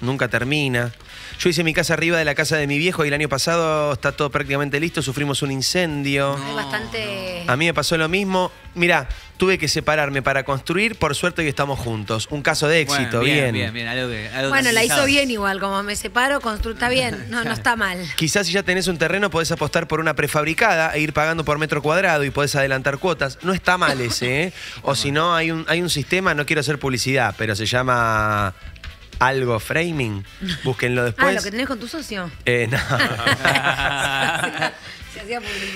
nunca termina. Yo hice mi casa arriba de la casa de mi viejo y el año pasado está todo prácticamente listo, sufrimos un incendio. Bastante. A mí me pasó lo mismo. Mirá, tuve que separarme para construir, por suerte hoy estamos juntos. Un caso de éxito, Bueno, bien. bien, bien, algo que- algo Bueno, la hizo bien igual, como me separo, constru está bien. No, no está mal. Quizás si ya tenés un terreno podés apostar por una prefabricada e ir pagando por metro cuadrado y podés adelantar cuotas. No está mal ese, ¿eh? O si no, hay un, hay un sistema, no quiero hacer publicidad, pero se llama algo framing. Búsquenlo Ah, después. lo que tenés con tu socio. Eh, no.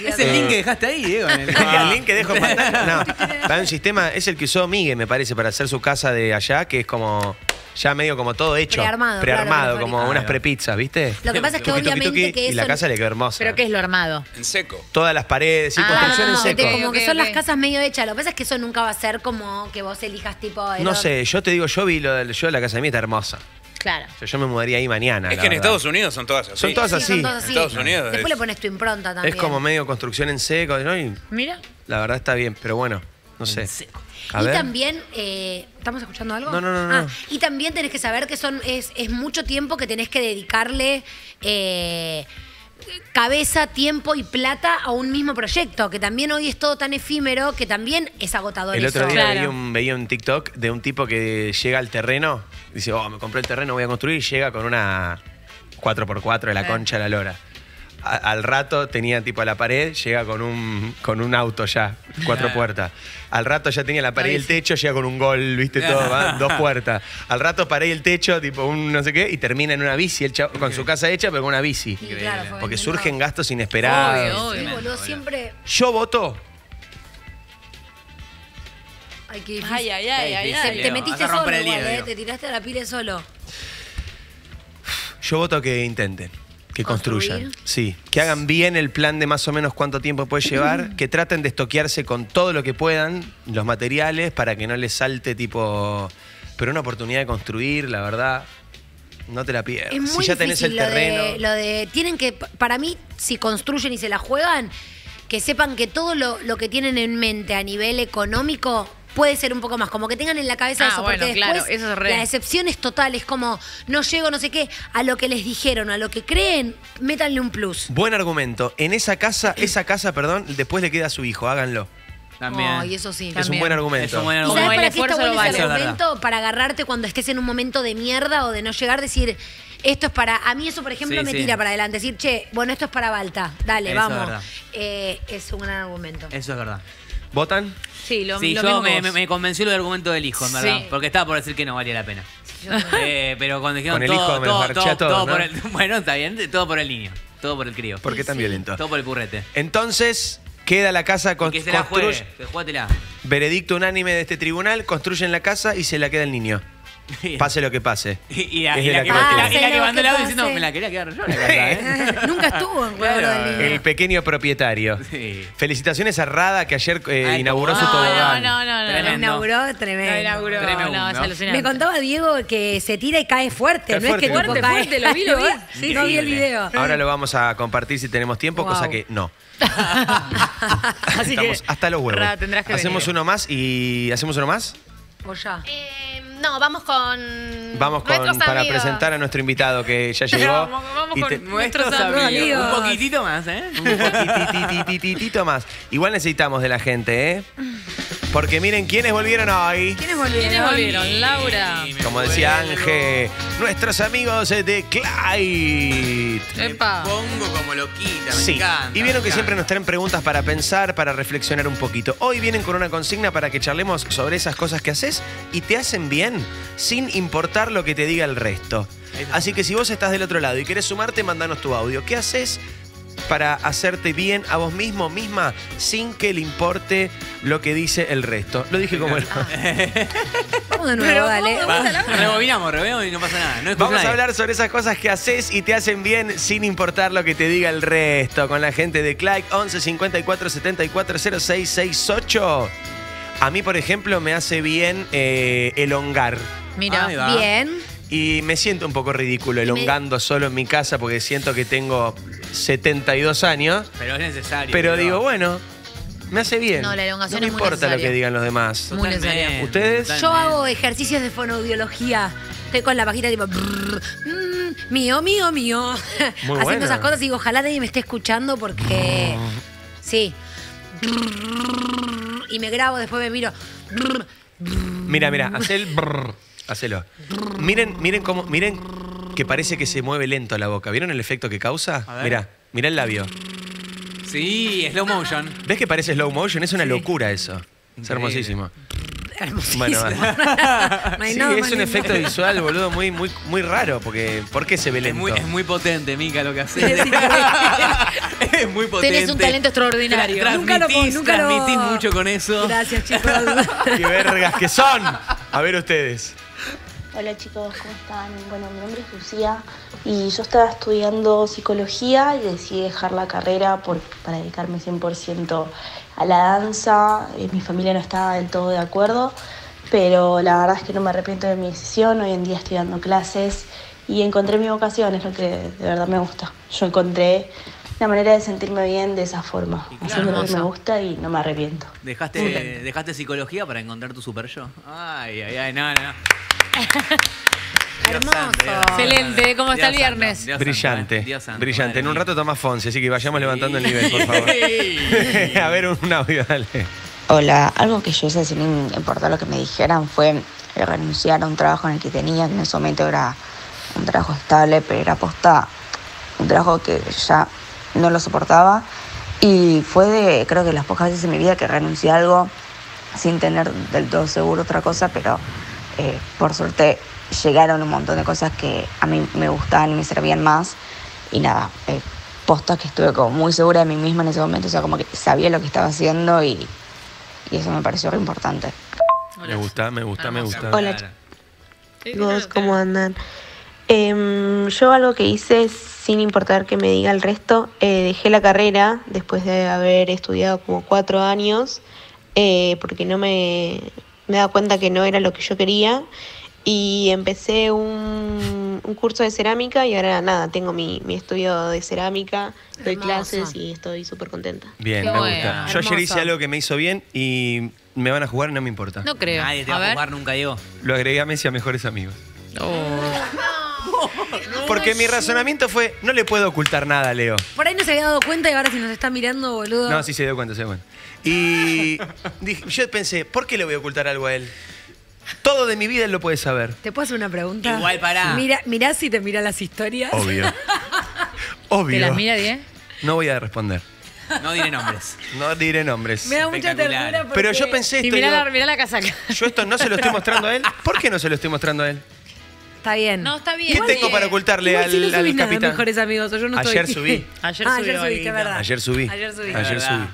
Es el link que dejaste ahí, Diego. en el- el link que dejo en pantalla. No, está un sistema, es el que usó Migue, me parece, para hacer su casa de allá, que es como. Ya medio como todo hecho. Prearmado, Prearmado, claro, como prefabricado. unas prepizzas, ¿viste? Lo que pasa es que obviamente tuki, que Y la eso- casa le quedó hermosa. ¿Pero qué es lo armado? En seco. Todas las paredes, sí, Ah, construcción en No, seco. como que son las casas medio hechas. Lo que pasa es que eso nunca va a ser como que vos elijas tipo. el No otro. sé, yo te digo, yo vi lo del, yo la casa de mí está hermosa. Claro. O sea, yo me mudaría ahí mañana. Es la que en verdad. Estados Unidos son todas así. Son todas Sí, así. son todas así. Estados Unidos Después es- le pones tu impronta también. Es como medio construcción en seco, ¿no? Y Mira. la verdad está bien, pero bueno, no sé. A y ver. también, eh, ¿estamos escuchando algo? No, no, no, Ah, no. y también tenés que saber que son es, es mucho tiempo que tenés que dedicarle eh, cabeza, tiempo y plata a un mismo proyecto, que también hoy es todo tan efímero que también es agotador El otro eso. día veía, un, veía un TikTok de un tipo que llega al terreno, dice, oh, me compré el terreno, voy a construir, y llega con una 4x4 de la Eh. concha de la lora. A- al rato tenía tipo a la pared, llega con un, con un auto ya, cuatro puertas. Al rato ya tenía la pared y el techo, llega con un gol, viste todo, ¿va? dos puertas. Al rato pared y el techo, tipo un no sé qué, y termina en una bici, el chavo- con su casa hecha, pero con una bici. Sí, claro, fue Porque surgen gastos inesperados. Obvio, Sí, boludo, siempre. Yo voto Ay, qué difícil. Ay, ay, ay, ay, te Leo, metiste solo igual, eh, te tiraste a la pile solo. Yo voto que intenten, que ¿Construir? construyan. Sí, que hagan bien el plan de más o menos cuánto tiempo puede llevar, que traten de estoquearse con todo lo que puedan, los materiales, para que no les salte tipo... Pero una oportunidad de construir, la verdad, no te la pierdas. Es muy si ya tenés el de- terreno... Lo de, tienen que, para mí, si construyen y se la juegan, que sepan que todo lo, lo que tienen en mente a nivel económico puede ser un poco más, como que tengan en la cabeza Ah, eso, bueno, porque claro, después eso es re. la decepción es total, es como no llego, no sé qué, a lo que les dijeron, a lo que creen, métanle un plus. Buen argumento. En esa casa, esa casa, perdón, después le queda a su hijo, háganlo. También. Ay, eso sí. Es un buen argumento. Es un buen ¿Y argumento. sabes el para qué está esfuerzo bueno lo ese vale. Eso es argumento? Para agarrarte cuando estés en un momento de mierda o de no llegar, decir, esto es para. A mí eso, por ejemplo, Sí, me sí. tira para adelante. Decir, che, bueno, esto es para Balta. Dale, Eso vamos. Eh, es un gran argumento. Eso es verdad. ¿Votan? Sí, lo, sí, lo yo mismo me, me- me convenció el argumento del hijo, en verdad. Sí. Porque estaba por decir que no valía la pena. Eh, pero cuando dijeron Con el todo, hijo me todo, todo, todo ¿no? por el, bueno, está bien, todo por el niño, todo por el crío. ¿Por qué tan violento? Todo por el currete. Entonces, queda la casa Y con que se la juegue. Veredicto unánime de este tribunal, construyen la casa y se la queda el niño. Pase lo que pase. Y, y la, y de la que, que la- y la que mandó el audio ¿Qué diciendo, me la quería quedar yo, la verdad, ¿eh? Nunca estuvo en juego Claro. El pequeño propietario. Sí. Felicitaciones a Rada que ayer eh, Ay, inauguró su no, No, no, tobogán. no, no, no. Lo Tremendo. inauguró tremendo. Lo inauguró, Tremendo. no, es alucinante. Me contaba Diego que se tira y cae fuerte. Cae no es que fuerte. tipo Fuerte, cae. fuerte, lo vi, lo vi. Sí, no vi el video. Ahora lo vamos a compartir si tenemos tiempo, Wow. cosa que no. Así que, Estamos hasta los huevos. Ra, tendrás que hacemos venir. uno más y hacemos uno más. O ya. Eh, no, vamos con. Vamos con nuestros para amigos. presentar a nuestro invitado que ya llegó. Vamos, vamos Y con te- nuestros amigos. Un poquitito más, ¿eh? Un poquitititititito más. Igual necesitamos de la gente, ¿eh? Porque miren quiénes volvieron hoy. ¿Quiénes volvieron? ¿Quiénes volvieron? Laura. Como decía Ángel, nuestros amigos de Clyde. Epa. Pongo como loquita, me Sí, encanta. y vieron que siempre nos traen preguntas para pensar, para reflexionar un poquito. Hoy vienen con una consigna para que charlemos sobre esas cosas que haces y te hacen bien, sin importar lo que te diga el resto. Así que si vos estás del otro lado y querés sumarte, mandanos tu audio. ¿Qué haces para hacerte bien a vos mismo, misma, sin que le importe lo que dice el resto? Lo dije como era. Vamos de nuevo, dale. Rebobinamos, rebobinamos y no pasa nada. No Vamos a hablar sobre esas cosas que haces y te hacen bien sin importar lo que te diga el resto. Con la gente de Clyde 11 54 74 06 68. A mí, por ejemplo, me hace bien eh, elongar. Mira, Ahí va. Bien. Y me siento un poco ridículo elongando solo en mi casa porque siento que tengo 72 años. Pero es necesario. Pero digo, bueno, me hace bien. No, la elongación me es muy importa lo necesaria. que digan los demás. Muy necesaria. ¿Ustedes? Yo hago ejercicios de fonoaudiología Estoy con la pajita tipo. brrr, mm, mío, mío, mío. Muy Haciendo buena. esas cosas y digo, ojalá nadie me esté escuchando porque. Sí. Y me grabo, después me miro. Mira, mira, hacé el brrr, hacelo. Miren, miren cómo, miren que parece que se mueve lento la boca. ¿Vieron el efecto que causa? Mira, mira el labio. Sí, slow motion. ¿Ves que parece slow motion? Es una locura eso. Es hermosísimo. Hermosísimo. Bueno, vale. No hay sí, nada es un lindo. efecto visual, boludo, muy, muy, muy raro. Porque, ¿Por qué se ve Es lento? muy, es muy potente, Mica, lo que haces. es muy potente. Tenés un talento extraordinario. Tra- Nunca lo- transmitís, nunca lo- transmitís mucho con eso. Gracias, chicos. ¡Qué vergas que son! A ver ustedes. Hola chicos, ¿cómo están? Bueno, mi nombre es Lucía y yo estaba estudiando psicología y decidí dejar la carrera por, para dedicarme 100% a la danza. Eh, Mi familia no estaba del todo de acuerdo, pero la verdad es que no me arrepiento de mi decisión. Hoy en día estoy dando clases y encontré mi vocación, es lo que de verdad me gusta. Yo encontré la manera de sentirme bien de esa forma, haciendo lo que me gusta y no me arrepiento. ¿Dejaste, ¿Dejaste psicología para encontrar tu super yo? Ay, ay, ay, no, no. Hermoso. Excelente, ¿cómo está el viernes? Brillante. eh. Brillante. En un rato toma Fonsi, así que vayamos levantando el nivel, por favor. a ver, un audio, dale. Hola, algo que yo hice sin importar lo que me dijeran fue renunciar a un trabajo en el que tenía, que en ese momento era un trabajo estable, pero era posta un trabajo que ya no lo soportaba. Y fue de, creo que las pocas veces en mi vida que renuncié a algo sin tener del todo seguro otra cosa, pero eh, por suerte llegaron un montón de cosas que a mí me gustaban y me servían más. Y nada, eh, posta que estuve como muy segura de mí misma en ese momento, o sea, como que sabía lo que estaba haciendo y, y eso me pareció re importante. Me gusta, me gusta, me gusta. Hola, chicos, ¿cómo andan? Em, yo algo que hice sin importar que me diga el resto, eh, dejé la carrera después de haber estudiado como cuatro años, eh, porque no me, me daba cuenta que no era lo que yo quería y empecé un, un curso de cerámica y ahora nada, tengo mi, mi estudio de cerámica, doy Hermoso. clases y estoy súper contenta. Bien, Qué me gusta. Yo ayer hice algo que me hizo bien y me van a jugar, no me importa. No creo. Nadie te A va a jugar nunca, Diego. Lo agregué a Messi a mejores amigos. Oh. Porque mi razonamiento fue, no le puedo ocultar nada a Leo. Por ahí no se había dado cuenta y ahora si nos está mirando, boludo. No, sí se dio cuenta, se dio cuenta. Y dije- yo pensé, ¿por qué le voy a ocultar algo a él? Todo de mi vida él lo puede saber. ¿Te puedo hacer una pregunta? Igual pará. Mira, mirá si te mira las historias. Obvio. ¿Te Obvio. las mira bien? No voy a responder. No diré nombres. No diré nombres. Me da mucha ternura porque... Pero yo pensé Y esto. mirá digo, la, mirá la casaca. yo esto no se lo estoy mostrando a él. ¿Por qué no se lo estoy mostrando a él? Está bien. No, está bien. ¿Qué tengo para ocultarle Igual al, si no al capitán? mejores amigos, yo no Ayer estoy. subí. Ayer ah, ayer subiste, algo. verdad. Ayer subí. Ayer subí. Ayer subí.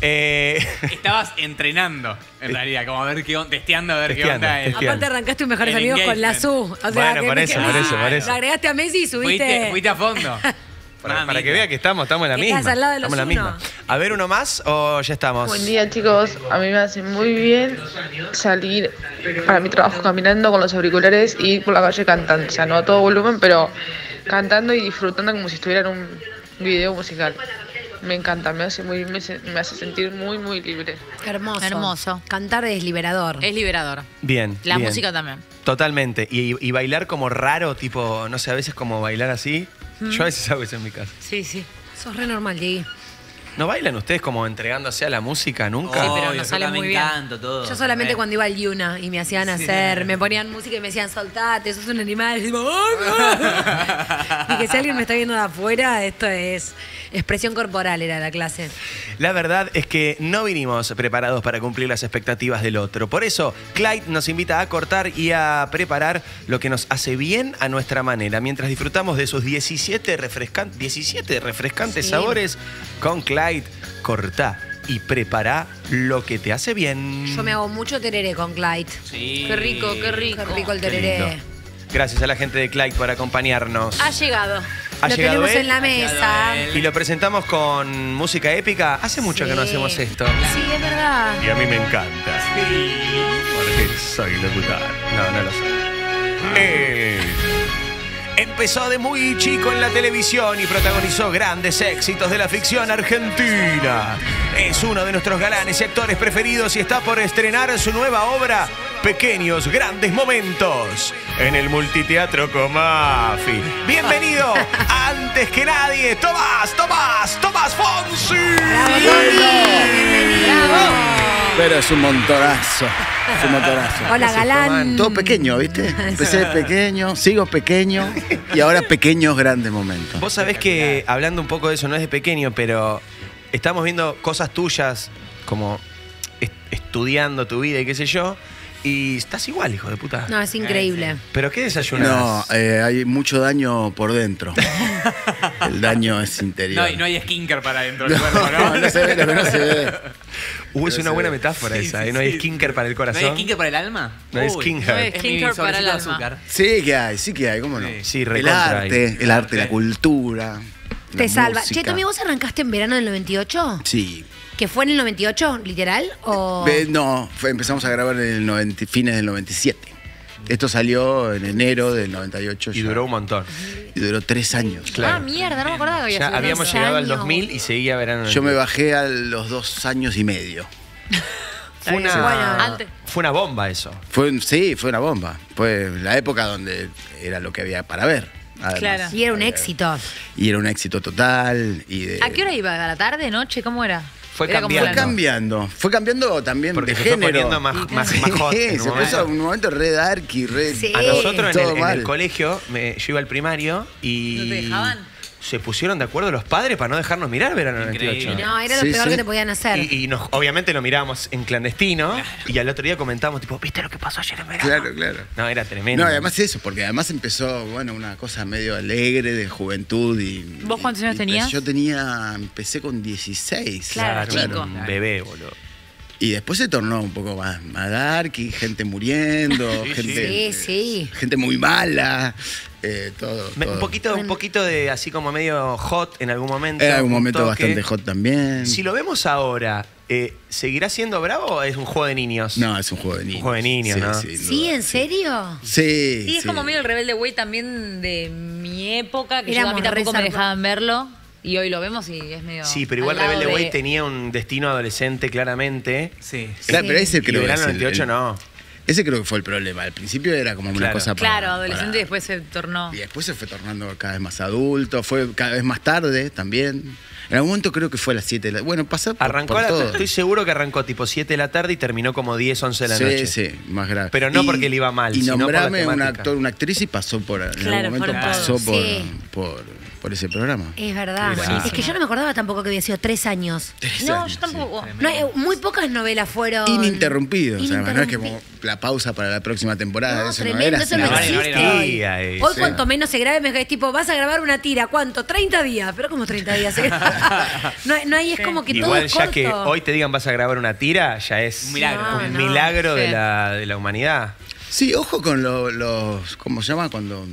Eh, Estabas entrenando, en realidad, como a ver qué onda, testeando a ver qué onda. el- testeando. Aparte arrancaste tus mejores El amigos con la engagement. SU. O sea, Bueno, por eso, por eso, por eso. Lo agregaste a Messi y subiste. Fuiste, fuiste a fondo. para, que vea que estamos, estamos en la Estás misma. al lado de estamos en la uno. misma. A ver, uno más o ya estamos. Buen día chicos, a mí me hace muy bien salir para mi trabajo caminando con los auriculares y ir por la calle cantando, o sea, no a todo volumen, pero cantando y disfrutando como si estuviera en un video musical. Me encanta, me hace muy me, hace- me hace sentir muy muy libre. Hermoso. Hermoso. Cantar es liberador. Es liberador. Bien. La bien. música también. Totalmente. Y, y bailar como raro, tipo, no sé, a veces como bailar así. Mm. Yo a veces hago eso en mi casa. Sí, sí. Sos re normal, Diego. ¿No bailan ustedes como entregándose a la música nunca? Sí, pero Obvio, nos yo sale muy bien. canto todo. Yo solamente Eh. cuando iba al Yuna y me hacían Sí. hacer, me ponían música y me decían, soltate, sos un animal. Y, tipo, "Ah, no". Y que si alguien me está viendo de afuera, esto es expresión corporal, era la clase. La verdad es que no vinimos preparados para cumplir las expectativas del otro. Por eso, Clyde nos invita a cortar y a preparar lo que nos hace bien a nuestra manera, mientras disfrutamos de sus 17, refrescan 17 refrescantes Sí. sabores con Clyde. Cortá y prepara lo que te hace bien. Yo me hago mucho tereré con Clyde. Sí. Qué rico, qué rico. Qué rico el tereré. Gracias a la gente de Clyde por acompañarnos. Ha llegado. Ha Lo llegado tenemos él en la mesa. y lo presentamos con música épica. Hace mucho que no Sí. hacemos esto. Sí, es verdad. Y a mí me encanta. Porque soy locutor. No, no lo soy. Él empezó de muy chico en la televisión y protagonizó grandes éxitos de la ficción argentina. Es uno de nuestros galanes y actores preferidos y está por estrenar su nueva obra pequeños grandes momentos en el multiteatro Comafi. Bienvenido, antes que nadie, Tomás, Tomás, Tomás Fonsi. Pero es un montonazo. Es un montonazo. Hola, galán. Todo pequeño, ¿viste? Empecé pequeño, sigo pequeño y ahora pequeños grandes momentos. Vos sabés que, hablando un poco de eso, no es de pequeño, pero estamos viendo cosas tuyas, como est- estudiando tu vida y qué sé yo, y estás igual, hijo de puta. No, es increíble. ¿Pero qué desayunas? No, eh, hay mucho daño por dentro. El daño es No interior. hay, no hay skinker para dentro del cuerpo, No, ¿no? no se ve, no se ve. Uh, es No una buena metáfora Sí, esa, sí, ¿eh? No hay sí. skinker para el ¿No corazón. hay skinker para el alma? No hay Uy, skinker. no No hay es mi skinker para el sobrecito de alma. azúcar. Sí que hay, sí que hay, ¿cómo no? Sí, el recontra hay. arte, el arte, la cultura. Te la salva. música. Che, Tommy, ¿vos arrancaste en verano del 98? Sí. ¿Que fue en el 98, literal? ¿O...? No, fue- empezamos a grabar en el 90 fines del 97. Esto salió en enero del 98. Y ya. duró un montón. Y duró tres años. Ah, mierda, no me acordaba que había Ya habíamos llegado al años. 2000 y seguía verano. Yo me bajé a los dos años y medio. Fue una, Bueno. Antes. fue una bomba eso. Fue, sí, fue una bomba. Fue la época donde era lo que había para ver. además. Claro. Y era un éxito. Y era un éxito total. Y de- ¿A qué hora iba? ¿A la tarde, noche? ¿Cómo era? Fue Era como Fue cambiando. cambiando. Fue cambiando también Porque de se fue género. poniendo más, más, más hot en un se momento. puso en un momento re dark y re... Sí. A nosotros en todo el, en mal. el colegio, me- yo iba al primario y. ¿No te dejaban? Se pusieron de acuerdo los padres para no dejarnos mirar verano Increíble. 98. No, era lo Sí, peor sí. que te podían hacer. Y, y nos, obviamente lo mirábamos en clandestino y al otro día comentamos, tipo, ¿viste lo que pasó ayer en verano? Claro, claro. No, era tremendo. No, y además eso, porque además empezó, bueno, una cosa medio alegre de juventud y... ¿Vos cuántos años y- tenías? Yo tenía, empecé con 16. Claro, chico. Un bebé, boludo. Y después se tornó un poco más, más dark y gente muriendo, Sí, gente, Sí, sí. gente muy mala, eh, todo, Me- todo. un poquito, un poquito de así como medio hot en algún momento. Un un momento bastante hot también. Si lo vemos ahora, eh, ¿seguirá siendo bravo o es un juego de niños? No, es un juego de niños. Un juego de niños, Sí, ¿no? ¿Sí? ¿En serio? Sí, Sí, es sí. como medio el rebelde güey también de mi época, que yo a Éramos mí tampoco me dejaban verlo. Y hoy lo vemos y es medio. Sí, pero igual Rebelde Way de- tenía un destino adolescente claramente. Sí. Claro, pero ese creo que el- 98 el- no. Ese creo que fue el problema. Al principio era como una cosa para... Claro, adolescente y después se tornó. Y después se fue tornando cada vez más adulto, fue cada vez más tarde también. En algún momento creo que fue a las 7 de la... Bueno, pasó por, Arrancó por a la- todo. estoy seguro que arrancó tipo 7 de la tarde y terminó como 10, 11 de la sí, noche. sí, más grave. Pero no porque le iba mal, Y sino por la nombrame un actor, una actriz y pasó por... En Claro, algún momento pasó Sí. por, por ese programa. Es verdad. Es que yo no me acordaba tampoco que había sido tres años. No, años, yo tampoco. No, eh, muy pocas novelas fueron. Ininterrumpidos, no es que como la pausa para la próxima temporada, No, eso tremendo, no era eso no Vale, existe vale. hoy. Tía, eh, Hoy sí. cuanto menos se grabe, me es tipo, vas a grabar una tira, ¿cuánto? 30 días, pero como 30 días. se graba? no, hay- no hay, es como que todo Igual es ya corto. que hoy te digan vas a grabar una tira, ya es Un milagro. un No, no. milagro de, Sí. la, de la humanidad. Sí, ojo con lo- los. ¿Cómo se llama? Cuando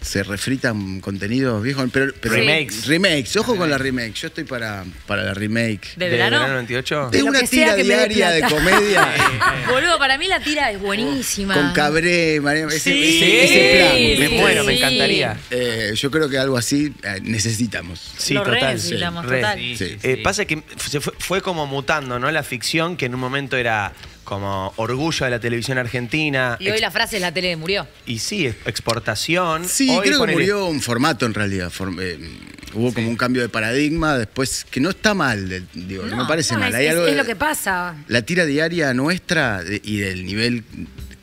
se refritan contenidos viejos. Pero, pero- Remakes. Remakes, ojo con la remake. Yo estoy para, para la remake. ¿De verano? 98? De una tira diaria de comedia Boludo, para mí la tira es buenísima. con Cabré, María, ese, Sí, ese- ese plan. me sí, me encantaría. Eh, yo creo que algo así eh, necesitamos. Sí, Lo re total. necesitamos, Re. total. Sí, Sí. sí, Eh, pasa que se fue, fue como mutando, ¿no? La ficción, que en un momento era como orgullo de la televisión argentina. Y hoy la frase es la tele murió. y sí, ex- exportación. Sí, Hoy creo que murió un formato en realidad. Form- eh, hubo como un cambio de paradigma después, que no está mal, de- digo, no, me parece No, mal. es, Hay es- algo es de- lo que pasa. La tira diaria nuestra de- y del nivel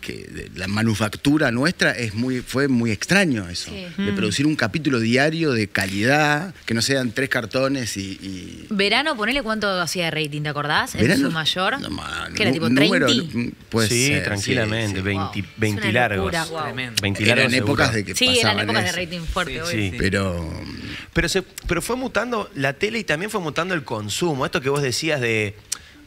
que la manufactura nuestra es muy fue muy extraño eso. Sí. De producir un capítulo diario de calidad, que no sean tres cartones y. y- Verano, ponele cuánto hacía de rating, ¿te acordás? En ¿Verano? su mayor. No, ma, que era tipo número, 30. mm, puede sí, ser, tranquilamente, sí, sí. 20, Wow. 20 Es una largos. locura, wow. Tremendo. 20 Eran épocas seguro. de que Sí, eran épocas de rating fuerte, sí. Pero Pero, se, pero fue mutando la tele y también fue mutando el consumo. Esto que vos decías de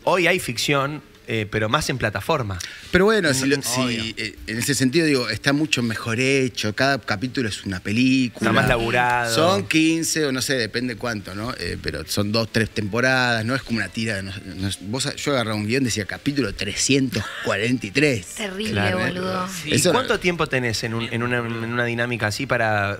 hoy hay ficción, eh, pero más en plataforma. Pero bueno, si, lo- Mm, si, eh, en ese sentido digo, está mucho mejor hecho, cada capítulo es una película. Está más laburado. Son 15 o no sé, depende cuánto, ¿no? Eh, pero son dos, tres temporadas, no es como una tira. de no- no- vos, yo agarraba un guion, decía capítulo 343. Terrible, Claro. boludo. ¿Y Eso- cuánto tiempo tenés en, un- en una, en una dinámica así para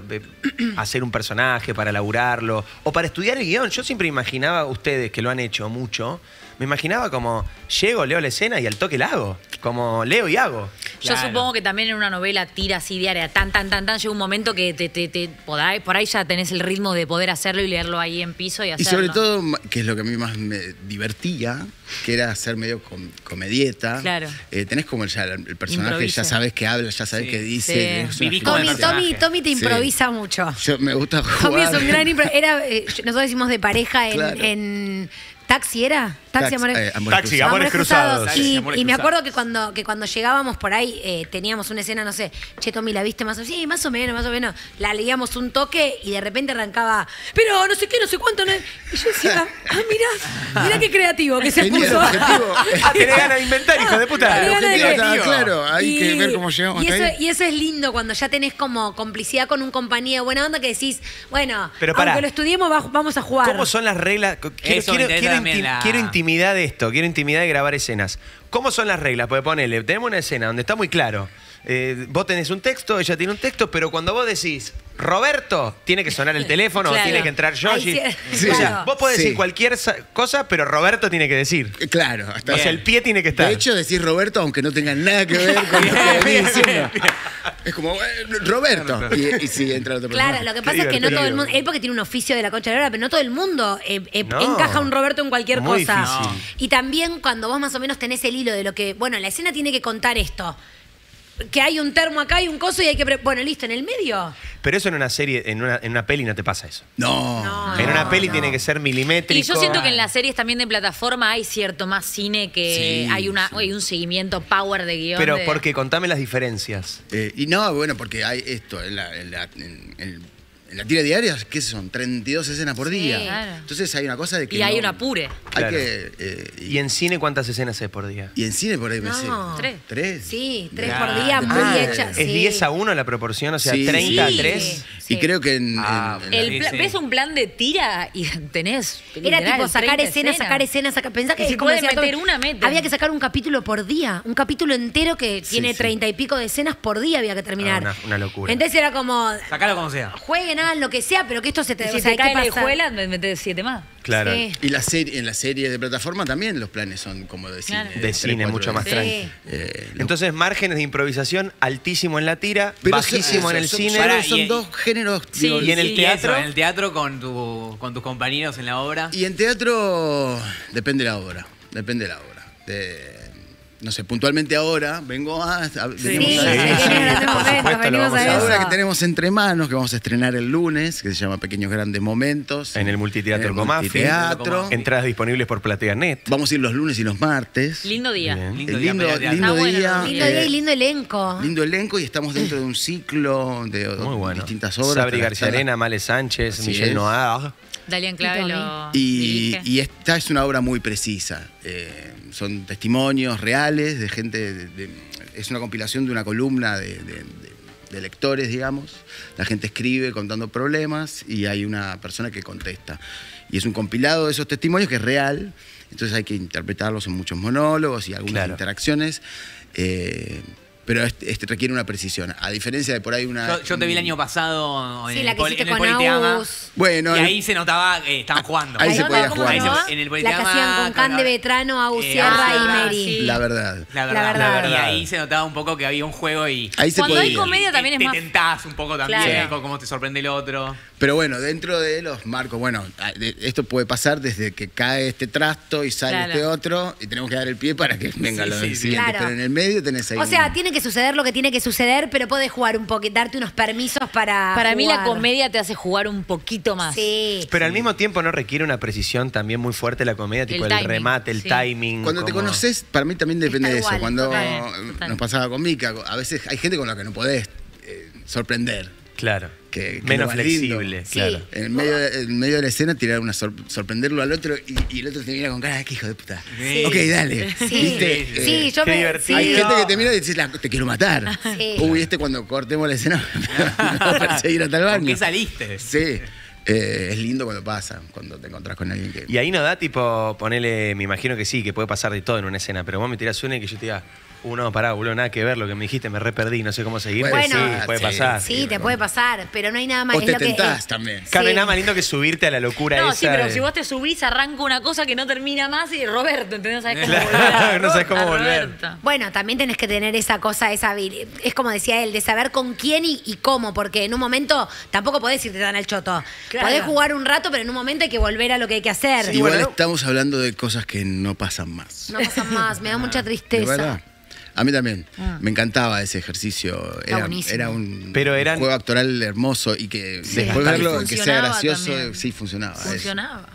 hacer un personaje, para laburarlo? O para estudiar el guion. Yo siempre imaginaba, ustedes que lo han hecho mucho, me imaginaba como, llego, leo la escena y al toque la hago. como leo y hago. Yo supongo que también en una novela tira así diaria, tan, tan, tan, tan, llega un momento que te, te, te- por, ahí, por ahí ya tenés el ritmo de poder hacerlo y leerlo ahí en piso y Y hacerlo. sobre todo, que es lo que a mí más me divertía, que era hacer medio com- comedieta. Claro. Eh, tenés como ya el, el personaje, Improvisa. ya sabes que habla, ya sabes Sí. qué dice. Sí. Tommy. Tommy, Tommy te Sí. improvisa mucho. Yo me gusta jugar. Tommy es un gran impro- era eh, Nosotros decimos de pareja en, Claro. en Taxi, ¿era? Taxi, Amores, eh, Amores Taxi, Cruzados. Amores Cruzados. Y, Taxi, Amores y me acuerdo que cuando, que cuando llegábamos por ahí eh, teníamos una escena, no sé, che, Tommy, ¿la viste más o menos? Sí, más o menos, más o menos. La leíamos un toque y de repente arrancaba, pero no sé qué, no sé cuánto. no es". Y yo decía, ah, mirá, mirá qué creativo que se puso. Ah, tenés ganas de inventar, hijo de puta. Ganas de objetivo que- estaba claro, hay que ver cómo llegamos y eso, ahí. y eso es lindo cuando ya tenés como complicidad con un compañero de buena onda que decís, bueno, Pero pará. aunque lo estudiemos, va- vamos a jugar. ¿Cómo son las reglas? Quiero, Eso me quiero- interesa quiero también inti- la- quiero intimidad de esto, quiero intimidad de grabar escenas. ¿Cómo son las reglas? Porque ponele, tenemos una escena donde está muy claro. Eh, vos tenés un texto, ella tiene un texto, pero cuando vos decís Roberto, tiene que sonar el teléfono, Claro. tiene que entrar Yoshi. Sí- O sea, claro. vos podés Sí. decir cualquier sa- cosa, pero Roberto tiene que decir. Claro, hasta O sea, el pie tiene que estar. De hecho, decís Roberto, aunque no tenga nada que ver con lo que venís diciendo. Es como, eh, Roberto. Y, y sí, entra otro Claro, personaje. lo que pasa es que no todo el mundo, él porque tiene un oficio de la concha de la lora, pero no todo el mundo eh, eh, No. encaja un Roberto en cualquier Muy cosa. difícil. Y también cuando vos más o menos tenés el hilo de lo que, bueno, la escena tiene que contar esto. Que hay un termo acá y un coso y hay que... pre- Bueno, listo, en el medio. Pero eso en una serie, en una, en una peli no te pasa eso. No. en una peli tiene que ser milimétrico. Y yo siento que en las series también de plataforma hay cierto más cine que Sí, hay una hay un seguimiento power de guion. Pero de- porque contame las diferencias. Eh, y no, bueno, porque hay esto, en la, en la, en- en- en la tira diaria, ¿qué son? 32 escenas por Sí, día. claro. Entonces hay una cosa de que. Y hay no- un apure. Hay Claro. que. eh, ¿Y en cine cuántas escenas hay por día? y en cine por ahí me No. sé. Tres. ¿Tres? Sí, tres Ah, por día, muy hechas. ¿Es sí. 10 a 1 la proporción? O sea, Sí, 30 sí. a 3. Y creo que en. Ah, en- en la- El ves un plan de tira y tenés. Era literal, tipo sacar 30 escenas, sacar escenas, sacar. Pensá que si es como decía meter una, meten. Había que sacar un capítulo por día. Un capítulo entero que Sí, tiene sí. treinta y pico de escenas por día había que terminar. Ah, una, una locura. Entonces era como. Sacalo como sea. Jueguen, lo que sea, pero que esto se te. Y o si sea, te cae la escuela, me metes siete más. claro. Sí. Y la serie, en la serie de plataforma también los planes son como de cine. Claro. De tres, cine, cuatro mucho más tranqui. Eh, Entonces, márgenes de improvisación altísimo en la tira, pero bajísimo en el son- cine. Son, Pará, son y- dos géneros. Sí, digo, y en el teatro. eso, en el teatro con, tu, con tus compañeros en la obra. Y en teatro depende de la obra, depende de la obra. De- no sé, puntualmente ahora vengo a... a- Sí, venimos sí, a- sí, por supuesto, lo vamos a a la eso. obra que tenemos entre manos, que vamos a estrenar el lunes, que se llama Pequeños Grandes Momentos. En el multiteatro En el Comafi. multiteatro. Entradas disponibles por PlateaNet. Vamos a ir los lunes y los martes. Lindo día. Bien. Lindo día lindo, teatro. Día. eh, día y lindo elenco. lindo elenco y estamos dentro de un ciclo de Muy bueno. distintas obras. Sabri García Arena, Male Sánchez, Así Michelle. Noir. Dalian Clave lo Y, esta es una obra muy precisa. Eh, son testimonios reales de gente. de- de- es una compilación de una columna de, de- de- de lectores, digamos. La gente escribe contando problemas y hay una persona que contesta. Y es un compilado de esos testimonios que es real. Entonces hay que interpretarlos en muchos monólogos y algunas Claro. interacciones. Eh, pero este, este requiere una precisión. A diferencia de por ahí una. Yo, yo te vi el año pasado en Sí, el, la que poli- hiciste en el Politeama. Agus. Bueno, y el- ahí se notaba que estaban jugando. Ahí se podía ¿cómo jugar. Se- en el La que Politeama, hacían con Can de Vetrano, Agus Eh, y sí. La verdad. La La verdad. verdad. Y ahí se notaba un poco que había un juego y. Ahí se Cuando hay comedia también es te más. tentás un poco también, Claro. con cómo te sorprende el otro. Pero bueno, dentro de los marcos, bueno, esto puede pasar desde que cae este trasto y sale Claro. este otro y tenemos que dar el pie para que venga Sí, lo sí, del sí. siguiente. Claro. Pero en el medio tenés ahí. O sea, un- tiene que suceder lo que tiene que suceder, pero podés jugar un poco, darte unos permisos para. Para mí la comedia te hace jugar un poquito más. Sí. Pero al mismo tiempo no requiere una precisión también muy fuerte la comedia, tipo el, remate, el sí. timing. Cuando te conoces, para mí también depende Está de eso. Cuando total, total. nos pasaba con Mica, a veces hay gente con la que no podés eh, sorprender. Claro. Que, que Menos lo más lindo. flexible, Sí. claro. En medio, de, en medio de la escena, tirar una sor- sorprenderlo al otro y, y el otro te mira con cara de que hijo de puta. Sí. Ok, dale. Sí, ¿Viste? sí, Eh, yo qué me. divertido. Hay gente que te mira y dices, "La- te quiero matar. Sí. Uy, este cuando cortemos la escena me va a perseguir hasta el ¿Con baño. qué saliste? Sí. Eh, es lindo cuando pasa, cuando te encontrás con alguien que. Y ahí no da tipo, ponele, me imagino que sí, que puede pasar de todo en una escena, pero vos me tirás una y que yo te diga, Uno, pará, boludo, nada que ver lo que me dijiste, me re perdí, no sé cómo seguir. Puede sí, puede sí. pasar. Sí, te puede pasar, pero no hay nada más. O es te lo que- tentás también. Claro, no hay Sí. nada más lindo que subirte a la locura No, esa. sí, pero de- si vos te subís, arranca una cosa que no termina más y Roberto, ¿entendés? No sabés cómo volver. a- no sabés cómo a volver. Roberto. Bueno, también tenés que tener esa cosa, esa es como decía él, de saber con quién y, y cómo, porque en un momento tampoco podés irte tan al choto. Claro. Podés jugar un rato, pero en un momento hay que volver a lo que hay que hacer. Igual estamos hablando de cosas que no pasan más. No pasa más, me da mucha ¿De tristeza. A mí también. Ah. Me encantaba ese ejercicio. Era, un Pero eran- juego actoral hermoso y que Sí. después Y verlo, que sea gracioso, también. sí funcionaba. eso. Funcionaba.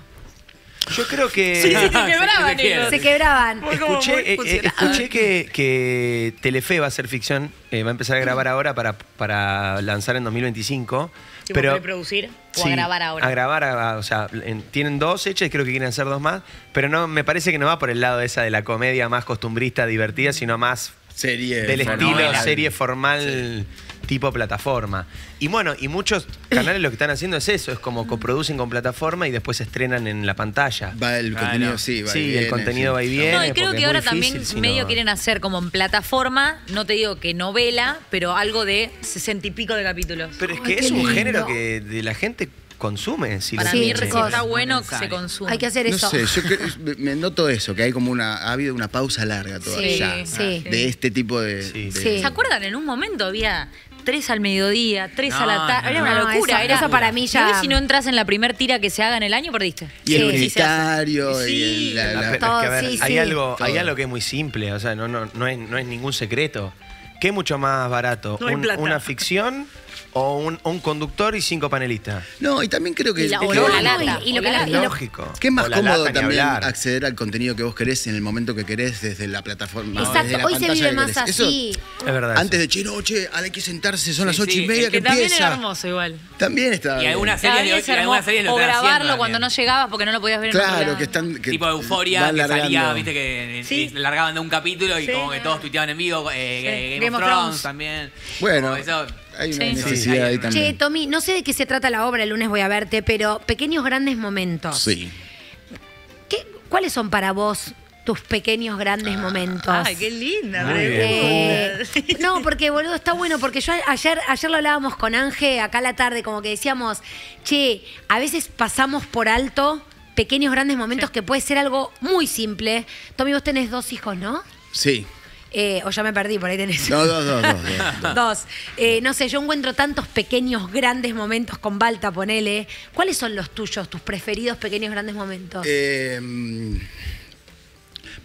Yo creo que. Sí, sí, se quebraban ellos. Se quebraban. Escuché, eh, eh, escuché que, que Telefe va a hacer ficción, eh, va a empezar a grabar ahora para, para lanzar en 2025. Tipo, pero preproducir o Sí, a grabar ahora. A grabar, a- a- o sea, en- tienen dos hechas, creo que quieren hacer dos más, pero no me parece que no va por el lado esa de la comedia más costumbrista, divertida, sino más Serie. del formal. estilo serie formal tipo plataforma. Y bueno, y muchos canales lo que están haciendo es eso, es como coproducen con plataforma y después se estrenan en la pantalla. Va el contenido, sí, va y Sí, el viene, contenido sí. va y viene. No, y creo que ahora también medio no- quieren hacer como en plataforma, no te digo que novela, pero algo de sesenta y pico de capítulos. Pero es que es un lindo. género que de la gente consume. Si Para mí, está bueno, se consume. Hay que hacer No eso. sé, yo creo- me- noto eso, que hay como una, ha habido una pausa larga todavía Sí, sí. de este tipo de, de- Sí. ¿Se acuerdan? En un momento había tres al mediodía, tres a la No, tarde. no, Era no. una No, locura. eso- era, eso para mí ya- ¿Sabés Si no entras en la primer tira que se haga en el año, perdiste. y el Sí, hace. unitario y el, la- la- pero es que, Todo, a ver, sí, hay. Algo, hay algo que es muy simple, o sea, no, no, no, es, no es ningún secreto. ¿Qué es mucho más barato? No hay Un- plata. ¿Una ficción o un, un conductor y cinco panelistas? No, y también creo que, Y la- que- o No, la lata, y- y lo que la Lógico. que es más cómodo también hablar. acceder al contenido que vos querés en el momento que querés desde la plataforma. desde Exacto, la hoy se vive más querés. Eso, así. Es verdad. antes de, che, no, che, ahora hay que sentarse, son las ocho sí, y media que, Que también empieza. era hermoso igual. También está Y algunas series, vez y hermoso. algunas series lo o grabarlo cuando no también. llegabas porque no lo podías ver Claro, que están... Que tipo Euforia, van que salía, viste, que Sí. y largaban de un capítulo y como que todos tuiteaban en vivo. eh. Game, of Thrones, también. Bueno, hay una Sí. necesidad ahí Che, también. Tommy, no sé de qué se trata la obra, el lunes voy a verte, pero pequeños grandes momentos. Sí. ¿Qué- ¿Cuáles son para vos tus pequeños grandes momentos? Ay, qué linda. Eh, no, porque boludo, está bueno, porque yo ayer, ayer lo hablábamos con Ángel acá a la tarde, como que decíamos, che, a veces pasamos por alto pequeños grandes momentos que puede ser algo muy simple. Tommy, vos tenés dos hijos, ¿no? Sí. Eh, o ya me perdí, por ahí tenés. No, dos, dos, dos, dos. Eh, no sé, yo encuentro tantos pequeños, grandes momentos con Balta, ponele. ¿Cuáles son los tuyos, tus preferidos pequeños, grandes momentos? Eh, mm, me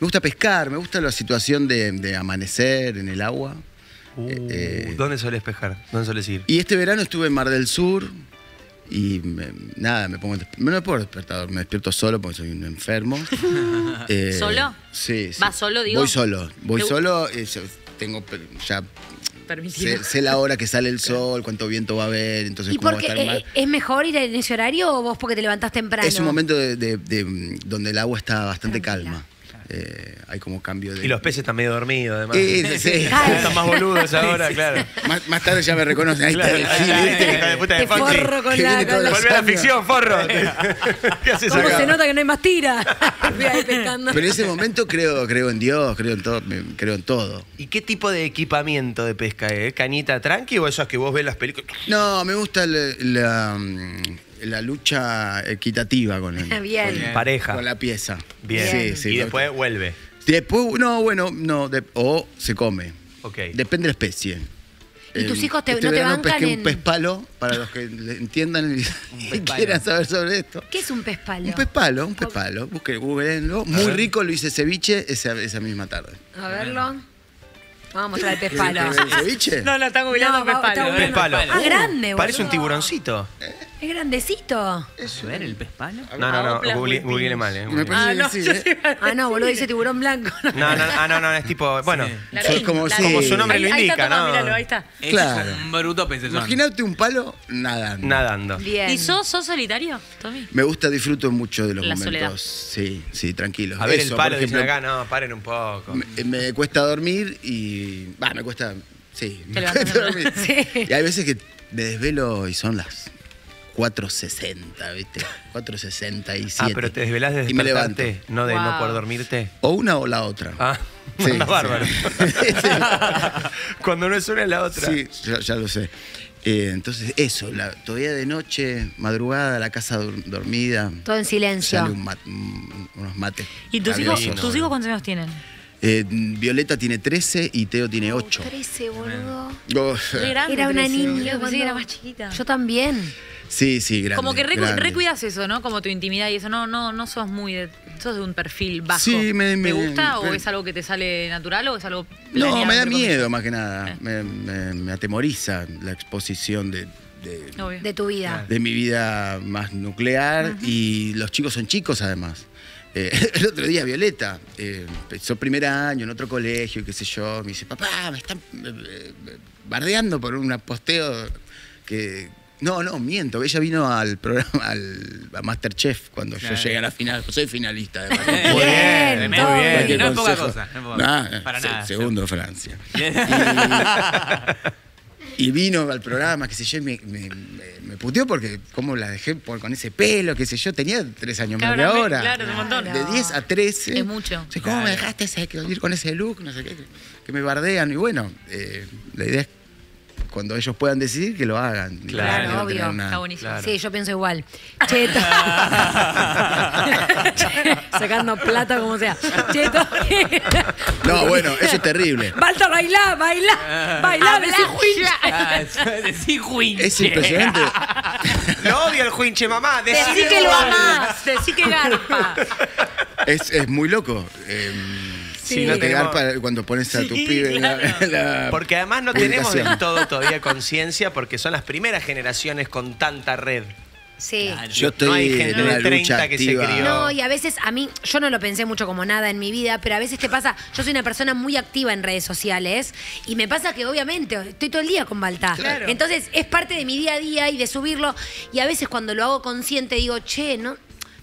gusta pescar, me gusta la situación de, de amanecer en el agua. Uh, Eh, ¿Dónde solés pescar? ¿Dónde solés ir? Y este verano estuve en Mar del Sur y me- nada, me pongo. Me no puedo despertador, me despierto solo porque soy un enfermo. Eh, ¿Solo? Sí, sí. ¿Vas solo, digo? Voy solo, voy ¿Te- solo. eh, yo tengo pe- ya. Permitido. Sé, sé la hora que sale el sol, cuánto viento va a haber, entonces ¿Y cómo va a estar eh, mal. ¿Es mejor ir en ese horario o vos porque te levantás temprano? Es un momento de, de- de, mm, donde el agua está bastante calma. Eh, hay como cambio de. Y los peces están medio dormidos, además. Sí, sí, sí. Están más boludos ahora, claro. Más, más tarde ya me reconocen. Ahí Claro, está el está, de puta de Te Fonsi. forro con la... con Volvé a la ficción, forro. ¿Qué haces ¿Cómo acá? se nota que no hay más tira? Pero en ese momento creo, creo en Dios, creo en todo, creo en todo. ¿Y qué tipo de equipamiento de pesca es? ¿Cañita tranqui o esas que vos ves las películas? No, me gusta la, la, mm, la lucha equitativa con el, Bien. Pareja. con la pieza. Bien. Sí, sí. y después vuelve. Después, no, bueno, no, de- o se come. Ok. Depende de la especie. ¿Y tus hijos te- este no te bancan pesqué en- un pez palo, para los que entiendan y, y quieran saber sobre esto. ¿Qué es un pez palo? Un pez palo, un pez palo. Busquen, googleenlo. Muy rico, lo hice ceviche esa, esa misma tarde. A verlo. Vamos a mostrar el pez ¿Querés palo. el ceviche? No, lo están googleando No, pez palo. está Pez palo. Ah, grande, Parece un boludo. tiburoncito. Es grandecito. A ver, el pez palo. No, no, no. Wilpins. Googleé mal, eh. Me parece Ah, que no, sí, yo ¿eh? sí iba a Ah, no, boludo, dice tiburón blanco. No, no, ah, no, no, es tipo, bueno, La Son rin, como sí. su nombre Ahí- lo ahí está, indica, Tomás, ¿no? míralo, ahí está. Claro. es un bruto pecezón. Imagínate un palo nadando. nadando. Bien. ¿Y sos, sos solitario, Tommy? Me gusta, disfruto mucho de los La momentos. soledad. Sí, sí, tranquilo. A ver, Eso, el palo, por ejemplo, dicen acá, no, paren un poco. Me, me cuesta dormir y. Va, me cuesta. Sí, Te me levantas cuesta dormir. Sí. Y hay veces que me desvelo y son las 4.60, ¿viste? 4.67. Ah, pero te desvelás de Y me levanto. no de no Wow. poder dormirte. O una o la otra. Ah, Sí, sí. bárbaro. Cuando no es una es la otra. Sí, ya, ya lo sé. Eh, entonces, eso, la- todavía de noche, madrugada, la casa dur- dormida. Todo en silencio. Sale un un- unos mates. ¿Y tus hijos, tus hijos cuántos años tienen? Eh, Violeta tiene 13 y Teo tiene 8. 13, boludo. Oh, Era una niña. Cuando- era más chiquita. Yo también. Sí, sí, grande. Como que recu- grande. recuidas eso, ¿no? Como tu intimidad y eso. No, no, no sos muy de. Sos de un perfil bajo. Sí, me- ¿Te me- gusta o me- es algo que te sale natural o es algo No, me da miedo más que nada. Me, me- me atemoriza la exposición de. De tu vida. de mi vida más nuclear y los chicos son chicos además. Eh, el otro día Violeta eh, empezó primer año en otro colegio, qué sé yo, me dice, papá, me están eh, eh, bardeando por un posteo que... No, no, miento, ella vino al programa, al a Masterchef cuando yo Claro. llegué a la final, soy finalista de Muy bien, muy bien. Cualquier No es poca cosa, no es poca Nah, cosa. Para se- nada. Segundo Francia. Y vino al programa, qué sé yo, y me, me, me- me puteó porque cómo la dejé por- con ese pelo, qué sé yo, tenía tres años más que Claro, ahora. claro, es un montón. De 10 a 13. Es mucho. O sea, ¿Cómo me dejaste ese- que ir con ese look? No sé qué, que, que me bardean. Y bueno, eh, la idea es cuando ellos puedan decidir que lo hagan. Claro, obvio. una- Está buenísimo. Sí, yo pienso igual. Cheto. Sacando plata como sea. Cheto. No, bueno, eso es terrible. Balta, bailá, bailá. Bailá, decí juincha. Ah, Decí juinche. Es impresionante. Lo odio el juinche, mamá. Decí que lo amás, decí que garpa. Es, es muy loco. Eh, Sí, no tenemos- garpa cuando pones a tu Sí, pibe en la- claro. en la Porque además no tenemos del todo todavía conciencia porque son las primeras generaciones con tanta red. Sí. Yo estoy no hay gente de 30 lucha que activa. se crió. No, y a veces a mí, yo no lo pensé mucho como nada en mi vida, pero a veces te pasa, yo soy una persona muy activa en redes sociales y me pasa que obviamente estoy todo el día con Baltá. Claro. Entonces es parte de mi día a día y de subirlo y a veces cuando lo hago consciente digo, che, no...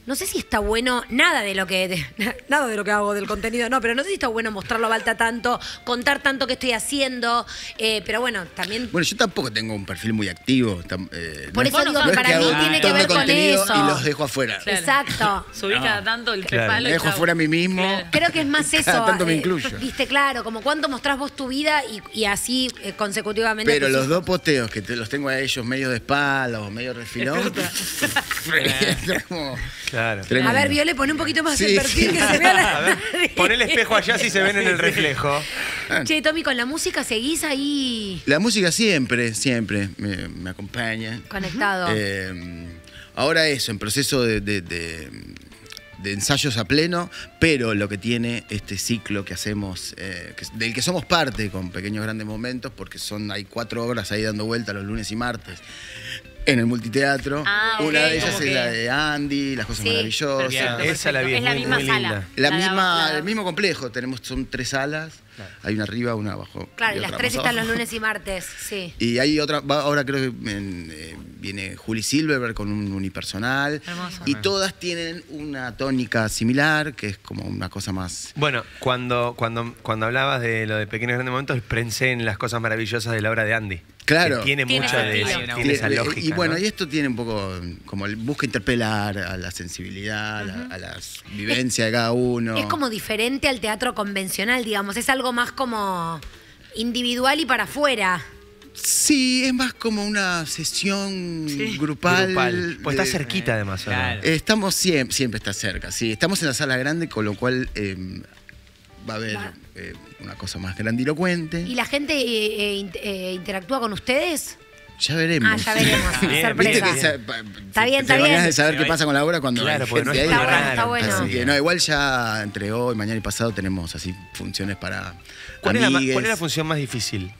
No sé si está bueno nada de lo que de- nada de lo que hago del contenido, no, pero no sé si está bueno mostrarlo a Balta tanto, contar tanto que estoy haciendo, eh, pero bueno, también Bueno, yo tampoco tengo un perfil muy activo. tam- eh, Por no eso es- digo no es para mí tiene que ver con contenido eso. Y los dejo afuera. Claro. Exacto. Subís cada tanto el Claro, palo me dejo afuera a mí mismo. Creo que es más eso. Cada tanto me eh, incluyo. Viste, claro, como cuánto mostrás vos tu vida y, y así eh, consecutivamente. Pero los dos posteos que te- los tengo a ellos medio de espalda o medio refilón. es como Claro. A ver, Viole, pon un poquito más Sí, el perfil sí. que se vea la. A ver, pon el espejo allá si se ven en el reflejo. Che, Tommy, con la música seguís ahí La música siempre, siempre me, me acompaña. conectado. Eh, ahora eso, en proceso de, de- de- de ensayos a pleno, pero lo que tiene este ciclo que hacemos, eh, que- del que somos parte con pequeños grandes momentos, porque son hay cuatro horas ahí dando vuelta los lunes y martes. En el multiteatro. Ah, Una de ellas es que- la de Andy, Las Cosas Sí, Maravillosas. perfecto, Esa la vi, Es la muy- misma muy sala. linda. La La- misma, la- el mismo complejo, tenemos, son tres salas, hay una arriba, una abajo. claro, y las tres están los lunes y martes, sí. Y hay otra, va- ahora creo que en, eh, viene Juli Silverberg con un unipersonal. Hermoso. Y todas tienen una tónica similar, que es como una cosa más. Bueno, cuando, cuando, cuando hablabas de lo de pequeños grandes momentos, pensé en las cosas maravillosas de la obra de Andy. Claro. Que tiene, Tiene mucha de estilo. tiene Tiene- esa lógica. y bueno, ¿no? y esto tiene un poco como el- busca interpelar a la sensibilidad, a la- a las vivencias de cada uno. Es como diferente al teatro convencional, digamos. Es algo más como individual y para afuera. Sí, es más como una sesión grupal. Grupal. Pues está de- cerquita además. ¿o no? Claro. Estamos siempre, siempre está cerca, sí. Estamos en la sala grande, con lo cual eh, va a haber Va. Eh, una cosa más grandilocuente. ¿Y la gente eh, eh, in- interactúa con ustedes? Ya veremos. Ah, ya veremos. Bien, Sorpresa. Que Está bien, está bien. de saber qué pasa con la obra cuando Claro, hay porque no gente ahí. Está bueno, raro. está bueno. Así que no, igual ya entre hoy, mañana y pasado tenemos así funciones para ¿Cuál es, la, ma- amigues. cuál es la función más difícil?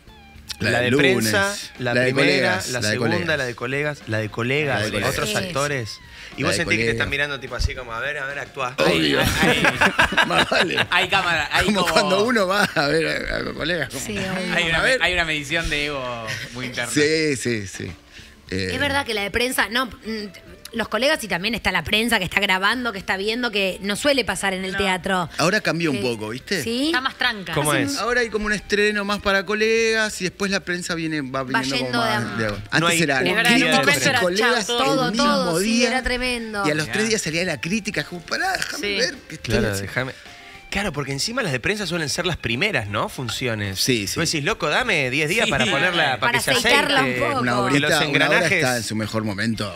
La La, de lunes, prensa, la, la de primera, colegas, la, la de segunda, colegas. la de colegas, la de colegas, La de colegas. otros Sí. actores. Y La vos sentís que te están mirando tipo así como, a ver, a ver, actúa. Obvio. Hay, Más vale. hay cámara, hay como, como, cuando uno va a ver a, a los colegas. como- Sí, hay una, A ver. hay una medición de ego muy interna. sí, sí. sí. Eh, Es verdad que la de prensa, no, los colegas y también está la prensa que está grabando, que está viendo, que no suele pasar en el teatro. Ahora cambió un Eh, poco, ¿viste? ¿Sí? Está más tranca. ¿Cómo es? Ahora hay como un estreno más para colegas y después la prensa viene, va viniendo yendo como más. de- No Antes hay- era un colegas chao, todo, el mismo todo, sí, era tremendo. Y a los tres días salía la crítica, como, pará, déjame Sí. ver qué estoy Claro, haciendo". déjame. Claro, porque encima las de prensa suelen ser las primeras, ¿no? Funciones. Sí, sí. Vos decís, loco, dame 10 días Sí. para ponerla, para, Para que se aceite. un poco. Una Que obrita, los una obra engranajes. está en su mejor momento.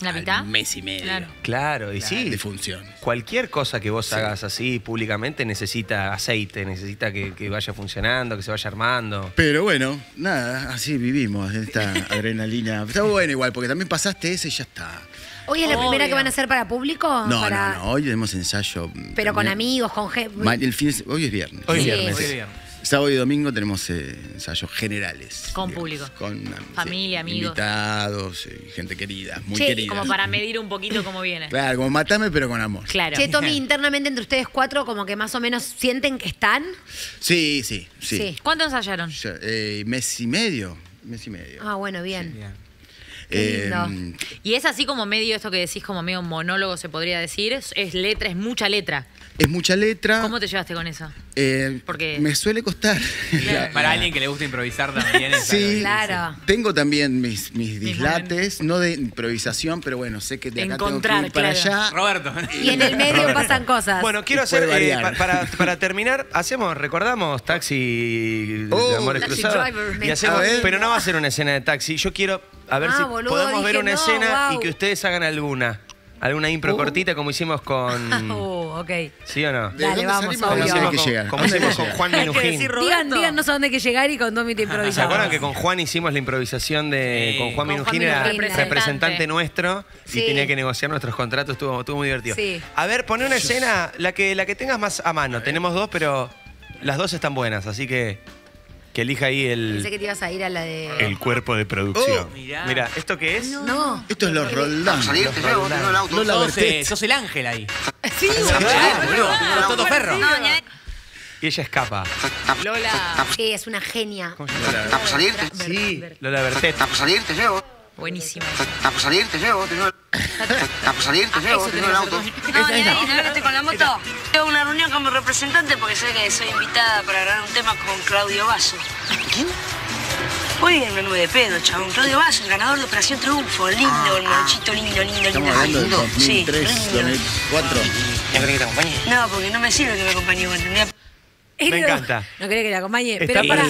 ¿La mitad? al mes y medio Claro. Claro, y sí. de funciones. Cualquier cosa que vos hagas así públicamente necesita aceite, necesita que, que vaya funcionando, que se vaya armando. Pero bueno, nada, así vivimos, esta adrenalina. Está bueno igual, porque también pasaste ese y ya está. ¿Hoy es la Obvio. primera que van a hacer para público? No, Para- no, no, hoy tenemos ensayo. Pero con amigos, con gente. Hoy es viernes. Hoy es Sí. viernes. Hoy es viernes. Sábado y domingo tenemos eh, ensayos generales. Con digamos, público. Con Familia, amigos. Invitados, eh, gente querida, muy Che, querida. Como para medir un poquito cómo viene. Claro, como matame pero con amor. Claro. Che, Tommy, internamente entre ustedes cuatro, como que más o menos sienten que están. Sí, sí, sí. Sí. ¿Cuánto ensayaron? Ya, eh, mes y medio. Mes y medio. Ah, bueno, bien. Qué lindo. Y es así como medio esto que decís, como medio monólogo se podría decir. Es, es letra, es mucha letra. Es mucha letra. ¿Cómo te llevaste con eso? eh, Porque- Me suele costar. La- Para la- alguien que le gusta improvisar también. es Sí, Claro. tengo también mis, mis dislates, no de improvisación, pero bueno, sé que de acá Encontrar, tengo que ir para claro. allá. Roberto. Y en el medio pasan cosas. Bueno, quiero hacer, eh, para, para terminar, hacemos, recordamos Taxi Oh, de Amores Taxi Cruzados. Driver. Y hacemos- pero no va a ser una escena de taxi. Yo quiero a ver Ah, si boludo, podemos ver una no, escena wow. y que ustedes hagan alguna. Alguna impro cortita como hicimos con. Oh, ok. ¿Sí o no? ¿De Dale, dónde vamos, salimos? obvio. ¿Dónde hay que Como- llegar? como ¿Dónde hay que hicimos con llegar? Juan Hay que Minujín. decir Digan, díganos a dónde hay que llegar y con Tommy te ¿Se improvisamos. acuerdan que con Juan hicimos la improvisación de. Sí. Con Juan Con Juan Minujín era Minujín, representante, representante. nuestro Sí. y tenía que negociar nuestros contratos. Estuvo, estuvo muy divertido. Sí. A ver, poné una escena, la que, la que tengas más a mano. Tenemos dos, pero las dos están buenas, así que. Que elija ahí Pensé el, que te ibas a ir a la de. el cuerpo de producción. Oh. Mirá. Mira, ¿esto qué es? No. Esto es los Roldán. Salir, te llevo, tengo el auto. Lola Sos, eh, sos el ángel ahí. Sí, boludo, sos Toto Ferro. Y ella escapa. Lola. Sí, es una genia. ¿Cómo se llama? Está por salir, te- Sí, Lola Bertet. está por salir, te llevo. Buenísima. Está por salir, te llevo, tengo el... Está por salir, te llevo, tengo el auto. No, ni ahí, no que estoy con la moto. Tengo una reunión con mi representante porque sé que soy invitada para grabar un tema con Claudio Basso. ¿Quién? Hoy en el 9 de pedo, chabón. Claudio Basso, el ganador de Operación Triunfo. Lindo, el morochito, lindo, lindo, lindo. Estamos hablando del lindo. Sí, 2003, lindo. 2004. ¿Ya querés que te acompañe? No, porque no me sirve que me acompañe, ¿me entendés? Me encanta. No quería que la acompañe. ¿Está Pero para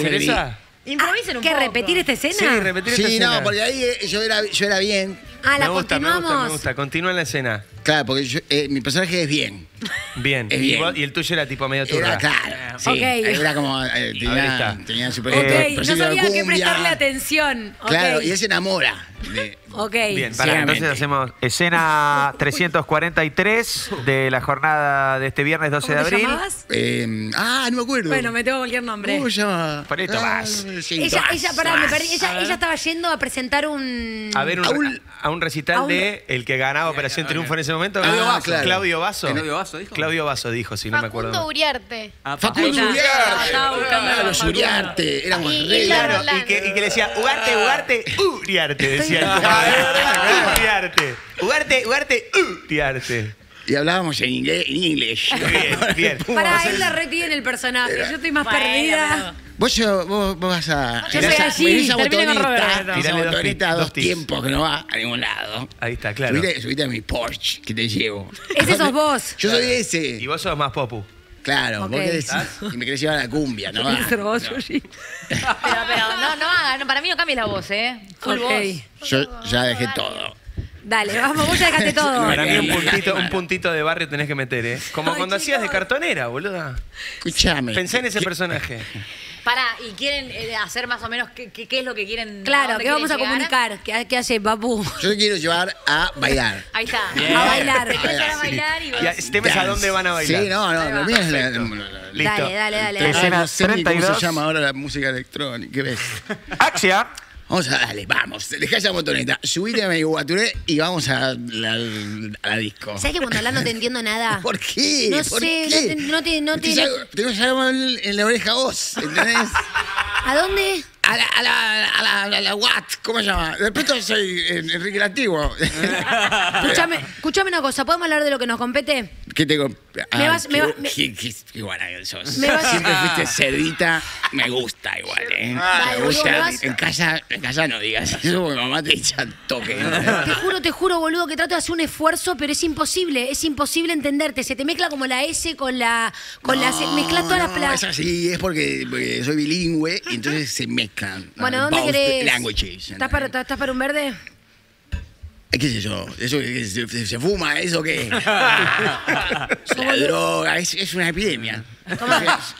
Improvisen un ¿Qué? poco. ¿Repetir esta escena? Sí, repetir esta Sí, escena. no, porque ahí eh, yo era, yo era bien. Ah, la me gusta, me continuamos. gusta, me gusta. Continúa en la escena. Claro, porque yo- eh, mi personaje es bien. Bien. Es y, bien. vos- y el tuyo era tipo medio turra. Era claro. Sí, Ok. Era como. eh, Ahí tenía, está. tenía super Ok, no sabía que cumbia. prestarle atención. Ok. Claro, y él se enamora. de- Ok. Bien, para, Ciegamente. entonces hacemos escena 343 de la jornada de este viernes 12 ¿Cómo de te abril. llamabas? eh, ah, no me acuerdo. Bueno, me tengo cualquier nombre. ¿Cómo se llama? Palito Ah, más. sí, Ella, Tomás, ella, pará, me Tomás. perdí. Ella, ella estaba yendo a presentar un. A ver, un, A un- a un recital a un- de el que ganaba Operación Triunfo en ese momento. Claudio Claudio Basso. Basso. Claudio Basso. Claudio Basso dijo. Claudio Basso dijo, si no me acuerdo. Facundo Uriarte. Ah, Facundo. Uriarte. Estaba buscando a Facundo. Uriarte. Éramos Y- re. y Claro, que, y que le decía, Ugarte, Ugarte, Uriarte, decía el compadre. Uriarte. Ugarte, Ugarte, Uriarte. Y hablábamos en inglés. En inglés. Bien, bien. Para él la retiene el personaje. Yo estoy más Bueno, perdida. Vos, vos, vos vas a. Yo soy esa- allí, esa Roberto. esa Tirale dos tiempos que no va a ningún lado. Ahí está, claro. Subite, subite a mi Porsche que te llevo. Ese sos vos. Yo soy ese. Y vos sos más popu. Claro, vos querés. Y me querés llevar a la cumbia, ¿no? Va? que ser vos, Yoshi. Pero, pero no, no no, para mí no cambies la voz, ¿eh? Full Ok. voz. Yo ya dejé todo. Dale, vamos, vos ya dejaste todo. Para mí un puntito, un puntito de barrio tenés que meter, ¿eh? Como cuando hacías de cartonera, boluda. Escuchame. Pensé en ese personaje. Pará, ¿y quieren eh, hacer más o menos qué, qué- qué es lo que quieren? Claro, dónde ¿qué vamos a quieren llegar? comunicar? ¿Qué, qué hace Papu? Yo te quiero llevar a bailar. Ahí está. Bien. A bailar. Te llevar a Sí. bailar y vos- Ya, temes a dónde van a bailar. Sí, no, no, lo mío es la, Listo. Dale, dale, dale. Ah, Escena no sé ni ¿Cómo 32. se llama ahora la música electrónica? ¿Qué ves? Axia. Vamos a dale, vamos. Dejá esa motoneta. Subite a mi guaturé y vamos a la, a la disco. ¿Sabes que cuando hablas no te entiendo nada? ¿Por qué? No ¿Por sé, qué? no te. No te, no Te te- salgo- Tengo algo en, en la oreja vos, ¿entendés? ¿A dónde? A la, a la, a la, a la what, ¿cómo se llama? De pronto soy Enrique el Antiguo. Escúchame, escúchame una cosa, ¿podemos hablar de lo que nos compete? ¿Qué tengo? Me vas- me va- me- que sos. Me vas- Siempre fuiste cerdita, me gusta igual, ¿eh? Dale, me gusta. me vas- En casa, en casa no digas eso porque mamá te echa toque. Te juro, te juro, boludo, que trato de hacer un esfuerzo, pero es imposible, es imposible entenderte. Se te mezcla como la S con la. con la C, mezclas todas las No, palabras. es así, es porque, porque soy bilingüe y entonces se Bueno, ¿dónde querés? languages. ¿Estás para, ¿Estás para un verde? Eh, ¿Qué sé yo? ¿Eso se, se- se fuma? ¿Eso qué? la droga, es, es una epidemia. Es,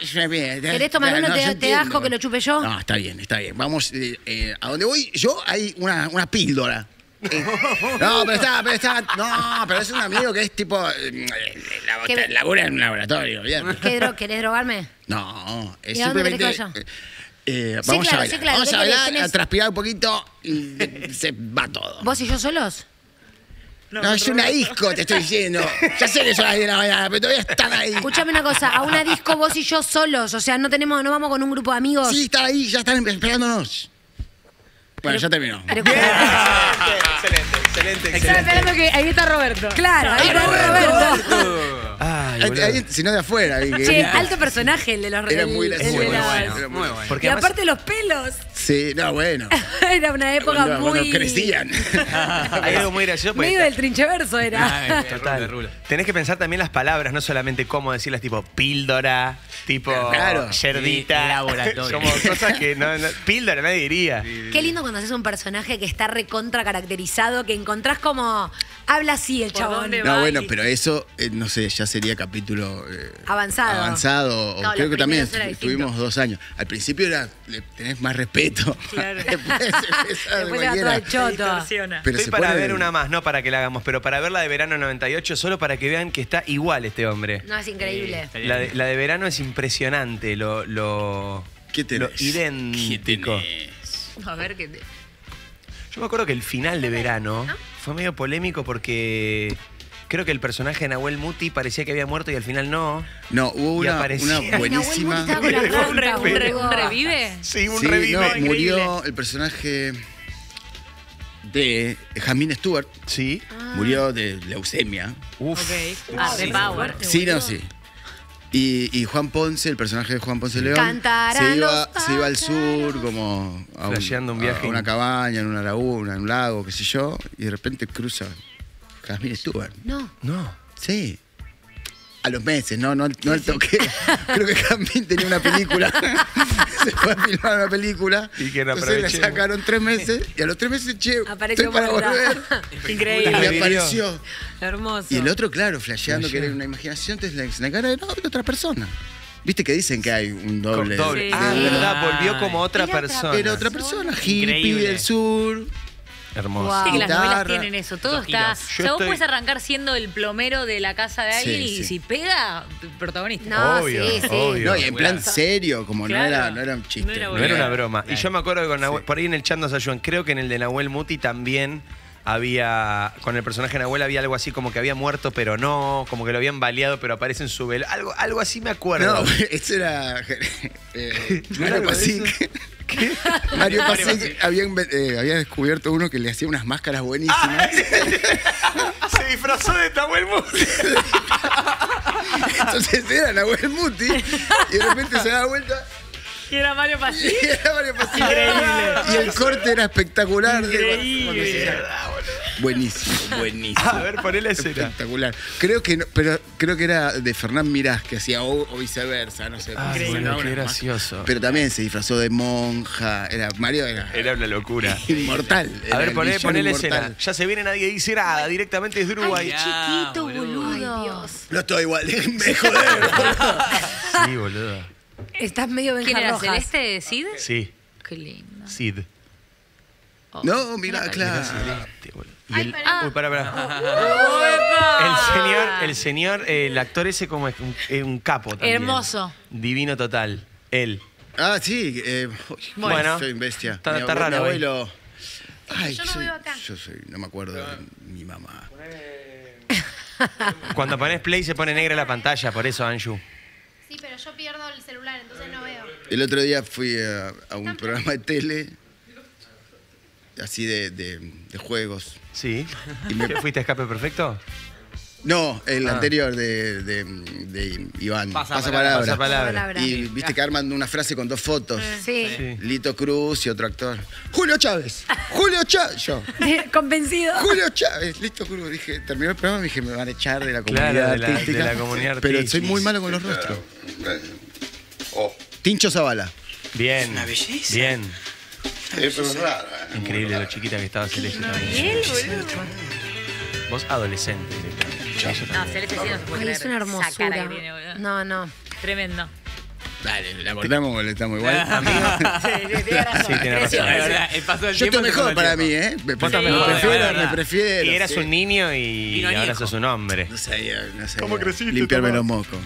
es una epidemia. ¿Querés tomar No, uno? no, ¿Te, te asco que lo chupe yo? No, está bien, está bien. Vamos, eh, eh, a donde voy yo hay una, una píldora. Eh, no, pero está, pero está, no, pero es un amigo que es tipo, eh, la- ¿Qué- labura en un laboratorio, ¿bien? ¿Qué dro- ¿Querés drogarme? No, es ¿Y a dónde eh, Sí, vamos claro, a bailar, sí, claro. vamos ¿Qué a querés? bailar, a transpirar un poquito y se va todo. ¿Vos y yo solos? No, es una disco, te estoy diciendo. Ya sé que son las 10 de la mañana, pero todavía están ahí. Escuchame una cosa, a una disco vos y yo solos, o sea, no tenemos, no vamos con un grupo de amigos. Sí, están ahí, ya están esperándonos. Bueno, ya terminó. Excelente, excelente, Estaba esperando que ahí está Roberto. Claro, ahí está Roberto. Ay, Ahí- boludo. ahí, si no de afuera. Che, alto personaje el de los Era muy gracioso. la- Era muy bueno. Porque Y además- aparte los pelos. Sí, no, bueno. Era una época Cuando, cuando muy. crecían. Hay algo muy gracioso. Medio del trincheverso era. Total. Tenés que pensar también las palabras, no solamente cómo decirlas, tipo píldora, tipo Claro. yerdita. Sí, laboratorio. Como cosas que no, no- píldora nadie diría. Qué lindo cuando haces un personaje que está recontra caracterizado, que encontrás como. Habla así el chabón. No, bueno, pero eso, eh, no sé, ya sería capítulo eh, Avanzado. avanzado. No, creo que también estuvimos dos años. Al principio era, le tenés más respeto. Claro. Después Después era todo el choto. Pero Estoy para ver una más, no para que la hagamos, pero para ver la de verano 98, solo para que vean que está igual este hombre. No, es increíble. La de, la de verano es impresionante, lo, lo, ¿Qué lo tenés? idéntico. A ver qué te. Yo me acuerdo que el final de verano fue medio polémico porque creo que el personaje de Nahuel Muti parecía que había muerto y al final no. No, hubo una, buenísima. Estaba con la ¿Un, re- revive? Sí, un Sí, revive. no, murió el personaje de Jamín Stewart. Sí. Murió de leucemia. Uf. Ok. Ah, de Power. Sí, no, sí. Y, y Juan Ponce, el personaje de Juan Ponce León, Cantarán se iba, se iba al sur como a, un viaje a una cabaña, en una laguna, en un lago, qué sé yo, y de repente cruza Jasmine Stewart. No. No. Sí. A los meses, no, no, no al toque. Creo que Jasmine tenía una película. se fue a filmar una película. Y que la Entonces aprovechemos. sacaron tres meses y a los tres meses, che, Apareció estoy para volver. Y Increíble. me apareció. Hermoso. Y el otro, claro, flasheando que era una imaginación, entonces la, la cara de, no, de otra persona. Viste que dicen que hay un doble. Doble. Sí. Ah, verdad, volvió como otra Era otra persona. Era otra persona, hippie Increíble. del sur. Hermoso. Wow. Que las novelas tienen eso, todo está. O sea, vos estoy- puedes arrancar siendo el plomero de la casa de alguien Sí, y sí. si pega, protagonista. No, Obvio, sí, sí. obvio. No, y en plan serio, como no, Claro. era, no era un chiste. No era No era una broma. Y yo me acuerdo que con Nahuel- por ahí en el chat nos ayudan. Creo que en el de Nahuel Muti también había. Con el personaje de Nahuel había algo así como que había muerto, pero no. Como que lo habían baleado, pero aparece en su velo. Algo, algo así me acuerdo. No, eso era eh, ¿No era Mario Pasic. Mario Pasic había, eh, había descubierto uno que le hacía unas máscaras buenísimas. Se disfrazó de Nahuel Muti. Entonces era Nahuel Muti y de repente se daba vuelta Y era Mario y Pasí. era Mario. Increíble. Y el corte era espectacular. de- Increíble. se hacía. Buenísimo, buenísimo. A ver, poné la escena. Espectacular. Creo que no- pero creo que era de Fernán Mirás que hacía o, o viceversa, no sé. Ah, boludo, qué gracioso. Pero también se disfrazó de monja. Era Mario era Era una locura. inmortal. A ver, poné, la escena. Ya se viene, nadie dice nada. Directamente desde Uruguay. Ya, Chiquito, boludo. boludo. Dios. No estoy igual, déjenme joder. Sí, boludo. Estás medio ¿Quién Benja era? Rojas. ¿Celeste Cid? Sí. Qué lindo. Sid. No, mirá, claro. Celeste, boludo. Y el, Ah. uy, pará, pará. El señor, el señor, eh, el actor ese como es un, es un capo también. Hermoso. Divino total. Él. Ah, sí. Eh, uy, Bueno. soy un bestia. Está- Mi está abue- raro Mi hoy. abuelo. Ay, Yo no soy, veo acá. yo soy, no me acuerdo de mi mamá. Cuando pones play se pone negra la pantalla, por eso, Anju. Sí, pero yo pierdo el celular, entonces no veo. El otro día fui a, a un programa de tele, así de, de- de juegos. Sí. Y me- ¿Qué, ¿Fuiste a escape perfecto? No, el Ah. anterior de, de- de Iván. Pasa Pasa, palabra. palabra. Pasa palabra. Y viste que arman una frase con dos fotos. Sí. Lito Cruz y otro actor. Julio Chávez. Julio Chávez. Yo. Convencido. Julio Chávez. Lito Cruz. Dije, terminó el programa y dije, me van a echar de la comunidad Claro, de la- artística. de la comunidad Pero soy artística. muy malo con los rostros. Tincho Zavala. Bien. Una belleza. Bien. es raro, Increíble lo chiquita que estaba Celeste también. boludo. Vos adolescente. No, Celeste sí no se puede Ay, creer. es una Esa cara hermosura. que tiene, boludo. No, no. Tremendo. Dale, la cortamos o le estamos igual. Amigo. Sí, sí, tiene razón. Sí, tiene Creció, razón. creció. El paso del Yo tiempo estoy se mejor para mí. ¿eh? Me, mejor, prefiero, de verdad. me prefiero. Y eras sí. un niño y, Vino ahora añejo. sos un hombre. No sabía, no sabía. ¿Cómo creciste, Limpiarme Tomás? los mocos.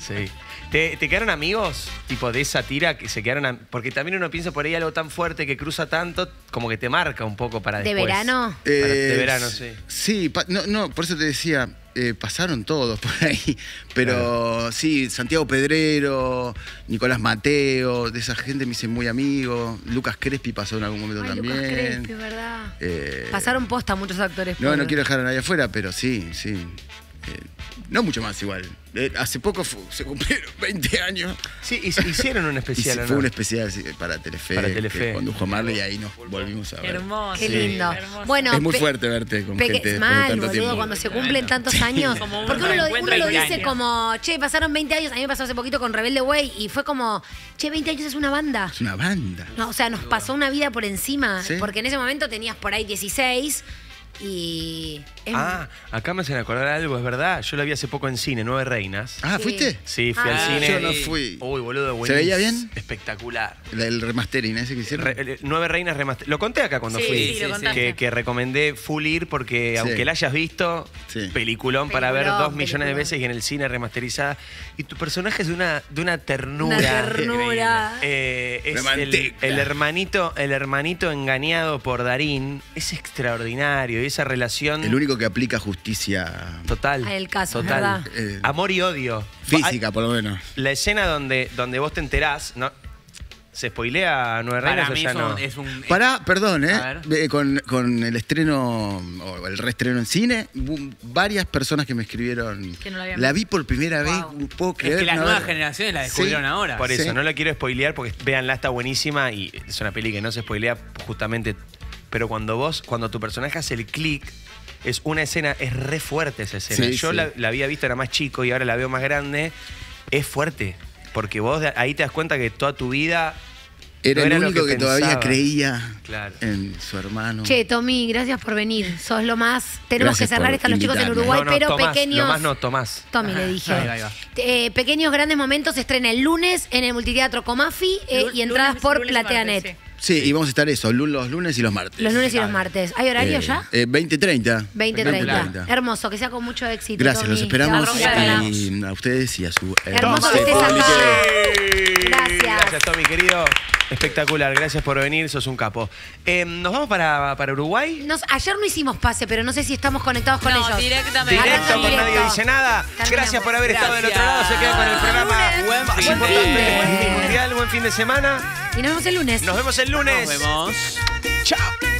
Sí. ¿Te, te quedaron amigos? Tipo de esa tira que se quedaron. Porque también uno piensa por ahí algo tan fuerte que cruza tanto, como que te marca un poco para ¿De después. verano? Para- de Eh, verano, sí. Sí, no, no, por eso te decía, eh, pasaron todos por ahí. Pero sí, Santiago Pedrero, Nicolás Mateo, de esa gente me hice muy amigo. Lucas Crespi pasó en algún momento Ay, también. Lucas Crespi, ¿verdad? Eh, Pasaron posta muchos actores. no, por- no quiero dejar a nadie afuera, pero sí, sí. No mucho más igual. Eh, hace poco se cumplieron 20 años. Sí, hic- hicieron un especial, sí, ¿o fue no? un especial sí, para Telefe, Para que Telefe. condujo Marley y ahí nos volvimos a ver. Hermoso. Qué Sí. lindo. Hermoso. Bueno, es muy fuerte verte con gente de mal, tanto boludo, tiempo. cuando se cumplen tantos años. Como Porque uno lo, uno dice años. como, che, pasaron 20 años. A mí me pasó hace poquito con Rebelde Way y fue como, che, 20 años es una banda. Es una banda. No, o sea, nos pasó una vida por encima. Sí. Porque en ese momento tenías por ahí 16 y. es- Ah, acá me hacen acordar algo, es verdad. Yo la vi hace poco en cine, Nueve Reinas. Ah, Sí. ¿fuiste? Sí, fui Ah, al cine. Yo no fui. Uy, boludo, ¿Se buenísimo. veía bien? Espectacular. El, el remastering ese que hicieron. Re- eh, Nueve Reinas Remaster. Lo conté acá cuando Sí, fui. sí, lo contaste. que, que recomendé full ir porque, Sí. aunque la hayas visto, Sí. peliculón para ver Peliculón, dos millones de peliculón. veces y en el cine remasterizada. Y tu personaje es de una, de una ternura. Una ternura. Eh, es el, hermanito, el hermanito engañado por Darín. Es extraordinario. Y esa relación. El único que aplica justicia Total. Ah, el caso, total. Eh, Amor y odio. física, por lo menos. La escena donde, donde vos te enterás, ¿no? ¿Se spoilea Nueve Reinas Para o mí ya es no? un, es un- Pará, perdón, ¿eh? A Eh, Con, con el estreno, o el reestreno en cine, varias personas que me escribieron. Que no la habían la vi por primera vez, Wow. puedo es creer. que las no nuevas generaciones la descubrieron Sí. ahora. Por eso, Sí. no la quiero spoilear porque véanla, está buenísima y es una peli que no se spoilea justamente. Pero cuando vos, cuando tu personaje hace el clic, es una escena, es re fuerte esa escena. Sí, Yo sí. La, la había visto, era más chico y ahora la veo más grande. Es fuerte. Porque vos ahí te das cuenta que toda tu vida. Era no el era único que, todavía pensabas. creía Claro. en su hermano. Che, Tommy, gracias por venir. Sos lo más. Tenemos Gracias que cerrar esta los chicos en. Uruguay, No, no, pero Tomás, pequeños. Lo más no, Tomás. Tommy le dije. Ahí va, ahí va. Eh, pequeños grandes momentos se estrena el lunes en el Multiteatro Comafi eh, y entradas lunes- por lunes y Plateanet. martes, Sí, y vamos a estar eso, los lunes y los martes. Los lunes y los martes. ¿Hay horario Eh, ya? eh, 20.30. 20-30. 20:30. Hermoso, que sea con mucho éxito. Gracias, Tommy. los esperamos y a ustedes y a su Hermoso que estés acá. público. Gracias. Gracias, Tommy, querido. Espectacular, gracias por venir, sos un capo. Eh, ¿Nos vamos para, para Uruguay? Nos- ayer no hicimos pase, pero no sé si estamos conectados con No, ellos. directamente. Directo, Arranca con nadie dice nada. Terminamos. Gracias por haber estado del otro lado. Se queda con el programa Buen más fin de- importante, buen fin mundial, buen fin de semana. Y nos vemos el lunes. Nos vemos el lunes. Nos vemos. Chao.